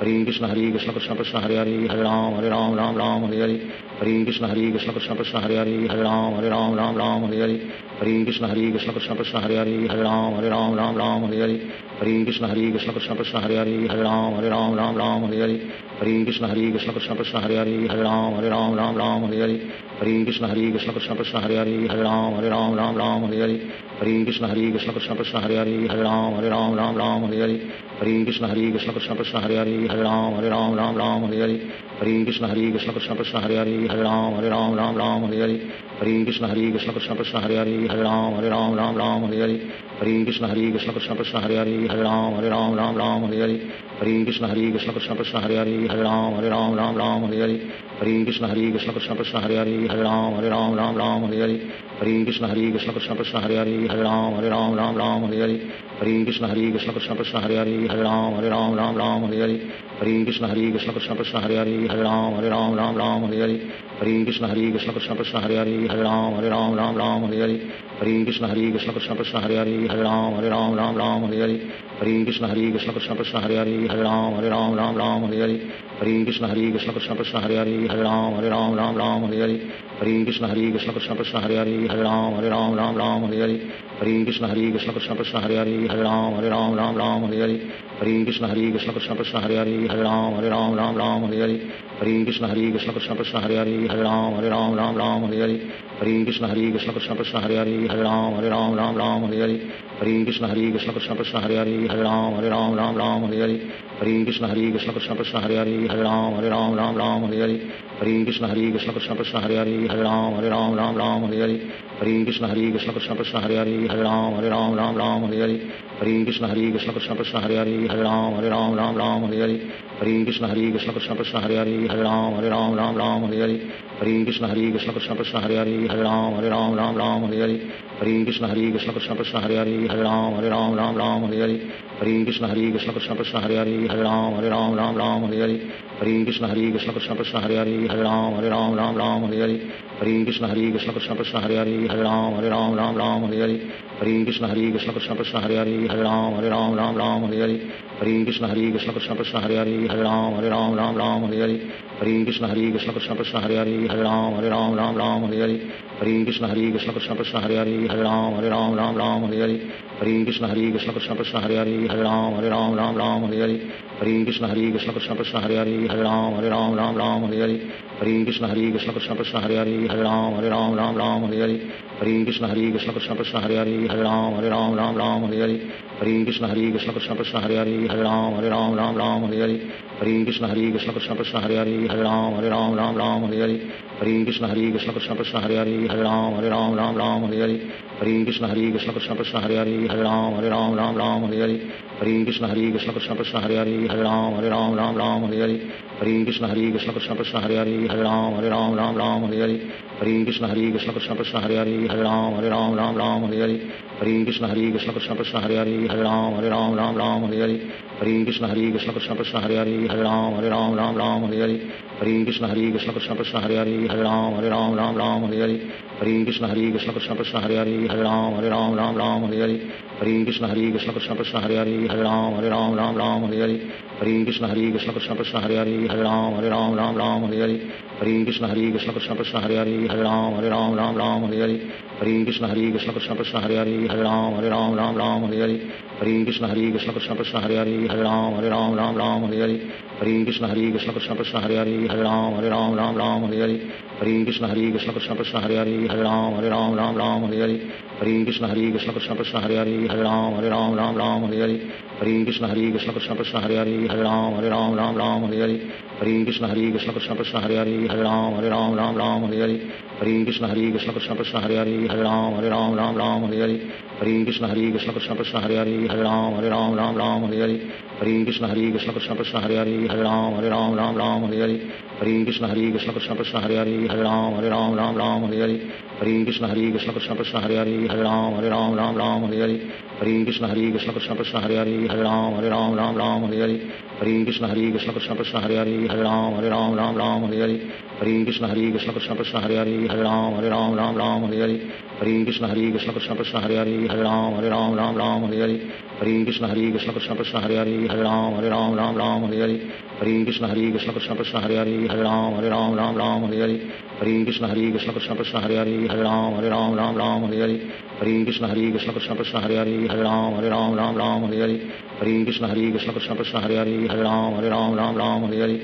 ہری کشن ہری کشن کرشا پرشا ہریاری ہری ہریم ہری رام ہر رام رام رام ہندے ہری ہری کشن ہری کشن کشن کشن ہری ہری ہری رام ہر رام رام رام ہندے ہری ہری کشن ہری کشن کشن کشن ہری ہری ہر رام ہر رام رام رام ہری ہری ہری کشن ہری کشن کشن کشن ہری ہری ہر رام ہر رام رام رام ہری ہری ہری کشن ہری کشن کشن کشن ہری ہری ہر رام ہر رام رام رام ہری ہری ہری کشن ہری کشن کشن کشن ہری ہری ہر رام ہر رام رام رام ہری ہری ہری کشن ہری کشن کشن کشن ہری ہری ہر رام ہر رام رام رام ہری ہری ہری کشن ہری کشن کشن کشن ہری ہری ہر رام ہر رام رام رام ہری ہری ہری کشن ہری کشن کشن کشن ہری ہری ہر رام ہر رام رام رام ہری ہری ہری کشن ہری کشن کشن شاہ ہری ہری ہر رام ہری رام رام رام ہری ہری ہری کشن ہری کشن کشن کشن ہری ہری ہر رام ہری رام رام رام ہری ہری ہری کشن ہری کشن کشن کشن ہری ہری ہر رام ہری رام رام رام ہری ہری ہری کشن ہری کشن کشن کشن ہری رام ہر رام رام رام ہری ہری ہری کشن ہری کشن کشن کشن ہری ہری ہر رام رام رام رام ہری ہری ہری کشن ہری کشن کشن کشن ہری ہری ہر رام ہری رام رام رام ہری ہری ہری کشن ہری کشن کشن کشن ہری ہری رام ہری رام رام رام ہری ہری ہری کشن ہری کشن کشن پرشا ہر حری ہر رام ہری رام رام ہری ہری ہری کشن ہری کشن کشن کشن ہری ہری ہر رام ہر رام رام رام ہری ہری ہری کشن ہری کشن کشن کشن ہری ہری ہر رام ہر رام رام رام ہری ہری ہری کشن ہری کشن کشن کشن ہری ہری ہر رام ہر رام رام رام ہری ہری ہری کشن ہری کشن کشن کشن ہری ہری ہر رام ہر رام رام رام ہری ہری ہری کشن ہری کشن کشن کشن ہری ہری ہر رام ہر رام رام رام ہری ہری ہری کشن ہری کشن کشن کشن ہری ہری ہر رام ہر رام رام رام ہری ہری ہری کشن ہری کشن کشن کشن ہری ہری ہر رام ہر رام رام رام ہری ہری ہری کشن ہری کشن کشن شاہ ہری ہری ہر رام ہر رام رام رام ہری ہری ہری کشن ہری کشن کشن کشن ہری ہری ہر رام ہری رام رام رام ہری ہری ہری کشن ہری کشن کشن کشن ہری ہری ہر رام ہری رام رام رام ہری ہری ہری کشن ہری کشن کشن کشن ہری ہری ہر رام ہری رام رام رام ہری ہری ہری کشن ہری کشن کشن کشن ہری ہری ہر رام ہری رام رام رام ہری ہری ہری کشن ہری کشن کشن کشن ہری ہری ہر رام ہری رام رام رام ہری ہری ہری کشن ہری کشن کشن کشن ہری ہری ہر رام ہری رام رام رام ہری ہری ہری کشن ہری کشن کشن کشن ہری ہری رام ہری رام رام رام رام ہری ہری ہری کشن ہری کشن کشن کشن ہری ہری ہر رام ہر رام رام رام ہری ہری ہری کشن ہری کشن کشن کشن ہری ہری ہر رام ہر رام رام رام ہری ہری ہری کشن ہری کشن کشن کشن ہری ہری ہر رام ہر رام رام رام ہری ہری ہری کشن ہری کشن کشن کشن ہری ہری ہر رام ہر رام رام رام ہری ہری ہری کشن ہری کشن کشن کشن ہری ہری ہر رام ہر رام رام رام ہری ہری ہری کشن ہری کشن کشن کشن ہری ہری ہر رام ہر رام رام رام ہری ہری ہری کشن ہری کشن کشن کشن ہری ہری ہر رام ہر رام رام رام ہری ہری ہری کشن ہری کشن کشن پرشا ہری ہری ہر رام ہر رام رام رام ہری ہری ہری کشن ہری کشن کشم ہری ہری ہر رام ہر رام رام رام ہری ہری ہری کشن ہری کشن کشم ہری ہری ہر رام ہر رام رام رام ہری ہری ہری کشن ہری کرشا ہریاری ہر رام ہر رام رام رام ہری ہری ہری کشن ہری کرشا ہریاری ہر رام ہر رام رام رام ہری ہری ہری کشن ہری کرشا ہریاری ہر رام ہر رام رام رام ہری ہری ہری کشن ہری کشن کشن ہری ہری ہر رام ہر رام رام رام ہری ہری ہری کشن ہری کشن کشم ہری ہری ہر رام ہر رام رام رام رام ہری ہری ہری کشن ہری کشن کشن کشن ہری ہری ہر رام ہری رام رام رام ہری ہری ہری کشن ہری کشن کشن کشن ہری ہری ہر رام ہری رام رام رام ہری ہری ہری کشن ہری کشن کشن کشن ہری ہری ہر رام ہری رام رام رام ہری ہری ہری کشن ہری کشن کشن کشن ہری ہری ہر رام ہری رام رام رام ہری ہری ہری کشن ہری کشن کشن کشن ہری ہری ہر رام ہری رام رام رام ہری ہری ہری کشن ہری کشن کشن کشن ہری ہری ہر رام ہری رام رام رام ہری ہری ہری کشن ہری کشن کشن کشن ہری ہری ہر رام ہری رام رام رام ہری ہری ہری کشن ہری کشنک شنت شاہ ہری ہری ہر رام ہر رام رام رام ہری ہری ہری کشن ہری وشنک شنت ہری ہری ہر رام ہری رام رام رام ہری ہری ہری کشن ہری گشنک شن ہری ہری ہر رام ہری رام رام رام ہری ہری ہری کشن ہری گھشن کشن ہری ہری ہر رام ہری رام رام رام ہری ہری ہری کشن ہری وشنک شنت ہری ہری ہر رام ہری رام رام رام ہری ہری ہری کشن ہری وشنک شنت ہری ہری ہر رام ہری رام رام رام ہری ہری ہری کشن ہری وشنک شنت شاہ ہری ہری ہری رام ہری رام رام رام ہری ہری ہری کشن ہری وشنک شنت شاہ ہری ہری رام ہری رام رام رام رام ہری ہری ہری کشن ہری کشن کشن کشن ہری ہری ہر رام ہری رام رام رام ہری ہری ہری کشن ہری کشن کشن کشن ہری ہری ہر رام ہری رام رام رام ہری ہری ہری کشن ہری کشن کشن کشن ہری ہری ہر رام ہری رام رام رام ہری ہری ہری کشن ہری کشن کشن کشن ہری ہری ہر رام ہری رام رام رام ہری ہری ہری کشن ہری کشن کشن کشن ہری ہری ہر رام ہری رام رام رام ہری ہری ہری کشن ہری کشن کشن کشن ہری ہری ہر رام ہری رام رام رام ہری ہری ہری کشن ہری کشن کشن کشن ہری ہری ہر رام ہری رام رام رام ہری ہری ہری کشن ہری کشن کشن کشن ہری رام ہری رام رام رام ہری ہری ہری کشن ہری کشن کشن رام ہری رام رام رام ہری ہری ہری کشن ہری کشن کشن رام ہری رام رام رام ہری ہری ہری کشن ہری کشن کشن کشن ہری رام ہری رام رام رام ہری ہری ہری کشن ہری کشن کشن کشن ہری رام ہری رام رام رام ہری ہری ہری کشن ہری کشن کشن کشن ہری رام ہری رام رامتند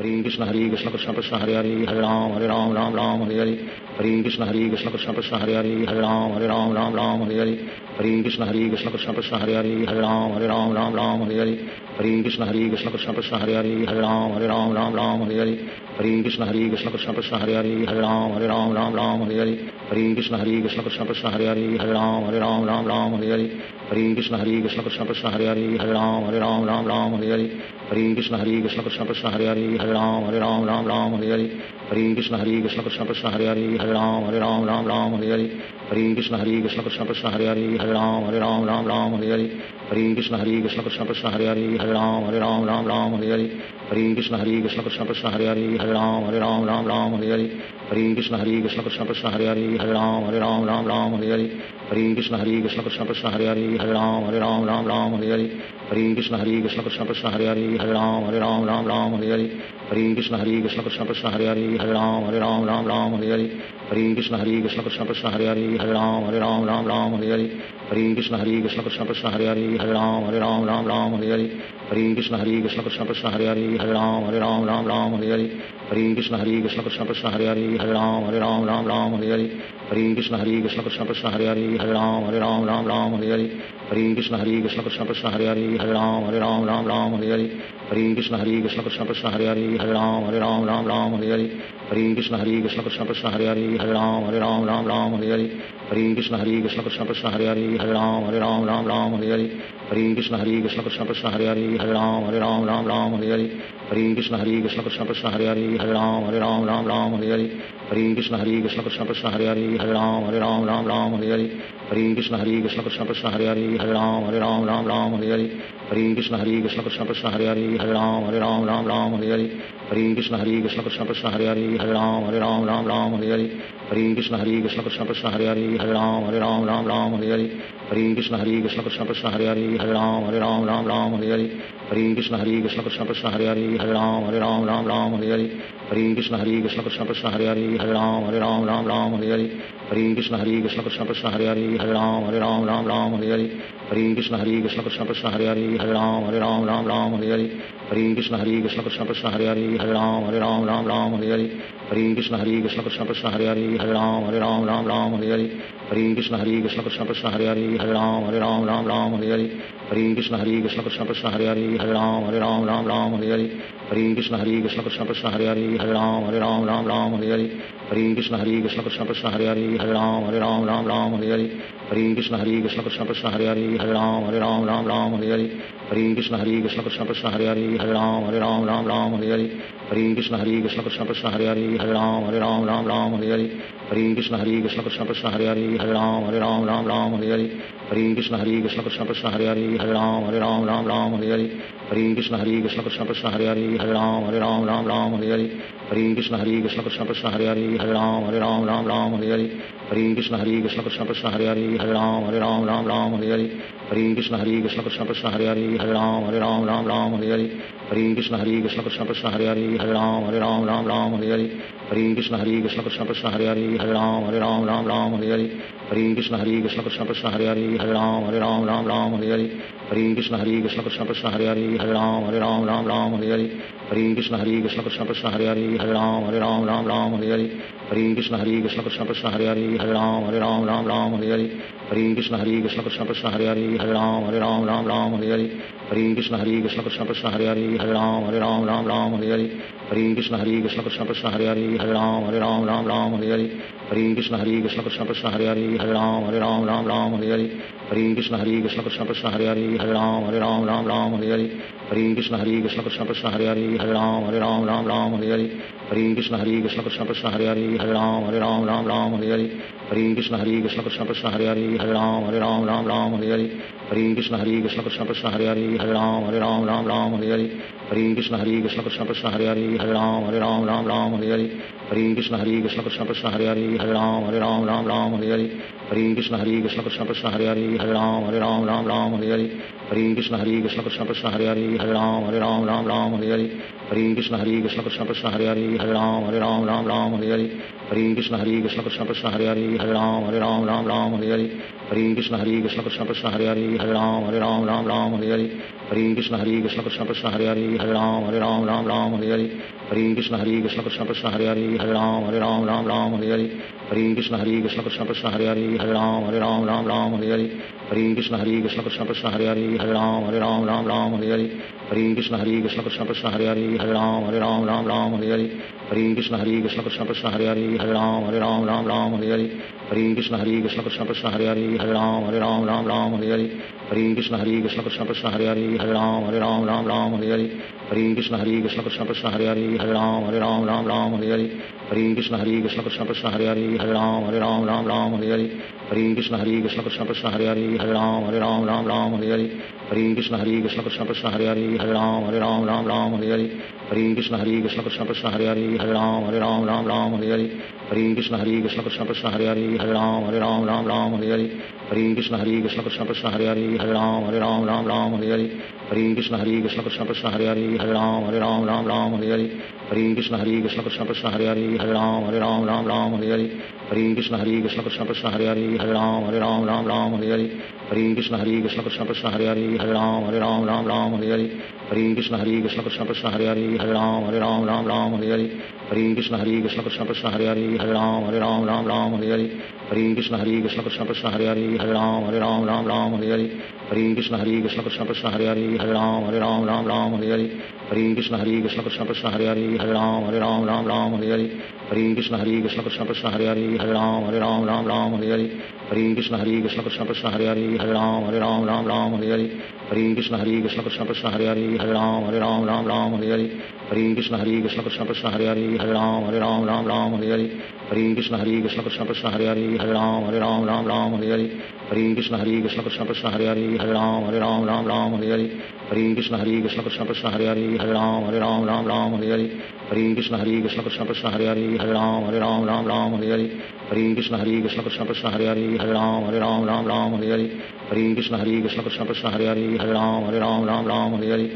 ہریم کشن ہری گشنک شنکر شاہ ہرحری ہر رام ہری رام رام رام ہوں جی ہریم کشن ہری وشنک شنکر شاہ ہرحری ہر رام ہری رام رام رام ہندے جی ہریم کشن ہری وشنک شنکر شاہ ہریاری ہر رام ہری رام رام رام ہوں جی ہریم کشن ہری کشنک شنکر شاہ ہریاری ہر رام ہری رام رام رام ہوں جی ہریم کشن ہری وشنک شنکر شاہ ہرحری ہر رام ہری رام رام رام ہوں جی ہری کشن ہری کشن کشن کشن ہری ہری ہر رام ہری رام رام رام ہری ہری ہری کشن ہری کشن کشن کشن ہری ہری ہر رام ہری رام رام رام ہری ہری ہری کشن ہری کشن کشن کشن ہری ہری ہر رام ہری رام رام رام ہری ہری ہری کشن ہری کشن کشن کشن ہری ہری ہر رام ہری رام رام رام ہری ہری ہری کشن ہری کشن کشن کشن ہری ہری ہر رام ہری رام رام رام ہری ہری ہری کشن ہری کشن کشن کشن ہری ہری ہر رام ہری رام رام رام ہری ہری ہری کشن ہری کشن کشن کشن ہری ہری ہر رام ہری رام رام رام ہری ہری ہری کشن ہری کشن کشن کشن ہری ہری ہر رام ہر رام رام رام ہر ہری ہریم کشن ہری کرش ہریاری ہر رام ہر رام رام رام ہر ہری ہریم کشن ہری کشن کشن پرشا ہریاری ہر رام ہر رام رام رام ہری ہری ہریم کشن ہری کرش ہریا ہر رام ہر رام رام رام ہری ہری ہرین کشن ہری کشن کشن پرشا ہریاری ہر رام ہر رام رام رام ہری ہری ہریم کشن ہری کشن کشن پرشا ہر ہری ہر رام ہر رام رام رام ہر ہری ہریم کشن ہری کشن کشن پرشا ہر ہری ہر رام ہر رام رام رام ہری ہری ہریم کشن ہری کرشن کشن پرش ہریا ہر رام ہر رام رام رام ہری ہری ہری کشن ہری کشن کشن کشن ہری ہری ہر رام ہر رام رام رام ہری ہری ہری کشن ہری کشن کشن کشن ہری ہری ہر رام ہر رام رام رام ہری ہری ہری کشن ہری کشن کشن کشن ہری ہری ہر رام ہر رام رام رام ہری ہری ہری کشن ہری کشن کشن کشن ہری ہری ہر رام ہر رام رام رام ہری ہری ہری کشن ہری کشن کشن کشن ہری ہری ہر رام ہر رام رام رام ہری ہری ہری کشن ہری کشن کشن کشن ہری ہری ہر رام ہر رام رام رام ہری ہری ہری کشن ہری کشن کشن کشن ہری ہری ہر رام ہر رام رام رام ہری ہری ہری کشن ہری کشن کشن کشن ہری ہری ہر رام ہر رام رام رام ہری ہری ہری کشن ہری کشن کشن کشن ہری ہری ہر رام ہر رام رام رام ہری ہری ہری کشن ہری کشن کشن کشن ہری ہری ہر رام ہر رام رام رام ہری ہری ہری کشن ہری کشن کشن کشن ہری ہری ہر رام ہر رام رام رام ہری ہری ہری کشن ہری کشن کشن کشن ہری ہری ہر رام ہر رام رام رام ہری ہری ہری کشن ہری کشن کشن کشن ہری ہری ہر رام ہر رام رام رام ہری ہری ہری کشن ہری کشن کشن کشن ہری ہری ہر رام ہر رام رام رام ہری ہری ہری کشن ہری کشن کشن کشن ہری ہری ہر رام ہر رام رام رام ہری ہری ہری کشن ہری کشن کشن کشن ہری ہری ہر رام ہر رام رام رام ہری ہری ہری کشن ہری کشن کشن کشن ہری ہری ہر رام ہر رام رام رام ہری ہری ہری کشن ہری کشن کشن کشن ہری ہری ہر رام ہر رام رام رام ہری ہری ہری کشن ہری کشن کشن کشن ہری ہری ہر رام ہر رام رام رام ہری ہری ہری کشن ہری کشن کشن کشن ہری ہری ہر رام ہر رام رام رام ہری ہری ہری کشن ہری کشن کشن کشن ہری ہری ہر رام ہر رام رام رام ہری ہری ہری کشن ہری کشن کشن کشن ہری ہری ہر رام ہر رام رام رام ہری ہری ہری کشن ہری کشن کشن کشن ہری ہری ہر رام ہر رام رام رام ہری ہری ہری کشن ہری کشن کشن کشن ہری ہری ہر رام ہر رام رام رام ہری ہری ہری کشن ہری کشن کشن کشن ہری ہری ہر رام ہر رام رام رام ہری ہری ہری کشن ہری کشن کشن کشن ہری ہری ہر رام ہر رام رام رام ہری ہری ہری کشن ہری کشن کشن کشن ہری ہری ہر رام ہر رام رام رام ہری ہری ہری کشن ہری کشن کشن کشن ہری ہری ہر رام ہر رام رام رام ہری ہری ہری کشن ہری کشن کشن کشن ہری ہری ہر رام ہر رام رام رام ہری ہری ہری کشن ہری کشن کشن کشن ہری ہری ہر رام ہر رام رام رام ہری ہری ہری کشن ہری کشن کشن کشن ہری ہری ہر رام ہر رام رام رام ہری ہری ہری کشن ہری کشن کشن کشن ہری ہری ہر رام ہر رام رام رام ہری ہری ہری کشن ہری کشن کشن کشن ہری ہری ہر رام ہر رام رام رام ہری ہری ہری کشن ہری کشن کشن کشن ہری ہری ہر رام ہر رام رام رام ہری ہری ہری کشن ہری کشن کشن کشن ہری ہری ہر رام ہر رام رام رام ہری ہری ہری کشن ہری کشن کشن کشن ہری ہری ہر رام ہر رام رام رام ہری ہری ہری کشن ہری کشن کشن کشن ہری ہری ہر رام ہر رام رام رام ہری ہری ہری کشن ہری کشن کشن کشن ہری ہری ہر رام ہر رام رام رام ہری ہری ہری کشن ہری کشن کشن کشن ہری ہری ہر رام ہر رام رام رام ہری ہری ہری کشن ہری کشن کشن کشن ہری ہری ہر رام ہر رام رام رام ہری ہری ہری کشن ہری کشن کشن کشن ہری ہری ہر رام ہر رام رام رام ہری ہری ہری کشن ہری کشن کشن کشن ہری ہری ہر رام ہر رام رام رام ہری ہری ہری کشن ہری کشن کشن کشن ہری ہری ہر رام ہر رام رام رام ہری ہری ہری کشن ہری کشن کشن کشن ہری ہری ہر رام ہری رام رام رام ہری ہری ہری کشن ہری کشن کشن کشن ہری ہری ہر رام ہری رام رام رام ہری ہری ہری کشن ہری کشن کشن کشن ہری ہری ہر رام ہری رام رام رام ہری ہری ہری کشن ہری کشن کشن کشن ہری ہری ہر رام ہری رام رام رام ہری ہری ہری کشن ہری کشن کشن کشن ہری ہری ہر رام ہری رام رام رام ہری ہری ہری کشن ہری کشن کشن کشن ہری ہری ہر رام ہری رام رام رام ہری ہری ہری کشن ہری کشن کشن کشن ہری ہری ہر رام ہری رام رام رام ہری ہری ہری کشن ہری کشن کشن کشن ہری ہری ہر رام ہر رام رام رام ہری ہری ہری کشن ہری کشن کشن کشن ہری ہری ہر رام ہر رام رام رام ہری ہری ہری کشن ہری کشن کشن کشن ہری ہری ہر رام ہر رام رام رام ہری ہری ہری کشن ہری کشن کشن کشن ہری ہری ہر رام ہر رام رام رام ہری ہری ہری کشن ہری کشن کشن کشن ہری ہری ہر رام ہر رام رام رام ہری ہری ہری کشن ہری کشن کشن کشن ہری ہری ہر رام ہر رام رام رام ہری ہری ہری کشن ہری کشن کشن کشن ہری ہری ہر رام ہر رام رام رام ہری ہری ہری کشن ہری کشن کشن کشن ہری ہری ہر رام ہر رام رام رام ہری ہری ہری کشن ہری کشن کشن کشن ہری ہری ہر رام ہر رام رام رام ہری ہری ہری کشن ہری کشن کشن کشن ہری ہری ہر رام ہر رام رام رام ہری ہری ہری کشن ہری کشن کشن کشن ہری ہری ہر رام ہر رام رام رام ہری ہری ہری کشن ہری کشن کشن کشن ہری ہری ہر رام ہر رام رام رام ہری ہری ہری کشن ہری کشن کشن کشن ہری ہری ہر رام ہر رام رام رام ہری ہری ہری کشن ہری کشن کشن کشن ہری ہری ہر رام ہر رام رام رام ہری ہری ہری کشن ہری کشن کشن کشن ہری ہری ہر رام ہر رام رام رام ہری ہری ہری کشن ہری کشن کشن کشن ہری ہری ہر رام ہر رام رام رام ہری ہری ہری کشن ہری کشن کشن کشن ہری ہری ہر رام ہر رام رام رام ہری ہری ہری کشن ہری کشن کشن کشن ہری ہری ہر رام ہر رام رام رام ہری ہری ہری کشن ہری کشن کشن کشن ہری ہری ہر رام ہر رام رام رام ہری ہری ہری کشن ہری کشن کشن کشن ہری ہری ہر رام ہر رام رام رام ہری ہری ہری کشن ہری کشن کشن کشن ہری ہری ہر رام ہر رام رام رام ہری ہری ہری کشن ہری کشن کشن کشن ہری ہری ہر رام ہر رام رام رام ہری ہری ہری کشن ہری کشن کشن کشن ہری ہری ہر رام ہر رام رام رام ہری ہری ہری کشن ہری کشن کشن کشن ہری ہری ہر رام ہر رام رام رام ہری ہری ہری کشن ہری کشن کشن کشن ہری ہری ہر رام ہر رام رام رام ہری ہری ہری کشن ہری کشن کشن کشن ہری ہری ہر رام ہر رام رام رام ہری ہری ہری کشن ہری کشن کشن کشن ہری ہری ہر رام ہر رام رام رام ہری ہری ہری کشن ہری کشن کشن کشن ہری ہری ہر رام ہر رام رام رام ہری ہری ہری کشن ہری کشن کشن کشن ہری ہری ہر رام ہر رام رام رام ہری ہری ہری کشن ہری کشن کشن کشن ہری ہری ہر رام ہر رام رام رام ہری ہری ہری کشن ہری کشن کشن کشن ہری ہری ہر رام ہر رام رام رام ہری ہری ہری کشن ہری کشن کشن کشن ہری ہری ہر رام ہر رام رام رام ہری ہری ہری کشن ہری کشن کشن کشن ہری ہری ہر رام ہر رام رام رام ہری ہری ہری کشن ہری کشن کشن کشن ہری ہری ہر رام ہر رام رام رام ہری ہری ہری کشن ہری کشن کشن کشن ہری ہری ہر رام ہر رام رام رام ہری ہری ہری کشن ہری کشن کشن کشن ہری ہری ہر رام ہر رام رام رام ہری ہری ہری کشن ہری کشن کشن کشن ہری ہری ہر رام ہر رام رام رام ہری ہری ہری کشن ہری کشن کشن کشن ہری ہری ہر رام ہر رام رام رام ہری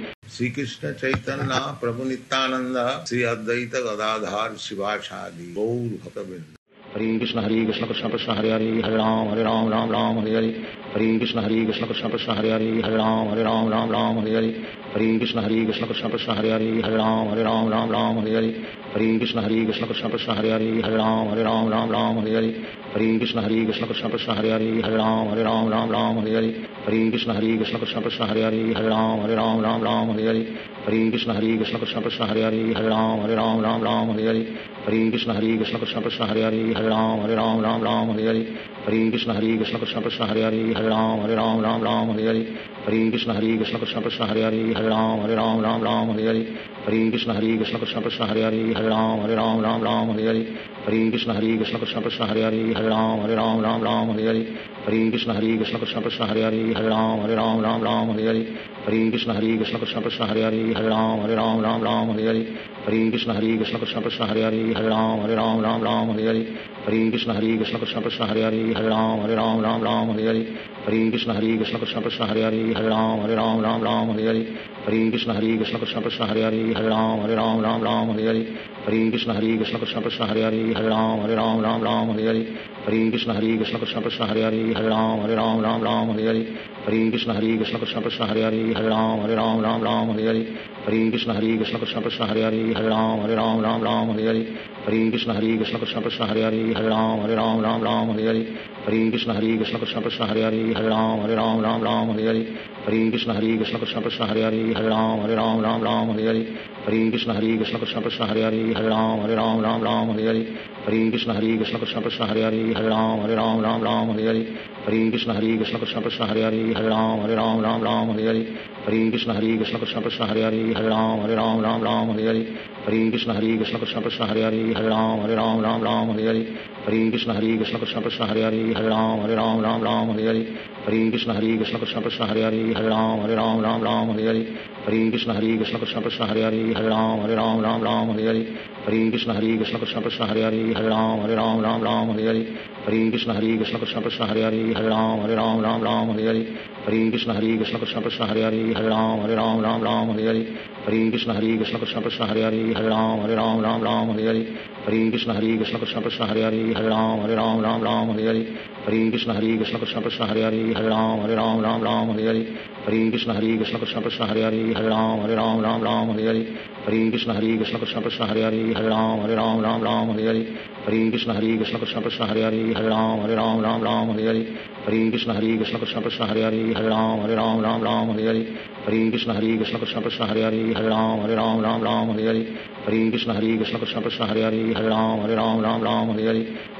ہری ہری کشن ہری کشن کشن کشن ہری ہری ہر رام ہر رام رام رام ہری ہری ہری کشن ہری کشن کشن کشن ہری ہری ہر رام ہر رام رام رام ہری ہری ہری کشن ہری کشن کشن کشن ہری ہری ہر رام ہر رام رام رام ہری ہری ہری کشن ہری کشن کشن کشن ہری ہری ہر رام ہر رام رام رام ہری ہری ہری کشن ہری کشن کشن کشن ہری ہری ہر رام ہر رام رام رام ہری ہری ہری کشن ہری کشن کشن کشن ہری ہری ہر رام ہر رام رام رام ہری ہری ہری کشن ہری کشن کشن کشن ہری ہری ہر رام ہر رام رام رام ہری ہری ہری کشن ہری کشن کشن کشن ہری ہری ہر رام ہر رام رام رام ہری ہری ہری کشن ہری کشن کشن کشن ہری ہری ہر رام ہر رام رام رام ہری ہری ہری کشن ہری کشن کشن کشن ہری ہری ہر رام ہر رام رام رام ہری ہری ہری کشن ہری کشن کشن کشن ہری ہری ہر رام ہر رام رام رام ہری ہری ہری کشن ہری کشن کشن کشن ہری ہری ہر رام ہر رام رام رام ہری ہری ہری کشن ہری کشن کشن کشن ہری ہری ہر رام ہر رام رام رام ہری ہری ہری کشن ہری کشن کشن کشن ہری ہری ہر رام ہر رام رام رام ہری ہری ہری کشن ہری کشن کشن کشن ہری ہری ہر رام ہر رام رام رام ہری ہری ہری کشن ہری کشن کشن کشن ہری ہری ہر رام ہر رام رام رام ہری ہری ہری کشن ہری کشن کشن کشن ہری ہری ہر رام ہر رام رام رام ہری ہری ہری کشن ہری کشن کشن کشن ہری ہری ہر رام ہر رام رام رام ہری ہری ہری کشن ہری کشن کشن کشن ہری ہری ہر رام ہر رام رام رام ہری ہری ہری کشن ہری کشن کشن کشن ہری ہری ہر رام ہر رام رام رام ہری ہری ہری کشن ہری کشن کشن کشن ہری ہری ہر رام ہر رام رام رام ہری ہری ہری کشن ہری کشن کشن کشن ہری ہری ہر رام ہر رام رام رام ہری ہری ہری کشن ہری کشن کشن کشن ہری ہری ہر رام ہر رام رام رام ہری ہری ہری کشن ہری کشن کشن کشن ہری ہری ہر رام ہر رام رام رام ہری ہری ہری کشن ہری کشن کشن کشن ہری ہری ہر رام ہر رام رام رام ہری ہری ہری کشن ہری کشن کشن کشن ہری ہری ہر رام ہر رام رام رام ہری ہری ہری کشن ہری کشن کشن کشن ہری ہری ہر رام ہر رام رام رام ہری ہری ہری کشن ہری کشن کشن کشن ہری ہری ہر رام ہر رام رام رام ہری ہری ہری کشن ہری کشن کشن کشن ہری ہری ہر رام ہر رام رام رام ہری ہری ہری کشن ہری کشن کشن کشن ہری ہری ہر رام ہر رام رام رام ہری ہری ہری کشن ہری کشن کشن کشن ہری ہری ہر رام ہر رام رام رام ہری ہری ہری کشن ہری کشن کشن کشن ہری ہری ہر رام ہر رام رام رام ہری ہری ہری کشن ہری کشن کشن کشن ہری ہری ہر رام ہر رام رام رام ہری ہری ہری کشن ہری کشن کشن کشن ہری ہری ہر رام ہر رام رام رام ہری ہری ہری کشن ہری کشن کشن کشن ہری ہری ہر رام ہر رام رام رام ہری ہری ہری کشن ہری کشن کشن کشن ہری ہری ہر رام ہر رام رام رام ہری ہری ہری کشن ہری کشن کشن کشن ہری ہری ہر رام ہر رام رام رام ہری ہری ہری کشن ہری کشن کشن کشن ہری ہری ہر رام ہر رام رام رام ہری ہری ہری کشن ہری کشن کشن کشن ہری ہری ہر رام ہر رام رام رام ہری ہری ہری کشن ہری کشن کشن کشن ہری ہری ہر رام ہر رام رام رام ہری ہری ہری کشن ہری کشن کشن کشن ہری ہری ہر رام ہر رام رام رام ہری ہری ہری کشن ہری کشن کشن کشن ہری ہری ہر رام ہر رام رام رام ہری ہری ہری کشن ہری کشن کشن کشن ہری ہری ہر رام ہر رام رام رام ہری ہری ہری کشن ہری کشن کشن کشن ہری ہری ہر رام ہر رام رام رام ہری ہری ہری کشن ہری کشن کشن کشن ہری ہری ہر رام ہر رام رام رام ہری ہری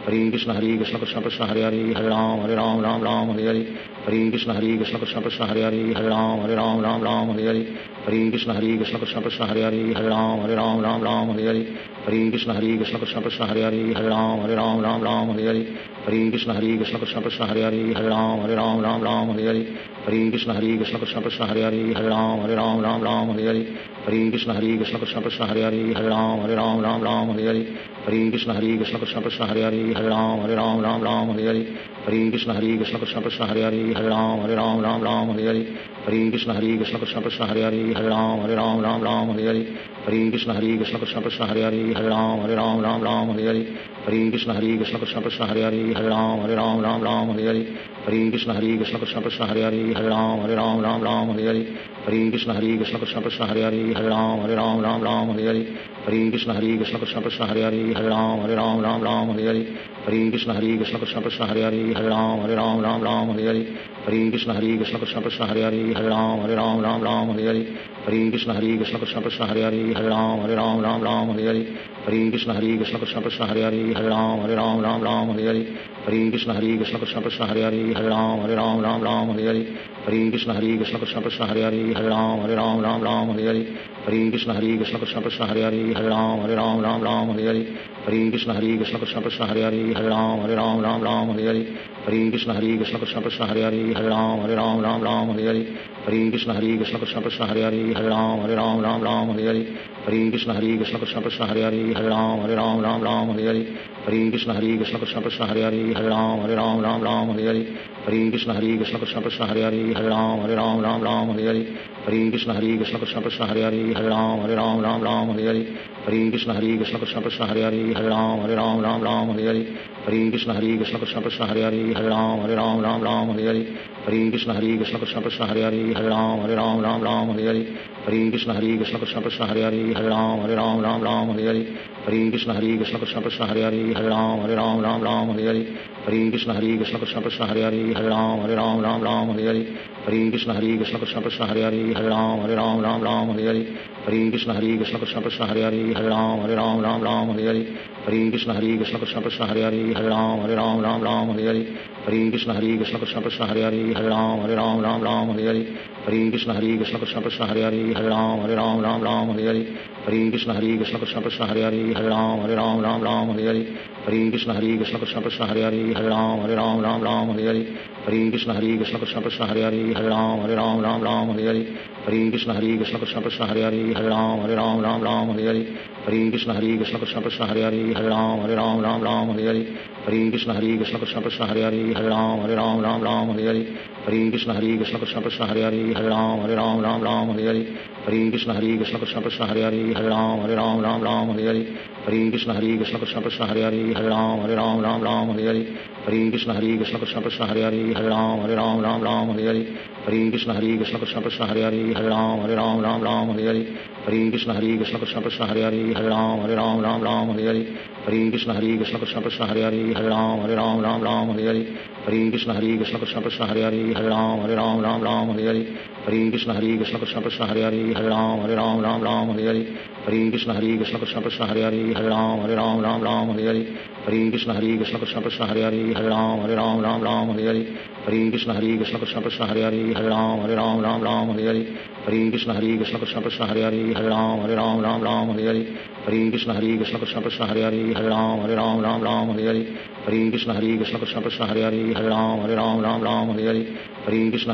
ہری کشن ہری کشن کشن کشن ہری ہری ہر رام ہر رام رام رام ہری ہری ہری کشن ہری کشن کشن کشن ہری ہری ہر رام ہر رام رام رام ہری ہری ہری کشن ہری کشن کشن کشن ہری ہری ہر رام ہر رام رام رام ہری ہری ہری کشن ہری کشن کشن کشن ہری ہری ہر رام ہر رام رام رام ہری ہری ہری کشن ہری کشن کشن کشن ہری ہری ہر رام ہر رام رام رام ہری ہری ہری کشن ہری کشن کشن کشن ہری ہری ہر رام ہر رام رام رام ہری ہری ہری کشن ہری کشن کشن کشن ہری ہری ہر رام ہر Ram Ram Ram Ram Hare Hare Hare Krishna Hare Krishna Krishna ہری ہری ہری رام ہری رام رام رام ہری ہری ہری کشن ہری کشن کشن کشن ہری ہری ہری رام ہری رام رام رام ہری ہری ہری کشن ہری کشن کشن کشن ہری ہری ہری رام ہری رام رام رام ہری ہری ہری کشن ہری کشن کشن کشن ہری ہری ہری رام ہری رام رام رام ہری ہری ہری کشن ہری کشن کشن کشن ہری ہری ہری رام ہری رام رام رام ہری ہری ہری کشن ہری کشن کشن کشن ہری ہری ہری رام ہری رام رام رام ہری ہری ہری کشن ہری کشن کشن کشن ہری ہری ہری رام ہری رام رام رام ہری ہری ہری کشن ہری کشن کشن کشن ہری ہری ہری رام ہری رام رام رام ہری ہری ہری کشن ہری کشن کشن کشن ہری ہری ہر رام ہر رام رام رام ہری ہری ہری کشن ہری کشن کشن کشن ہری ہری ہر رام ہر رام رام رام ہری ہری ہری کشن ہری کشن کشن کشن ہری ہری ہر رام ہر رام رام رام ہری ہری ہری کشن ہری کشن کشن کشن ہری ہری ہر رام ہر رام رام رام ہری ہری ہری کشن ہری کشن کشن کشن ہری ہری ہر رام ہر رام رام رام ہری ہری ہری کشن ہری کشن کشن کشن ہری ہری ہر رام ہر رام رام رام ہری ہری ہری کشن ہری کشن کشن کشن ہری ہری ہر رام ہر رام رام رام ہری ہری ہری کشن ہری کشن کشن کرشن ہری ہری ہر رام ہری رام رام رام ہری ہری ہری کشن ہری کشن کشن ہری ہری ہر رام ہری رام رام رام ہری ہری ہری کشن ہری کشن کشن ہری ہری ہر رام ہری رام رام رام ہری ہری ہری کشن ہری کرشہ رری ہر رام ہری رام رام رام ہری ہری ہری کشن ہری کشن کشن ہری ہری ہر رام ہری رام رام رام ہری ہری ہری کشن ہری کشن کشن ہری ہری ہر رام ہری رام رام رام ہری ہری ہری کشن ہری کشن کشن ہری ہری ہر رام ہری رام رام رام ہری ہری ہری کشن ہری کشن کشن ہری ہری ہر رام ہری رام رام رام رام ہری ہری ہری کشن ہری کشن کشن کشن ہری ہری ہر رام ہری رام رام رام ہری ہری ہری کشن ہری کشن کشن کشن ہری ہری ہر رام ہری رام رام رام ہری ہری ہری کشن ہری کشن کشن کشن ہری ہری ہر رام ہری رام رام رام ہری ہری ہری کشن ہری کشن کشن کشن ہری ہری ہر رام ہری رام رام رام ہری ہری ہری کشن ہری کشن کشن کشن ہری ہری ہر رام ہری رام رام رام ہری ہری ہری کشن ہری کشن کشن کشن ہری ہری ہر رام ہری رام رام رام ہری ہری ہری کشن ہری کشن کشن کشن ہری ہری ہر رام ہری رام رام رام ہری ہری ہری کشن ہری کشن پرش ہر حری ہر رام ہر رام رام رام ہند ہری ہریم کشن ہری کشن کرشا پرشا ہر ہری ہر رام ہر رام رام رام ہن ہری ہریم کشن ہری کرشن کرشا پرشا ہریاری ہر رام ہر رام رام رام ہن ہری ہریم کشن ہری کرشن کرشا پرشا ہریاری ہر رام ہر رام رام رام ہند ہری ہریم کشن ہری کشن کشا پرشا ہریاری ہر رام ہر رام رام رام ہند ہری ہریم کشن ہری کشن کشا پرشا ہریاری ہر رام ہر رام رام رام ہند ہری ہریم کشن ہری کشن کشا پرشا ہریاری ہر رام ہر رام رام رام ہند ہری ہریم کشن ہری کرشن کشا پرشا ہریاری ہر رام ہر رام رام رام رام ہری ہری ہری کشن ہری کشن کشن کشن ہری ہری ہر رام ہری رام رام رام ہری ہری ہری کشن ہری کشن کشن کشن ہری ہری ہر رام ہری رام رام رام ہری ہری ہری کشن ہری کشن کشن کشن ہری ہری ہر رام ہری رام رام رام ہری ہری ہری کشن ہری کشن کشن کشن ہری ہری ہر رام ہری رام رام رام ہری ہری ہری کشن ہری کشن کشن کشن ہری ہری ہر رام ہری رام رام رام ہری ہری ہری کشن ہری کشن کشن کشن ہری ہری ہر رام ہری رام رام رام ہری ہری ہری کشن ہری کشن کشن کشن ہری ہری ہر رام ہری رام رام رام ہری ہری ہری کشن ہری کشن کشن پرشا ہری ہری ہر رام ہر رام رام رام ہری ہری ہری کشن ہری کشن کشم ہری ہری ہر رام ہر رام رام رام ہری ہری ہری کشن ہری کشن کشن ہری ہری ہر رام ہر رام رام رام ہری ہری ہری کشن ہری کشن کشن ہری ہری ہر رام ہر رام رام رام ہری ہری ہری کشن ہری کرشا ہریاری ہر رام ہر رام رام رام ہری ہری ہری کشن ہری کرشا ہریاری ہر رام ہر رام رام رام ہری ہری ہری کشن ہری کشن کشن ہری ہری ہر رام ہر رام رام رام ہری ہری ہری کشن ہری کشن کشم ہری ہری ہر رام ہر رام ہرین ہری کرش ہری ہری ہر رام، ہری رام رام رام ہر ہری۔ ہریم کرش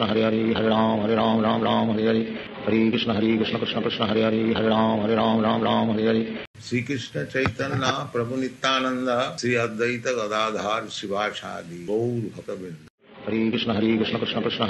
ہرحری ہر رام، ہری رام رام رام ہر ہری۔ ہریم کرش ہرحری ہر رام ہر رام رام رام، ہری ہری۔ شریکشن چیتنتا ہری کشن ہری کشن کشن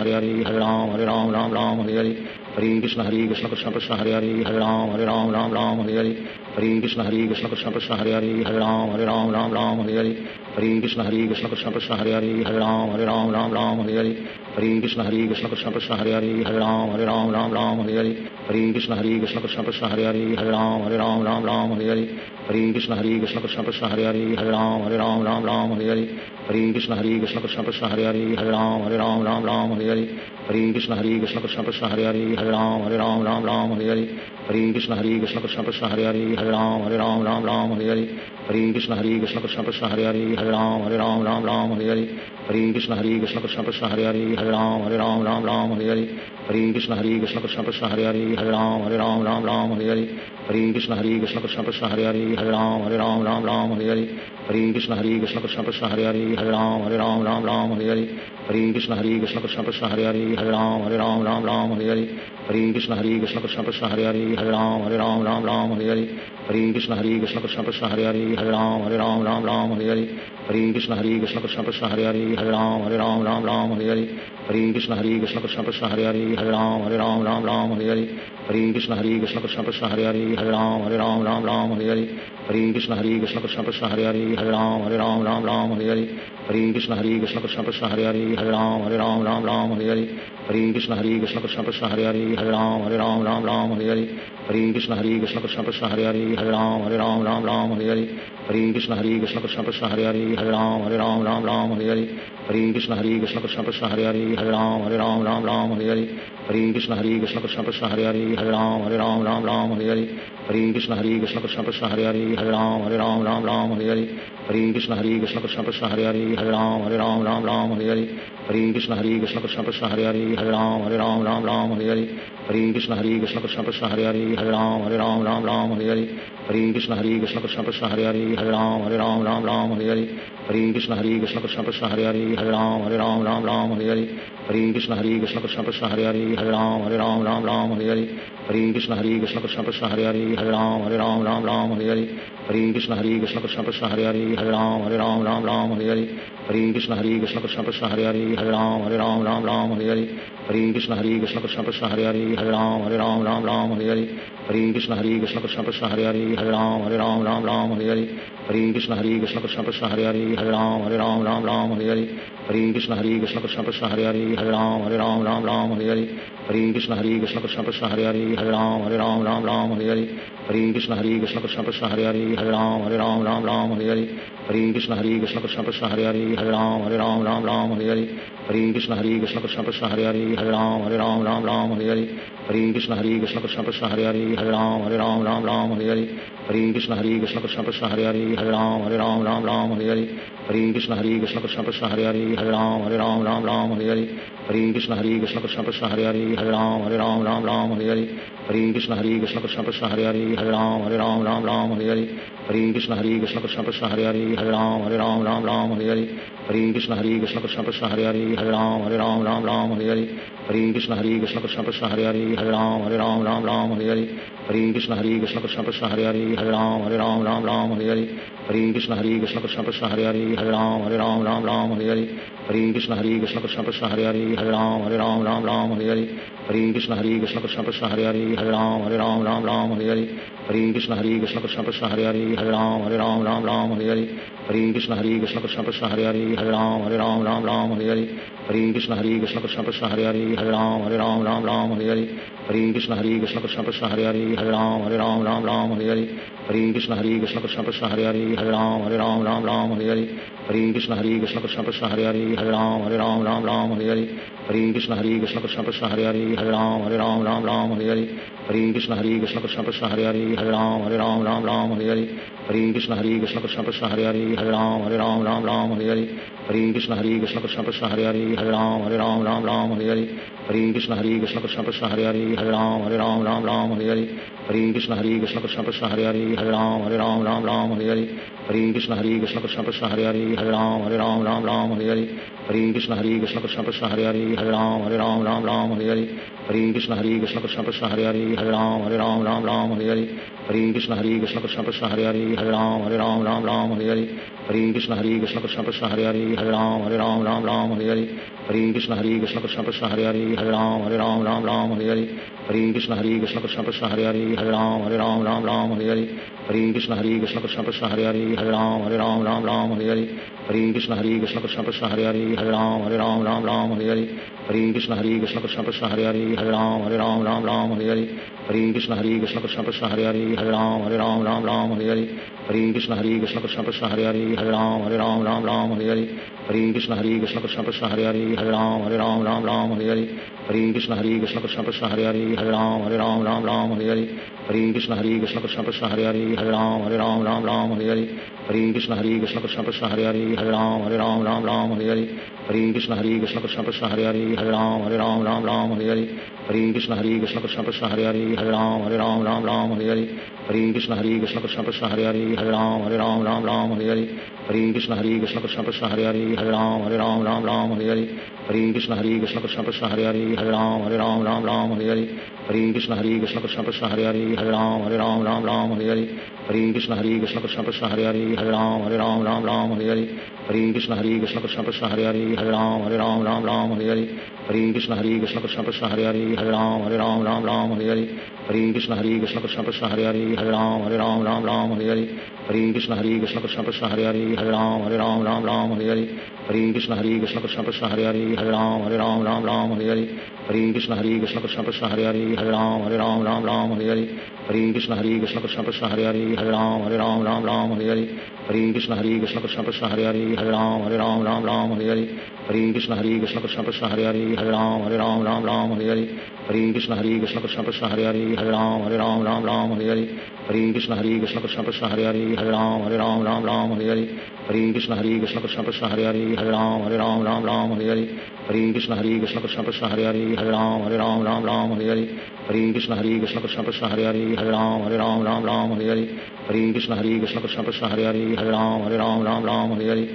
رام ہری رام رام رام ہری ہری ہری کشن ہری کشن کشن کشن ہری ہری ہر رام ہری رام رام رام ہری ہری ہری کشن ہری کشن کشن کشن ہری ہری ہر رام ہری رام رام رام ہری ہری ہری کشن ہری کشن کشن کشن ہری ہری ہر رام ہری رام رام رام ہری ہری ہری کشن ہری کشن کشن کشن ہری ہری ہر رام ہری رام رام رام ہری ہری ہری کشن ہری کشن کشن کشن ہری ہری رام ہری رام رام رام ہری ہری ہری کشن ہری کشن کشن کشن ہری ہری ہر رام ہری رام رام رام ہری ہری ہری کشن ہری کشن کشن کشن ہری ہری ہر رام ہری رام رام رام ہری ہری ہری کشن ہری کشن کشن کشن ہری ہری ہر رام ہری رام رام رام ہری ہری ہری کشن ہری کشن کشن کشن ہری ہری ہری رام ہری رام رام رام ہری ہری ہری کشن ہری کشن کشن کشن ہری ہری ہر رام ہری رام رام رام ہری ہری ہری کشن ہری کشن کشن کشن ہری ہری ہر رام ہری رام رام رام ہری ہری ہری کشن ہری کشن کشن کشن ہری ہری ہر رام ہر رام رام رام ہری ہری ہری کشن ہری کشن کشن کشن ہری ہری ہر رام ہر رام رام رام ہری ہری ہری کشن ہری کشن کشن کشن ہری ہری ہر رام ہر رام رام رام ہری ہری ہری کشن ہری کشن کشن کشن ہری ہری ہر رام ہر رام رام رام ہری ہری ہری کشن ہری کشن کشن کشن ہری ہری ہر رام ہر رام رام رام ہری ہری ہری کشن ہری کشن کشن کشن ہری ہری ہر رام ہر رام رام رام ہری ہری ہری کشن ہری کشن کشن کشن ہری ہری ہر رام ہر رام رام رام ہری ہری ہری کشن ہری کشن کشن کشن ہری ہری ہر رام ہر رام رام رام ہری ہری ہری کشن ہری کشن کشن کشن ہری ہری ہر رام ہر رام رام رام ہری ہری ہری کشن ہری کشن کشن کشن ہری ہری ہر رام ہر رام رام رام ہری ہری ہری کشن ہری کشن کشن کشن ہری ہری ہر رام ہر رام رام رام ہری ہری ہری کشن ہری کشن کشن کشن ہری ہری ہر رام ہر رام رام رام ہری ہری ہری کشن ہری کشن کشن کشن ہری ہری ہر رام ہر رام رام رام ہری ہری ہری کشن ہری کشن کشن کشن ہری ہری ہر رام ہر رام رام رام ہری ہری ہری کشن ہری کشن کشن کشن ہری ہری ہر رام ہر رام رام رام ہری ہری ہری کشن ہری کشن کشن کشن ہری ہری ہر رام ہر رام رام رام ہری ہری ہری کشن ہری کشن کشن کشن ہری ہری ہر رام ہر رام رام رام ہری ہری ہری کشن ہری کشن کشن کشن ہری ہری ہر رام ہر رام رام رام ہری ہری ہری کشن ہری کشن کشن کشن ہری ہری ہر رام ہر رام رام رام ہری ہری ہری کشن ہری کشن کشن کشن ہری ہری ہر رام ہر رام رام رام ہری ہری ہری کشن ہری کشن کشن کشن ہری ہری ہر رام ہر رام رام رام ہری ہری ہری کشن ہری کشن کشن کشن ہری ہری ہر رام ہر رام رام رام ہری ہری ہری کشن ہری کشن کشن کشن ہری ہری ہری ہر رام ہر رام رام رام ہری ہری ہری کشن ہری کشن کشن کشن ہری ہری ہر رام ہر رام رام رام ہری ہری ہری کشن ہری کشن کشن کشن ہری ہری ہر رام ہر رام رام رام ہری ہری ہری کشن ہری کشن کشن کشن ہری ہری ہر رام ہر رام رام رام ہری ہری ہری کشن ہری کشن کشن کشن ہری ہری ہر رام ہر رام رام رام ہری ہری ہری کشن ہری کشن کشن کشن ہری ہری ہر رام ہر رام رام رام ہری ہری ہری کشن ہری کشن کشن کشن ہری ہری ہر رام ہر رام رام رام ہری ہری ہری کشن ہری کشن کشن کشن ہری ہری ہر رام ہر رام رام رام ہری ہری ہری کشن ہری کشن کشن کشن ہری ہری ہر رام ہر رام رام رام ہری ہری ہری کشن ہری کشن کشن کشن ہری ہری ہر رام ہر رام رام رام ہری ہری ہری کشن ہری کشن کشن کشن ہری ہری ہر رام ہر رام رام رام ہری ہری ہری کشن ہری کشن کشن کشن ہری ہری ہر رام ہر رام رام رام ہری ہری ہری کشن ہری کشن کشن کشن ہری ہری ہر رام ہر رام رام رام ہری ہری ہری کشن ہری کشن کشن کشن ہری ہری ہر رام ہر رام رام رام ہری ہری ہری کشن ہری کشن کشن کشن ہری ہری ہر رام ہر رام رام رام ہری ہری ہری کشن ہری کشن کشن کشن ہری ہری ہر رام ہر رام رام رام ہری ہری ہری کشن ہری کشن کشن کشن ہری ہری ہر رام ہر رام رام رام ہری ہری ہری کشن ہری کشن کشن کشن ہری ہری ہر رام ہر رام رام رام ہری ہری ہری کشن ہری کشن کشن کشن ہری ہری ہر رام ہر رام رام رام ہری ہری ہری کشن ہری کشن کشن کشن ہری ہری ہر رام ہر رام رام رام ہری ہری ہری کشن ہری کشن کشن کشن ہری ہری ہر رام ہر رام رام رام ہری ہری ہری کشن ہری کشن کشن کشن ہری ہری ہر رام ہر رام رام رام ہری ہری ہری کشن ہری کشن کشن کشن ہری ہری ہر رام ہر رام رام رام ہری ہری ہری کشن ہری کشن کشن کشن ہری ہری ہر رام ہر رام رام رام ہری ہری ہری کشن ہری کشن کشن کشن ہری ہری ہر رام ہر رام رام رام ہری ہری ہری کشن ہری کشن کشن کشن ہری ہری ہر رام ہر رام رام رام ہری ہری ہری کشن ہری کشن کشن کشن ہری ہری ہر رام ہر رام رام رام ہری ہری ہری کشن ہری کشن کشن کشن ہری ہری ہر رام ہر رام رام رام ہری ہری ہری کشن ہری کشن کشن کشن ہری ہری ہر رام ہر رام رام رام ہری ہری ہری کشن ہری کشن کشن کشن ہری ہری ہر رام ہر رام رام رام ہری ہری ہری کشن ہری کشن کشن کشن ہری ہری ہر رام ہر رام رام رام ہری ہری ہری کشن ہری کشن کشن کشن ہری ہری ہر رام ہر رام رام رام ہری ہری ہری کشن ہری کشن کشن کشن ہری ہری ہر رام ہر رام رام رام ہری ہری ہری کشن ہری کشن کشن کشن ہری ہری ہر رام ہر رام رام رام ہری ہری ہری کشن ہری کشن کشن کشن ہری ہری ہر رام ہر رام رام رام ہری ہری ہری کشن ہری کشن کشن کشن ہری ہری ہر رام ہر رام رام رام ہری ہری ہری کشن ہری کشن کشن کشن ہری ہری ہر رام ہر رام رام رام ہری ہری ہری کشن ہری کشن کشن کشن ہری ہری ہر رام ہر رام رام رام ہری ہری ہری کشن ہری کشن کشن کشن ہری ہری ہر رام ہر رام رام رام ہری ہری ہری کشن ہری کشن کشن کشن ہری ہری ہر رام ہر رام رام رام ہری ہری ہری کشن ہری کشن کشن کشن ہری ہری ہر رام ہر رام رام رام ہری ہری ہری کشن ہری کشن کشن کشن ہری ہری ہر رام ہر رام رام رام ہری ہری ہری کشن ہری کشن کشن کشن ہری ہری ہر رام ہر رام رام رام ہری ہری ہری کشن ہری کشن کشن کشن ہری ہری ہر رام ہر رام رام رام ہری ہری ہری کشن ہری کشن کشن کشن ہری ہری ہر رام ہر رام رام رام ہری ہری ہری کشن ہری کشن کشن کشن ہری ہری ہر رام ہر رام رام رام ہری ہری ہری کشن ہری کشن کشن کشن ہری ہری ہر رام ہر رام رام رام ہری ہری ہری کشن ہری کشن کشن کشن ہری ہری ہر رام ہر رام رام رام ہری ہری ہری کشن ہری کشن کشن کشن ہری ہری ہر رام ہر رام رام رام ہری ہری ہری کشن ہری کشن کشن کشن ہری ہری ہر رام ہر رام رام رام ہری ہری ہری کشن ہری کشن کشن کشن ہری ہری ہر رام ہر رام رام رام ہری ہری ہری کشن ہری کشن کشن کشن ہری ہری ہر رام ہر رام رام رام ہری ہری ہری کشن ہری کشن کشن کشن ہری ہری ہر رام ہر رام رام رام ہری ہری ہری کشن ہری کشن کشن کشن ہری ہری ہر رام ہر رام رام رام ہری ہری ہری کشن ہری کشن کشن کشن ہری ہری ہر رام ہر رام رام رام ہری ہری ہری کشن ہری کشن کشن کشن ہری ہری ہر رام ہر رام رام رام ہری ہری ہری کشن ہری کشن کشن کشن ہری ہری ہر رام ہر رام رام رام ہری ہری ہری کشن ہری کشن کشن کشن ہری ہری ہر رام ہر رام رام رام ہری ہری ہری کشن ہری کشن کشن کشن ہری ہری ہر رام ہر رام رام رام ہری ہری ہری کشن ہری کشن کشن کشن ہری ہری ہر رام ہر رام رام رام ہری ہری ہری کشن ہری کشن کشن کشن ہری ہری ہر رام ہر رام رام رام ہری ہری ہری کشن ہری کشن کشن کشن ہری ہری ہر رام ہر رام رام رام ہری ہری ہری کشن ہری کشن کشن کشن ہری ہری ہر رام ہر رام رام رام ہری ہری ہری کشن ہری کشن کشن کشن ہری ہری ہر رام ہر رام رام رام ہری ہری ہری کشن ہری کشن کشن کشن ہری ہری ہر رام ہر رام رام رام ہری ہری ہری کشن ہری کشن کشن کشن ہری ہری ہر رام ہر رام رام رام ہری ہری ہری کشن ہری کشن کشن کشن ہری ہری ہر رام ہر رام رام رام ہری ہری ہری کشن ہری کشن کشن کشن ہری ہری ہر رام ہر رام رام رام ہری ہری ہری کشن ہری کشن کشن کشن ہری ہری ہر رام ہر رام رام رام ہری ہری ہری کشن ہری کشن کشن کشن ہری ہری ہر رام ہر رام رام رام ہری ہری ہری کشن ہری کشن کشن کشن ہری ہری ہر رام ہر رام رام رام ہری ہری ہری کشن ہری کشن کشن کشن ہری ہری ہر رام ہر رام رام رام ہری ہری ہری کشن ہری کشن کشن کشن ہری ہری ہر رام ہر رام رام رام ہری ہری ہری کشن ہری کشن کشن کشن ہری ہری ہر رام ہر رام رام رام ہری ہری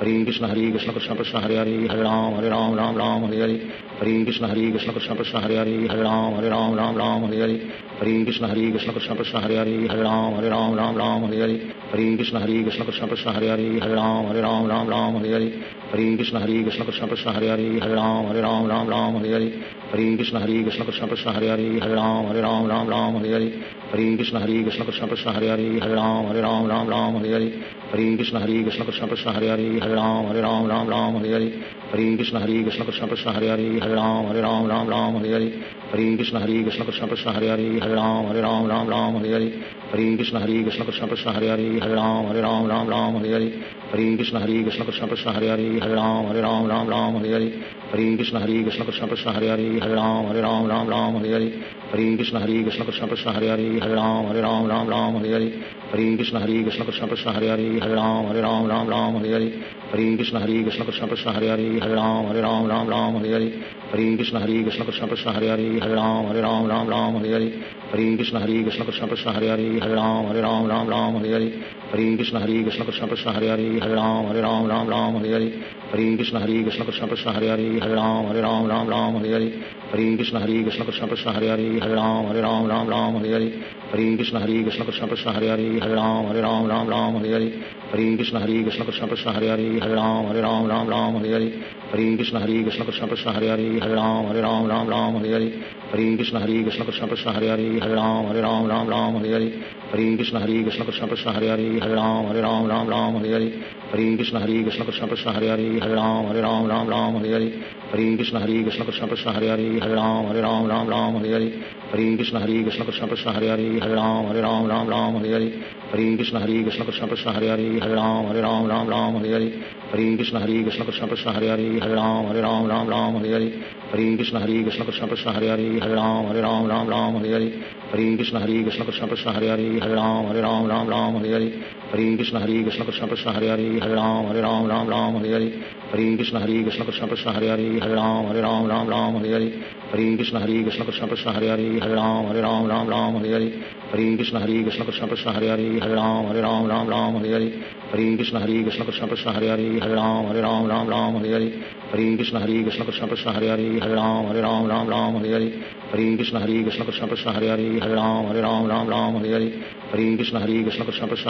ہری کشن ہری کشن کشن کشن ہری ہری ہر رام ہر رام رام رام ہری ہری ہری کشن ہری کشن کشن کشن ہری ہری ہر رام ہر رام رام رام ہری ہری ہری کشن ہری کشن کشن کشن ہری ہری ہر رام ہر رام رام رام ہری ہری ہری کشن ہری کشن کشن کشن ہری ہری ہر رام ہر رام رام رام ہری ہری ہری کشن ہری کشن کشن کشن ہری ہری ہر رام ہر رام رام رام ہری ہری ہری کشن ہری کشن کشن کشن ہری ہری ہر رام ہر رام رام رام ہری ہری ہری کشن ہری کشن کشن کشن ہری ہری ہر رام ہر رام رام رام ہری ہری ہری کشن ہری کشن کشن کشن ہری ہری ہر رام ہر رام رام رام ہری ہری ہری کشن ہری کشن کشن کشن ہری ہری ہر رام ہر رام رام رام ہری ہری ہری کشن ہری کشن کشن کشن ہری ہری ہر رام ہر رام رام رام ہری ہری ہری کشن ہری کشن کشن کشن ہری ہری ہر رام ہر رام رام رام ہری ہری ہری کشن ہری کشن کشن کشن ہری ہری ہر رام ہر رام رام رام ہری ہری ہری کشن ہری کشن کشن کشن ہری ہری ہر رام ہر رام رام رام ہری ہری ہری کشن ہری کشن کشن کشن ہری ہری ہر رام ہر رام رام رام ہری ہری ہری کشن ہری کشن کشن کشن ہری ہری ہر رام ہر رام رام رام ہری ہری ہری کشن ہری کشن کشن کشن ہری ہری ہر رام ہر رام رام رام ہری ہری ہری کشن ہری کشن کشن کشن ہری ہری ہر رام ہر رام رام رام ہری ہری ہری کشن ہری کشن کشن کشن ہری ہری ہر رام ہر رام رام رام ہری ہری ہری کشن ہری کشن کشن کشن ہری ہری ہر رام ہر رام رام رام ہری ہری ہری کشن ہری کشن کشن کشن ہری ہری ہر رام ہر رام رام رام ہری ہری ہری کشن ہری کشن کشن کشن ہری ہری ہر رام ہر رام رام رام ہری ہری ہری کشن ہری کشن کشن کشن ہری ہری ہر رام ہر رام رام رام ہری ہری ہری کشن ہری کشن کشن کشن ہری ہری ہر رام ہر رام رام رام ہری ہری ہری کشن ہری کشن کشن کشن ہری ہری ہر رام ہر رام رام رام ہری ہری ہری کشن ہری کشن کشن کشن ہری ہری ہری ہر رام ہر رام رام رام ہری ہری ہری کشن ہری کشن کشن کشن ہری ہری ہر رام ہر رام رام رام ہری ہری ہری کشن ہری کشن کشن کشن ہری ہری ہر رام ہر رام رام رام ہری ہری ہری کشن ہری کشن کشن کشن ہری ہری ہر رام ہر رام رام رام ہری ہری ہری کشن ہری کشن کشن کشن ہری ہری ہر رام ہر رام رام رام ہری ہری ہری کشن ہری کشن کشن کشن ہری ہری ہر رام ہر رام رام رام ہری ہری ہری کشن ہری کشن کشن کشن ہری ہری ہر رام ہر رام رام رام ہری ہری ہری کشن ہری کشن کشن کشن ہری ہری ہر رام ہر رام رام رام ہری ہری ہری کشن ہری کشن کشن کشن ہری ہری ہر رام ہر رام رام رام ہری ہری ہری کشن ہری کشن کشن کشن ہری ہری ہر رام ہر رام رام رام ہری ہری ہری کشن ہری کشن کشن کشن ہری ہری ہر رام ہر رام رام رام ہری ہری ہری کشن ہری کشن کشن کشن ہری ہری ہر رام ہر رام رام رام ہری ہری ہری کشن ہری کشن کشن کشن ہری ہری ہر رام ہر رام رام رام ہری ہری ہری کشن ہری کشن کشن کشن ہری ہری ہر رام ہر رام رام رام ہری ہری ہری کشن ہری کشن کشن کشن ہری ہری ہر رام ہر رام رام رام ہری ہری ہری کشن ہری کشن کشن کشن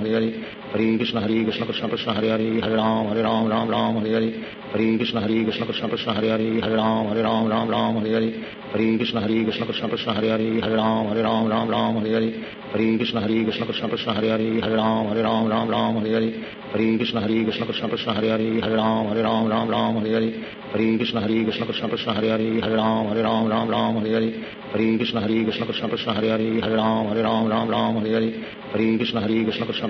ہری ہری ہری کشن ہری کشن کشن کشن ہری ہری ہر رام ہر رام رام رام ہری ہری ہری کشن ہری کشن کشن کشن ہری ہری ہر رام ہر رام رام رام ہری ہری ہری کشن ہری کشن کشن کشن ہری ہری ہر رام ہر رام رام رام ہری ہری ہری کشن ہری کشن کشن کشن ہری ہری ہر رام ہر رام رام رام ہری ہری ہری کشن ہری کشن کشن کشن ہری ہری ہر رام ہر رام رام رام ہری ہری ہری کشن ہری کشن کشن کشن ہری ہری ہر رام ہر رام رام رام ہری ہری ہری کشن ہری کشن کشن کشن ہری ہری ہر رام ہر رام رام رام ہری ہری ہری کشن ہری کشن کشن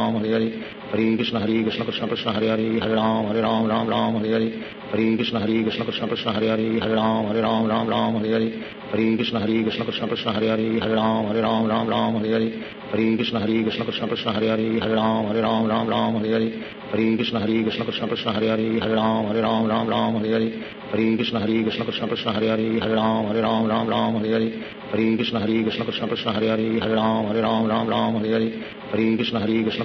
رام ہری ہری ہری کشن ہری کشن کشن کشن ہری ہری ہر رام ہر رام رام رام ہری ہری ہری کشن ہری کشن کشن کشن ہری ہری ہر رام ہر رام رام رام ہری ہری ہری کشن ہری کشن کشن کشن ہری ہری ہر رام ہر رام رام رام ہری ہری ہری کشن ہری کشن کشن کشن ہری ہری ہر رام ہر رام رام رام ہری ہری ہری کشن ہری کشن کشن کشن ہری ہری ہر رام ہر رام رام رام ہری ہری ہری کشن ہری کشن کشن کشن ہری ہری ہر رام ہر رام رام رام ہری ہری ہری کشن ہری کشن کشن کشن ہری ہری ہر رام ہر رام رام رام ہری ہری ہری کشن ہری کشن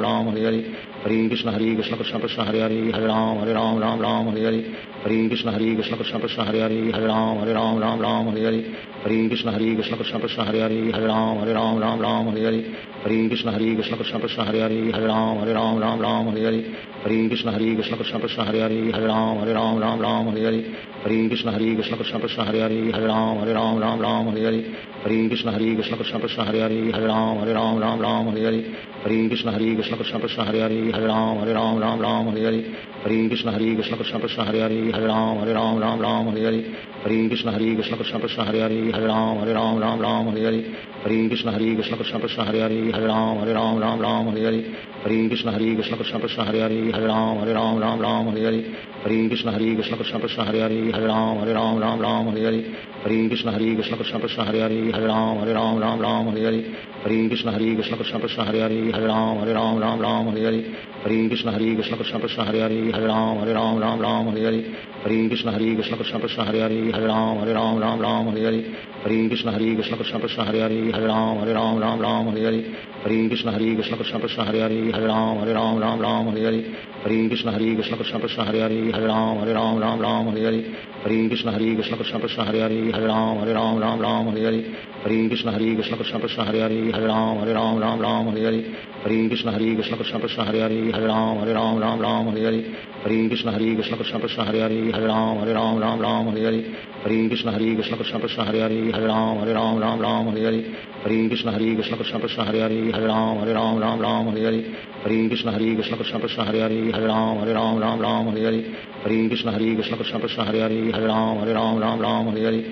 رام رام ہری ہری ہری کشن ہری کشن کشن کشن ہری ہری ہر رام ہر رام رام رام ہری ہری ہری کشن ہری کشن کشن کشن ہری ہری ہر رام ہر رام رام رام ہری ہری ہری کشن ہری کشن کشن کشن ہری ہری ہر رام ہر رام رام رام ہری ہری ہری کشن ہری کشن کشن کشن ہری ہری ہر رام ہر رام رام رام ہری ہری ہری کشن ہری کشن کشن کشن ہری ہری ہر رام ہر رام رام رام ہری ہری ہری کشن ہری کشن کشن کشن ہری ہری ہر رام ہر رام رام رام ہری ہری ہری کشن ہری کشن کشن کشن ہری ہری ہر رام ہر رام رام رام ہری ہری ہری کشن ہری کشن کشا پرشا ہری ہر رام ہر رام رام رام ہری ہری ہری کشن ہری کرشن کرشپ پرشا ہری ہر رام ہر رام رام رام ہری ہری ہری کشن ہری کشن کرشا پرشا ہری ہر رام ہر رام رام رام ہری ہری ہری کشن ہری کرشن کرشا پرشا ہری ہر رام ہر رام رام رام ہری ہری ہری کشن ہری کشن کشا پرشا ہری ہر رام ہر رام رام رام ہری ہری ہری کشن ہری کشن کشا پرشا ہری ہر رام ہر رام رام رام ہری ہری ہری کشن ہری کشن کشا پرشا ہری ہر رام ہر رام رام رام ہری ہری ہری کشن ہری کرشن کشا پرشا ہری ہر رام ہر رام رام رام رام ہری ہری ہری کشن ہری کشن کشن کشن ہری ہری ہر رام ہر رام رام رام ہری ہری ہری کشن ہری کشن کشن کشن ہری ہری ہر رام ہر رام رام رام ہری ہری ہری کشن ہری کشن کشن کشن ہری ہری ہر رام ہر رام رام رام ہری ہری ہری کشن ہری کشن کشن کشن ہری ہری ہر رام ہر رام رام رام ہری ہری ہری کشن ہری کشن کشن کشن ہری ہری ہر رام ہر رام رام رام ہری ہری ہری کشن ہری کشن کشن کشن ہری ہری ہر رام ہر رام رام رام ہری ہری ہری کشن ہری کشن کشن کشن ہری ہری ہر رام ہر رام رام رام ہری ہری ہری کشن ہری کشن کشن کشن ہری ہری ہر رام ہر رام رام رام ہری ہری ہری کشن ہری کشن کشن کشن ہری ہری ہر رام ہر رام رام رام ہری ہری ہری کشن ہری کشن کشن کشن ہری ہری ہر رام ہر رام رام رام ہری ہری ہری کشن ہری کشن کشن کشن ہری ہری ہر رام ہر رام رام رام ہری ہری ہری کشن ہری کشن کشن کشن ہری ہری ہر رام ہر رام رام رام ہری ہری ہری کشن ہری کشن کشن کشن ہری ہری ہر رام ہر رام رام رام ہری ہری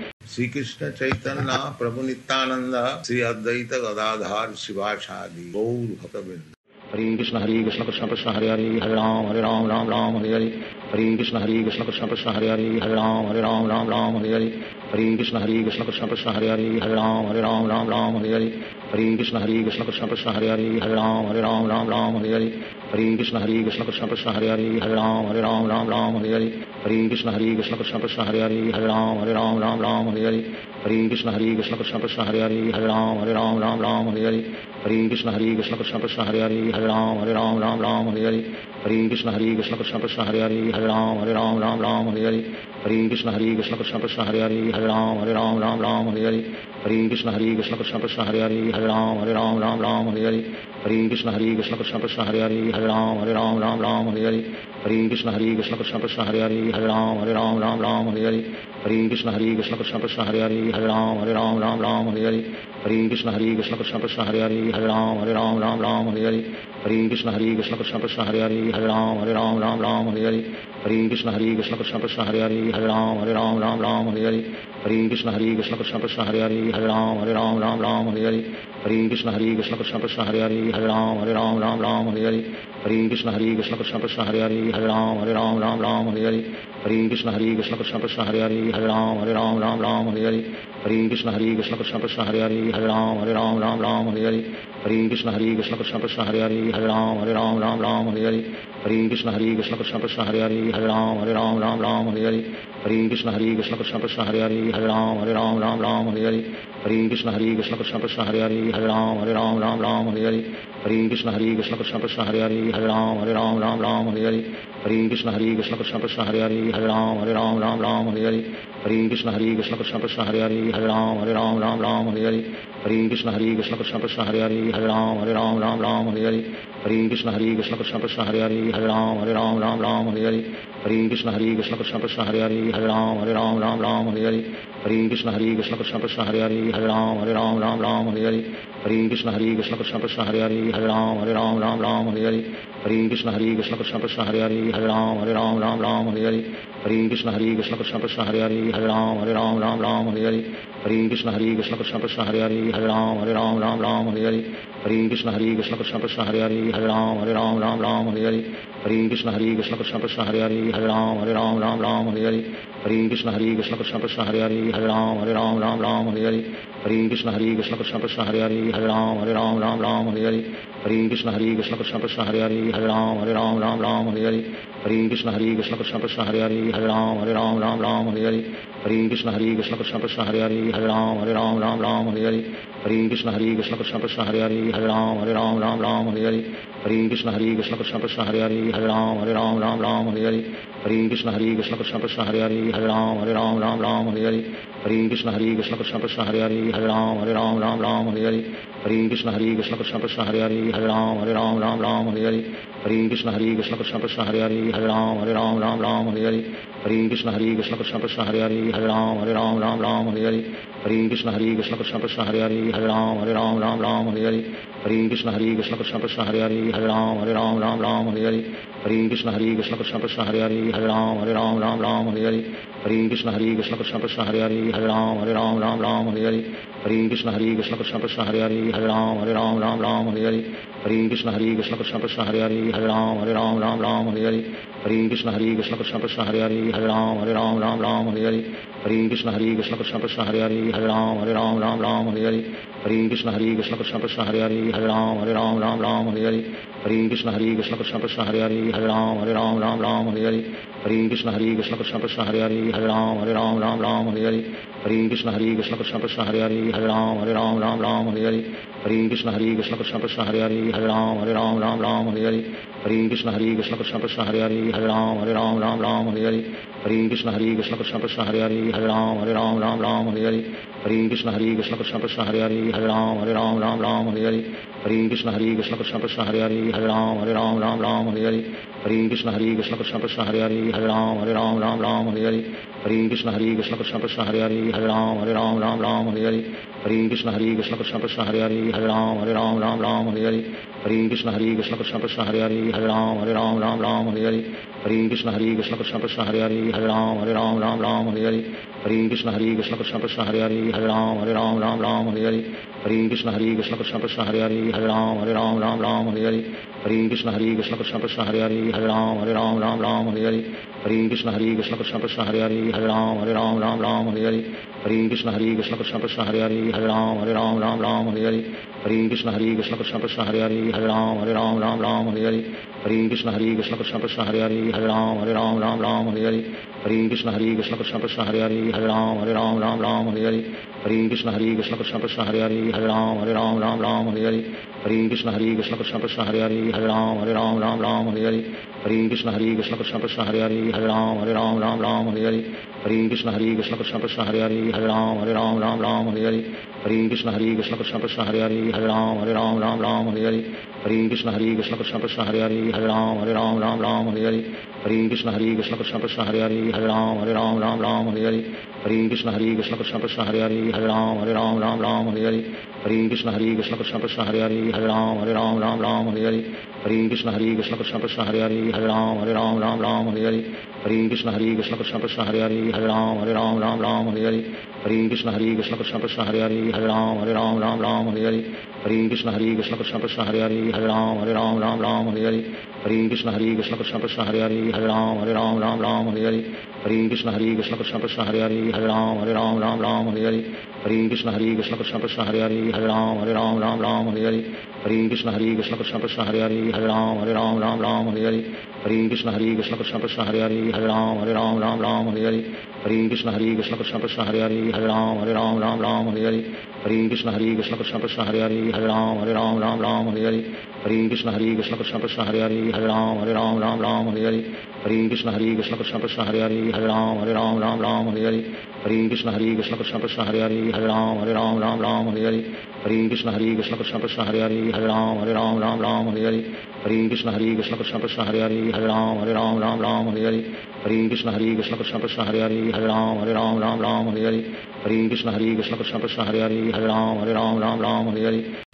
ہری کشن ہری کشن کشن کشن ہری ہری ہر رام ہر رام رام رام ہری ہری ہری کشن ہری کشن کشن کشن ہری ہری ہر رام ہر رام رام رام ہری ہری ہری کشن ہری کشن کشن کشن ہری ہری ہر رام ہر رام رام رام ہری ہری ہری کشن ہری کشن کشن کشن ہری ہری ہر رام ہر رام رام رام ہری ہری ہری کشن ہری کشن کشن کشن ہری ہری ہر رام ہر رام رام رام ہری ہری ہری کشن ہری کشن کشن کشن ہری ہری ہر رام ہر رام رام رام ہری ہری ہری کشن ہری کشن کشن کشن ہری ہری ہر رام ہر رام رام رام ہری ہری ہری کشن ہری کشن کشن کشن ہری ہری ہر رام ہر رام رام رام ہری ہری ہری کشن ہری کشن کشن کشن ہری ہری ہر رام ہر رام رام رام ہری ہری ہری کشن ہری کشن کشن کشن ہری ہری ہر رام ہر رام رام رام ہری ہری ہری کشن ہری کشن کشن کشن ہری ہری ہر رام ہر رام رام رام ہری ہری ہری کشن ہری کشن کشن کشن ہری ہری ہر رام ہر رام رام رام ہری ہری ہری کشن ہری کشن کشن کشن ہری ہری ہر رام ہر رام رام رام ہری ہری ہری کشن ہری کشن کشن کشن ہری ہری ہر رام ہر رام رام رام ہری ہری ہری کشن ہری کشن کشن کشن ہری ہری ہر رام ہر رام رام رام ہری ہری ہری کشن ہری کشن کشن کشن ہری ہری ہر رام ہر رام رام رام ہری ہری ہری کشن ہری کشن کشن کشن ہری ہری ہر رام ہر رام رام رام ہری ہری ہری کشن ہری کشن کشن کشن ہری ہری ہر رام ہر رام رام رام ہری ہری ہری کشن ہری کشن کشن کشن ہری ہری ہر رام ہر رام رام رام ہری ہری ہری کشن ہری کشن کشن کشن ہری ہری ہر رام ہر رام رام رام ہری ہری ہری کشن ہری کشن کشن کشن ہری ہری ہر رام ہر رام رام رام ہری ہری ہری کشن ہری کشن کشن کشن ہری ہری ہر رام ہر رام رام رام ہری ہری ہری کشن ہری کشن کشن کشن ہری ہری ہر رام ہر رام رام رام ہری ہری ہری کشن ہری کشن کشن کشن ہری ہری ہر رام ہر رام رام رام ہری ہری ہری کشن ہری کشن کشن کشن ہری ہری ہر رام ہر رام رام رام ہری ہری ہری کشن ہری کشن کشن کشن ہری ہری ہر رام ہر رام رام رام ہری ہری ہری کشن ہری کشن کشن کشن ہری ہری ہر رام ہر رام رام رام ہری ہری ہری کشن ہری کشن کشن کشن ہری ہری ہر رام ہر رام رام رام ہری ہری ہری کشن ہری کشن کشن کشن ہری ہری ہر رام ہر رام رام رام ہری ہری ہری کشن ہری کشن کشن کشن ہری ہری ہر رام ہر رام رام رام ہری ہری ہری کشن ہری کشن کشن کشن ہری ہری ہر رام ہر رام رام رام ہری ہری ہری کشن ہری کشن کشن کشن ہری ہری ہر رام ہر رام رام رام ہری ہری ہری کشن ہری کشن کشن کشن ہری ہری ہر رام ہر رام رام رام ہری ہری ہری کشن ہری کشن کشن کشن ہری ہری ہر رام ہر رام رام رام ہری ہری ہری کشن ہری کشن کشن کشن ہری ہری ہر رام ہر رام رام رام ہری ہری ہری کشن ہری کشن کشن کشن ہری ہری ہر رام ہر رام رام رام ہری ہری ہری کشن ہری کشن کشن کشن ہری ہری ہر رام ہر رام رام رام ہری ہری ہری کشن ہری کشن کشن کشن ہری ہری ہر رام ہر رام رام رام ہری ہری ہری کشن ہری کشن کشن کشن ہری ہری ہر رام ہر رام رام رام ہری ہری ہری کشن ہری کشن کشن کشن ہری ہری ہر رام ہر رام رام رام ہری ہری ہری کشن ہری کشن کشن کشن ہری ہری ہر رام ہر رام رام رام ہری ہری ہری کشن ہری کشن کشن کشن ہری ہری ہر رام ہر رام رام رام ہری ہری ہری کشن ہری کشن کشن کشن ہری ہری ہر رام ہر رام رام رام ہری ہری ہری کشن ہری کشن کشن کشن ہری ہری ہر رام ہر رام رام رام ہری ہری ہری کشن ہری کشن کشن کشن ہری ہری ہر رام ہر رام رام رام ہری ہری ہری کشن ہری کشن کشن کشن ہری ہری ہر رام ہر رام رام رام ہری ہری ہری کشن ہری کشن کشن کشن ہری ہری ہر رام ہر رام رام رام ہری ہری ہری کشن ہری کشن کشن کشن ہری ہری ہر رام ہر رام رام رام ہری ہری ہری کشن ہری کشن کشن کشن ہری ہری ہر رام ہر رام رام رام ہری ہری ہری کشن ہری کشن کشن کشن ہری ہری ہر رام ہر رام رام رام ہری ہری ہری کشن ہری کشن کشن کشن ہری ہری ہر رام ہر رام رام رام ہری ہری ہری کشن ہری کشن کشن کشن ہری ہری ہر رام ہر رام رام رام ہری ہری ہری کشن ہری کشن کشن کشن ہری ہری ہر رام ہر رام رام رام ہری ہری ہری کشن ہری کشن کشن کشن ہری ہری ہر رام ہر رام رام رام ہری ہری ہری کشن ہری کشن کشن کشن ہری ہری ہر رام ہر رام رام رام ہری ہری ہری کشن ہری کشن کشن کشن ہری ہری ہر رام ہر رام رام رام ہری ہری ہری کشن ہری کشن کشن کشن ہری ہری ہر رام ہر رام رام رام ہری ہری ہری کشن ہری کشن کشن کشن ہری ہری ہر رام ہر رام رام رام ہری ہری ہری کشن ہری کشن کشن کشن ہری ہری ہر رام ہر رام رام رام ہری ہری ہری کشن ہری کشن کشن کشن ہری ہری ہر رام ہر رام رام رام ہری ہری ہری کشن ہری کشن کشن کشن ہری ہری ہر رام ہر رام رام رام ہری ہری ہری کشن ہری کشن کشن کشن ہری ہری ہر رام ہر رام رام رام ہری ہری ہری کشن ہری کشن کشن کشن ہری ہری ہر رام ہر رام رام رام ہری ہری ہری کشن ہری کشن کشن کشن ہری ہری ہر رام ہر رام رام رام ہری ہری ہری کشن ہری کشن کشن کشن ہری ہری ہر رام ہر رام رام رام ہری ہری ہری کشن ہری کشن کشن کشن ہری ہری ہر رام ہر رام رام رام ہری ہری ہری کشن ہری کشن کشن کشن ہری ہری ہر رام ہر رام رام رام ہری ہری ہری کشن ہری کشن کشن کشن ہری ہری ہر رام ہر رام رام رام ہری ہری ہری کشن ہری کشن کشن کشن ہری ہری ہر رام ہر رام رام رام ہری ہری ہری کشن ہری کشن کشن کشن ہری ہری ہر رام ہر رام رام رام ہری ہری ہری کشن ہری کشن کشن کشن ہری ہری ہر رام ہر رام رام رام ہری ہری ہری کشن ہری کشن کشن کشن ہری ہری ہر رام ہر رام رام رام ہری ہری ہری کشن ہری کشن کشن کشن ہری ہری ہر رام ہر رام رام رام ہری ہری ہری کشن ہری کشن کشن کشن ہری ہری ہر رام ہر رام رام رام ہری ہری ہری کشن ہری کشن کشن کشن ہری ہری ہر رام ہر رام رام رام ہری ہری ہری کشن ہری کشن کشن کشن ہری ہری ہر رام ہر رام رام رام ہری ہری ہری کشن ہری کشن کشن کشن ہری ہری ہر رام ہر رام رام رام ہری ہری ہری کشن ہری کشن کشن کشن ہری ہری ہر رام ہر رام رام رام ہری ہری ہری کشن ہری کشن کشن کشن ہری ہری ہر رام ہر رام رام رام ہری ہری ہری کشن ہری کشن کشن کشن ہری ہری ہر رام ہر رام رام رام ہری ہری ہری کشن ہری کشن کشن کشن ہری ہری ہر رام ہر رام رام رام ہری ہری ہری کشن ہری کشن کشن کشن ہری ہری ہر رام ہر رام رام رام ہری ہری ہری کشن ہری کشن کشن کشن ہری ہری ہر رام ہر رام رام رام ہری ہری ہری کشن ہری کشن کشن کشن ہری ہری ہر رام ہر رام رام رام ہری ہری ہری کشن ہری کشن کشن کشن ہری ہری ہر رام ہر رام رام رام ہری ہری ہری کشن ہری کشن کشن کشن ہری ہری ہر رام ہر رام رام رام ہری ہری ہری کشن ہری کشن کشن کشن ہری ہری ہر رام ہر رام رام رام ہری ہری ہری کشن ہری کشن کشن کشن ہری ہری ہر رام ہر رام رام رام ہری ہری ہری کشن ہری کشن کشن کشن ہری ہری ہر رام ہر رام رام رام ہری ہری ہری کشن ہری کشن کشن کشن ہری ہری ہر رام ہر رام رام رام ہری ہری ہری کشن ہری کشن کشن کشن ہری ہری ہر رام ہر رام رام رام ہری ہری ہری کشن ہری کشن کشن کشن ہری ہری ہر رام ہر رام رام رام ہری ہری ہری کشن ہری کشن کشن کشن ہری ہری ہر رام ہر رام رام رام ہری ہری ہری کشن ہری کشن کشن کشن ہری ہری ہر رام ہر رام رام رام ہری ہری ہری کشن ہری کشن کشن کشن ہری ہری ہر رام ہر رام رام رام ہری ہری ہری کشن ہری کشن کشن کشن ہری ہری ہر رام ہر رام رام رام ہری ہری ہری کشن ہری کشن کشن کشن ہری ہری ہر رام ہر رام رام رام ہری ہری ہری کشن ہری کشن کشن کشن ہری ہری ہر رام ہر رام رام رام ہری ہری ہری کشن ہری کشن کشن کشن ہری ہری ہر رام ہر رام رام رام ہری ہری ہری کشن ہری کشن کشن کشن ہری ہری ہر رام ہر رام رام رام ہری ہری ہری کشن ہری کشن کشن کشن ہری ہری ہر رام ہر رام رام رام ہری ہری ہری کشن ہری کشن کشن کشن ہری ہری ہر رام ہر رام رام رام ہری ہری ہری کشن ہری کشن کشن کشن ہری ہری ہر رام ہر رام رام رام ہری ہری ہری کشن ہری کشن کشن کشن ہری ہری ہر رام ہر رام رام رام ہری ہری ہری کشن ہری کشن کشن کشن ہری ہری ہر رام ہر رام رام رام ہری ہری ہری کشن ہری کشن کشن کشن ہری ہری ہر رام ہر رام رام رام ہری ہری ہری کشن ہری کشن کشن کشن ہری ہری ہر رام ہر رام رام رام ہری ஹரி ஹரி ஹரி கிருஷ்ண ஹரி கிருஷ்ண கிருஷ்ண கிருஷ்ண ஹரி ஹரி ஹரி ராம் ஹரி ராம் ராம் ராம் ஹரி ஹரி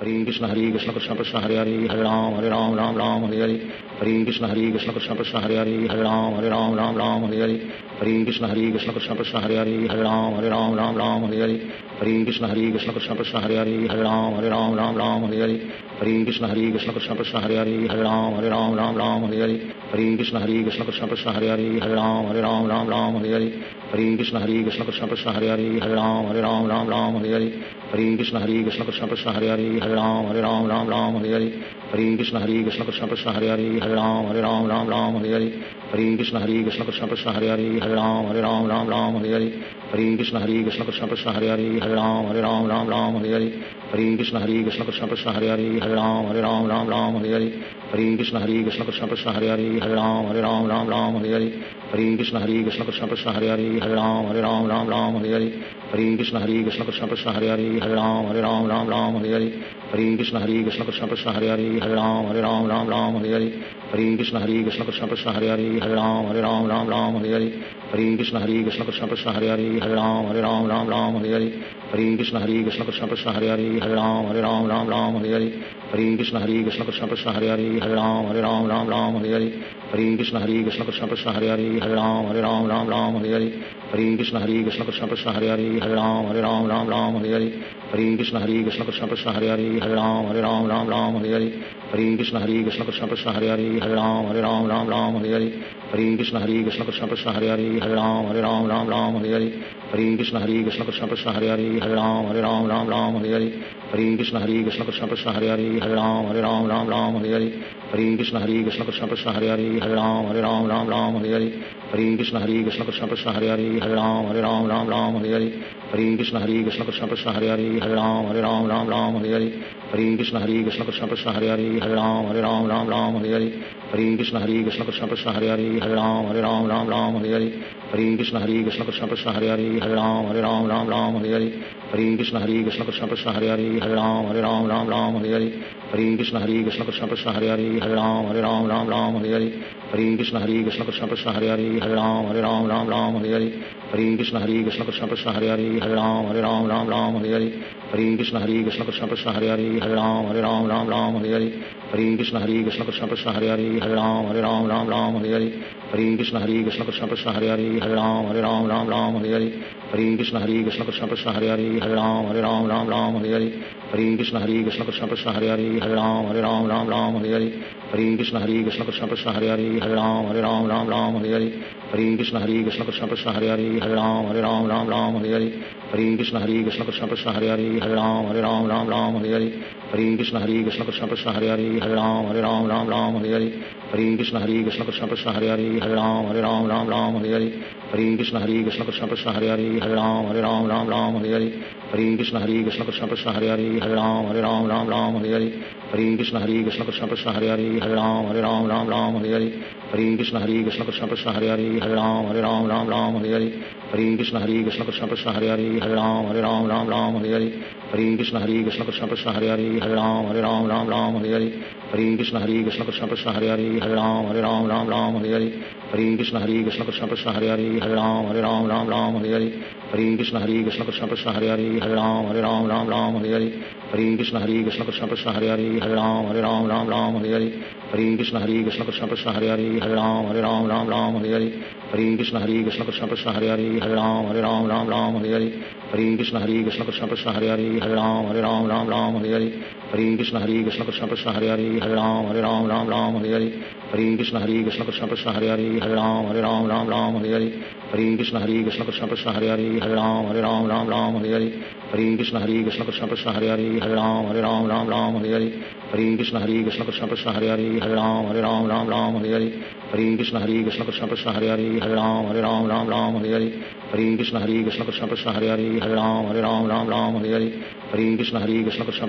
ہری کشن ہری کشن کشن کشن ہری ہری ہر رام ہر رام رام رام ہری ہری ہری کشن ہری کشن کشن کشن ہری ہری ہر رام ہر رام رام رام ہری ہری ہری کشن ہری کشن کشن کشن ہری ہری ہر رام ہر رام رام رام ہری ہری ہری کشن ہری کشن کشن کشن ہری ہری ہر رام ہر رام رام رام ہری ہری ہری کشن ہری کشن کشن کشن ہری ہری ہر رام ہر رام رام رام ہری ہری ہری کشن ہری کشن کشن کشن ہری ہری ہر رام ہر رام رام رام ہری ہری ہری کشن ہری کشن کشن کشن ہری ہری ہر رام ہر رام رام رام ہری ہری ہری کشن ہری کشن کشن کشن ہری ہری ہر رام ہر رام رام رام ہری ہری ہری کشن ہری کشن کشن کشن ہری ہری ہر رام ہر رام رام رام ہری ہری ہری کشن ہری کشن کشن کشن ہری ہری ہر رام ہر رام رام رام ہری ہری ہری کشن ہری کشن کشن کشن ہری ہری ہر رام ہر رام رام رام ہری ہری ہری کشن ہری کشن کشن کشن ہری ہری ہر رام ہر رام رام رام ہری ہری ہری کشن ہری کشن کشن کشن ہری ہری ہر رام ہر رام رام رام ہری ہری ہری کشن ہری کشن کشن کشن ہری ہری ہر رام ہر رام رام رام ہری ہری ہری کشن ہری کشن کشن کشن ہری ہری ہر رام ہر رام رام رام ہری ہری ہری کشن ہری کشن کشن کشن ہری ہری ہر رام ہر رام رام رام ہری ہری ہری کشن ہری کشن کشن کشن ہری ہری ہر رام ہر رام رام رام ہری ہری ہری کشن ہری کشن کشن کشن ہری ہری ہر رام ہر رام رام رام ہری ہری ہری کشن ہری کشن کشن کشن ہری ہری ہر رام ہر رام رام رام ہری ہری ہری کشن ہری کشن کشن کشن ہری ہری ہر رام ہر رام رام رام ہری ہری ہری کشن ہری کشن کشن کشن ہری ہری ہر رام ہر رام رام رام ہری ہری ہری کشن ہری کشن کشن کشن ہری ہری ہر رام ہر رام رام رام ہری ہری ہری کشن ہری کشن کشن کشن ہری ہری ہر رام ہر رام رام رام ہری ہری ہری کشن ہری کشن کشن کشن ہری ہری ہر رام ہر رام رام رام ہری ہری ہری کشن ہری کشن کشن کشن ہری ہری ہر رام ہر رام رام رام ہری ہری ہری کشن ہری کشن کشن کشن ہری ہری ہر رام ہر رام رام رام ہری ہری ہری کشن ہری کشن کشن کشن ہری ہری ہر رام ہر رام رام رام ہری ہری ہری کشن ہری کشن کشن کشن ہری ہری ہر رام ہر رام رام رام ہری ہری ہری کشن ہری کشن کشن کشن ہری ہری ہر رام ہر رام رام رام ہری ہری ہری کشن ہری کشن کشن کشن ہری ہری ہر رام ہر رام رام رام ہری ہری ہری کشن ہری کشن کشن کشن ہری ہری ہر رام ہر رام رام رام ہری ہری ہری کشن ہری کشن کشن کشن ہری ہری ہر رام ہر رام رام رام ہری ہری ہری کشن ہری کشن کشن کشن ہری ہری ہر رام ہر رام رام رام ہری ہری ہری کشن ہری کشن کشن کشن ہری ہری ہر رام ہر رام رام رام ہری ہری ہری کشن ہری کشن کشن کشن ہری ہری ہر رام ہر رام رام رام ہری ہری ہری کشن ہری کشن کشن کشن ہری ہری ہر رام ہر رام رام رام ہری ہری ہری کشن ہری کشن کشن کشن ہری ہری ہر رام ہر رام رام رام ہری ہری ہری کشن ہری کشن کشن کشن ہری ہری ہر رام ہر رام رام رام ہری ہری ہری کشن ہری کشن کشن کشن ہری ہری ہر رام ہر رام رام رام ہری ہری ہری کشن ہری کشن کشن کشن ہری ہری ہر رام ہر رام رام رام ہری ہری ہری کشن ہری کشن کشن کشن ہری ہری ہر رام ہر رام رام رام ہری ہری ہری کشن ہری کشن کشن کشن ہری ہری ہر رام ہر رام رام رام ہری ہری ہری کشن ہری کشن کشن کشن ہری ہری ہر رام ہر رام رام رام ہری ہری ہری کشن ہری کشن کشن کشن ہری ہری ہر رام ہر رام رام رام ہری ہری ہری کشن ہری کشن کشن کشن ہری ہری ہر رام ہر رام رام رام ہری ہری ہری کشن ہری کشن کشن کشن ہری ہری ہر رام ہر رام رام رام ہری ہری ہری کشن ہری کشن کشن کشن ہری ہری ہر رام ہر رام رام رام ہری ہری ہری کشن ہری کشن کشن کشن ہری ہری ہر رام ہر رام رام رام ہری ہری ہری کشن ہری کشن کشن کشن ہری ہری ہر رام ہر رام رام رام ہری ہری ہری کشن ہری کشن کشن کشن ہری ہری ہر رام ہر رام رام رام ہری ہری ہری کشن ہری کشن کشن کشن ہری ہری ہر رام ہر رام رام رام ہری ہری ہری کشن ہری کشن کشن کشن ہری ہری ہر رام ہر رام رام رام ہری ہری ہری کشن ہری کشن کشن کشن ہری ہری ہر رام ہر رام رام رام ہری ہری ہری کشن ہری کشن کشن کشن ہری ہری ہر رام ہر رام رام رام ہری ہری ہری کشن ہری کشن کشن کشن ہری ہری ہر رام ہر رام رام رام ہری ہری ہری کشن ہری کشن کشن کشن ہری ہری ہر رام ہر رام رام رام ہری ہری ہری کشن ہری کشن کشن کشن ہری ہری ہر رام ہر رام رام رام ہری ہری ہری کشن ہری کشن کشن کشن ہری ہری ہر رام ہر رام رام رام ہری ہری ہری کشن ہری کشن کشن کشن ہری ہری ہر رام ہر رام رام رام ہری ہری ہری کشن ہری کشن کشن کشن ہری ہری ہر رام ہر رام رام رام ہری ہری ہری کشن ہری کشن کشن کشن ہری ہری ہر رام ہر رام رام رام ہری ہری ہری کشن ہری کشن کشن کشن ہری ہری ہر رام ہر رام رام رام ہری ہری ہری کشن ہری کشن کشن کشن ہری ہری ہر رام ہر رام رام رام ہری ہری ہری کشن ہری کشن کشن کشن ہری ہری ہر رام ہر رام رام رام ہری ہری ہری کشن ہری کشن کشن کشن ہری ہری ہر رام ہر رام رام رام ہری ہری ہری کشن ہری کشن کشن کشن ہری ہری ہر رام ہر رام رام رام ہری ہری ہری کشن ہری کشن کشن کشن ہری ہری ہر رام ہر رام رام رام ہری ہری ہری کشن ہری کشن کشن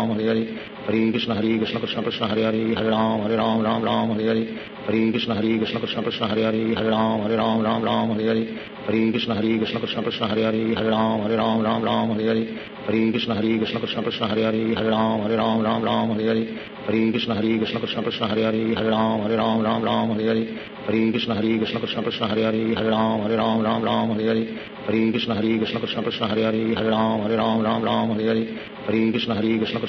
رام ہری ہری ہری کشن ہری کشن کشن کشن ہری ہری ہر رام ہر رام رام رام ہری ہری ہری کشن ہری کشن کشن کشن ہری ہری ہر رام ہر رام رام رام ہری ہری ہری کشن ہری کشن کشن کشن ہری ہری ہر رام ہر رام رام رام ہری ہری ہری کشن ہری کشن کشن کشن ہری ہری ہر رام ہر رام رام رام ہری ہری ہری کشن ہری کشن کشن کشن ہری ہری ہر رام ہر رام رام رام ہری ہری ہری کشن ہری کشن کشن کشن ہری ہری ہر رام ہر رام رام رام ہری ہری ہری کشن ہری کشن کشن کشن ہری ہری ہر رام ہر رام رام رام ہری ہری ہری کشن ہری کشن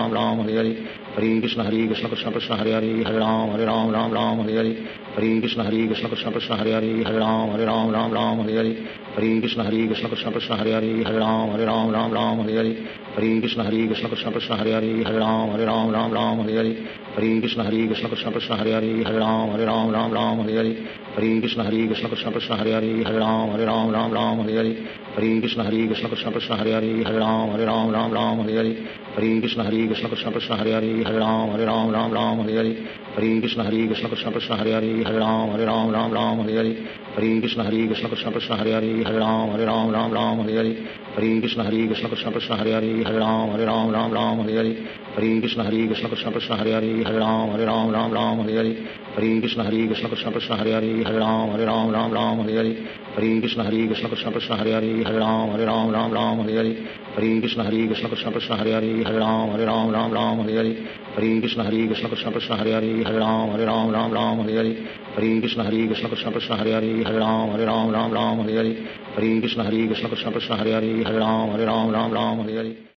رام رام ہری ہری ہری کشن ہری کشن کشن کشن ہری ہری ہر رام ہر رام رام رام ہری ہری ہری کشن ہری کشن کشن کشن ہری ہری ہر رام ہر رام رام رام ہری ہری ہری کشن ہری کشن کشن کشن ہری ہری ہر رام ہر رام رام رام ہری ہری ہری کشن ہری کشن کشن کشن ہری ہری ہر رام ہر رام رام رام ہری ہری ہری کشن ہری کشن کشن کشن ہری ہری ہر رام ہر Ram Ram Ram Ram Hare Hare Hare Krishna Hare Krishna Krishna Krishna Hare Hare Hare Ram Hare Ram Ram Ram Hare Hare Hare Krishna Hare Krishna Krishna Krishna Hare Hare Hare Ram Hare Ram Ram Ram Hare Hare Hare Krishna Kishan Kishan Kishan ہری ہری ہر رام ہری رام رام رام ہری ہری ہری کشن ہری کشن کشن کشن ہری ہری ہر رام ہری رام رام رام ہری ہری ہری کشن ہری کشن کشن کشن ہری ہری ہر رام ہری رام رام رام ہری ہری ہری کشن ہری کشن کشن کشن ہری ہری ہر رام ہری رام رام رام ہری ہری ہری کشن ہری کشن کشن کشن ہری ہری ہر رام ہری رام رام رام ہری ہری ہری کشن ہری کشن کشن کشن ہری ہری ہر رام ہری رام رام رام ہری ہری ہری کشن ہری کشن کشن کشن ہری ہری ہر رام ہری رام رام رام ہری ہری ہری کشن ہری کشن کشن کشن ہری ہری ہر رام ہری رام رام رام رام ہری ہری ہری کشن ہری کشن کشن کشن ہری ہری ہر رام ہری رام رام رام ہری ہری ہری کشن ہری کشن کشن کشن ہری ہری ہر رام ہری رام رام رام ہری ہری ہری کشن ہری کشن کشن کشن ہری ہری ہر رام ہری رام رام رام ہری ہری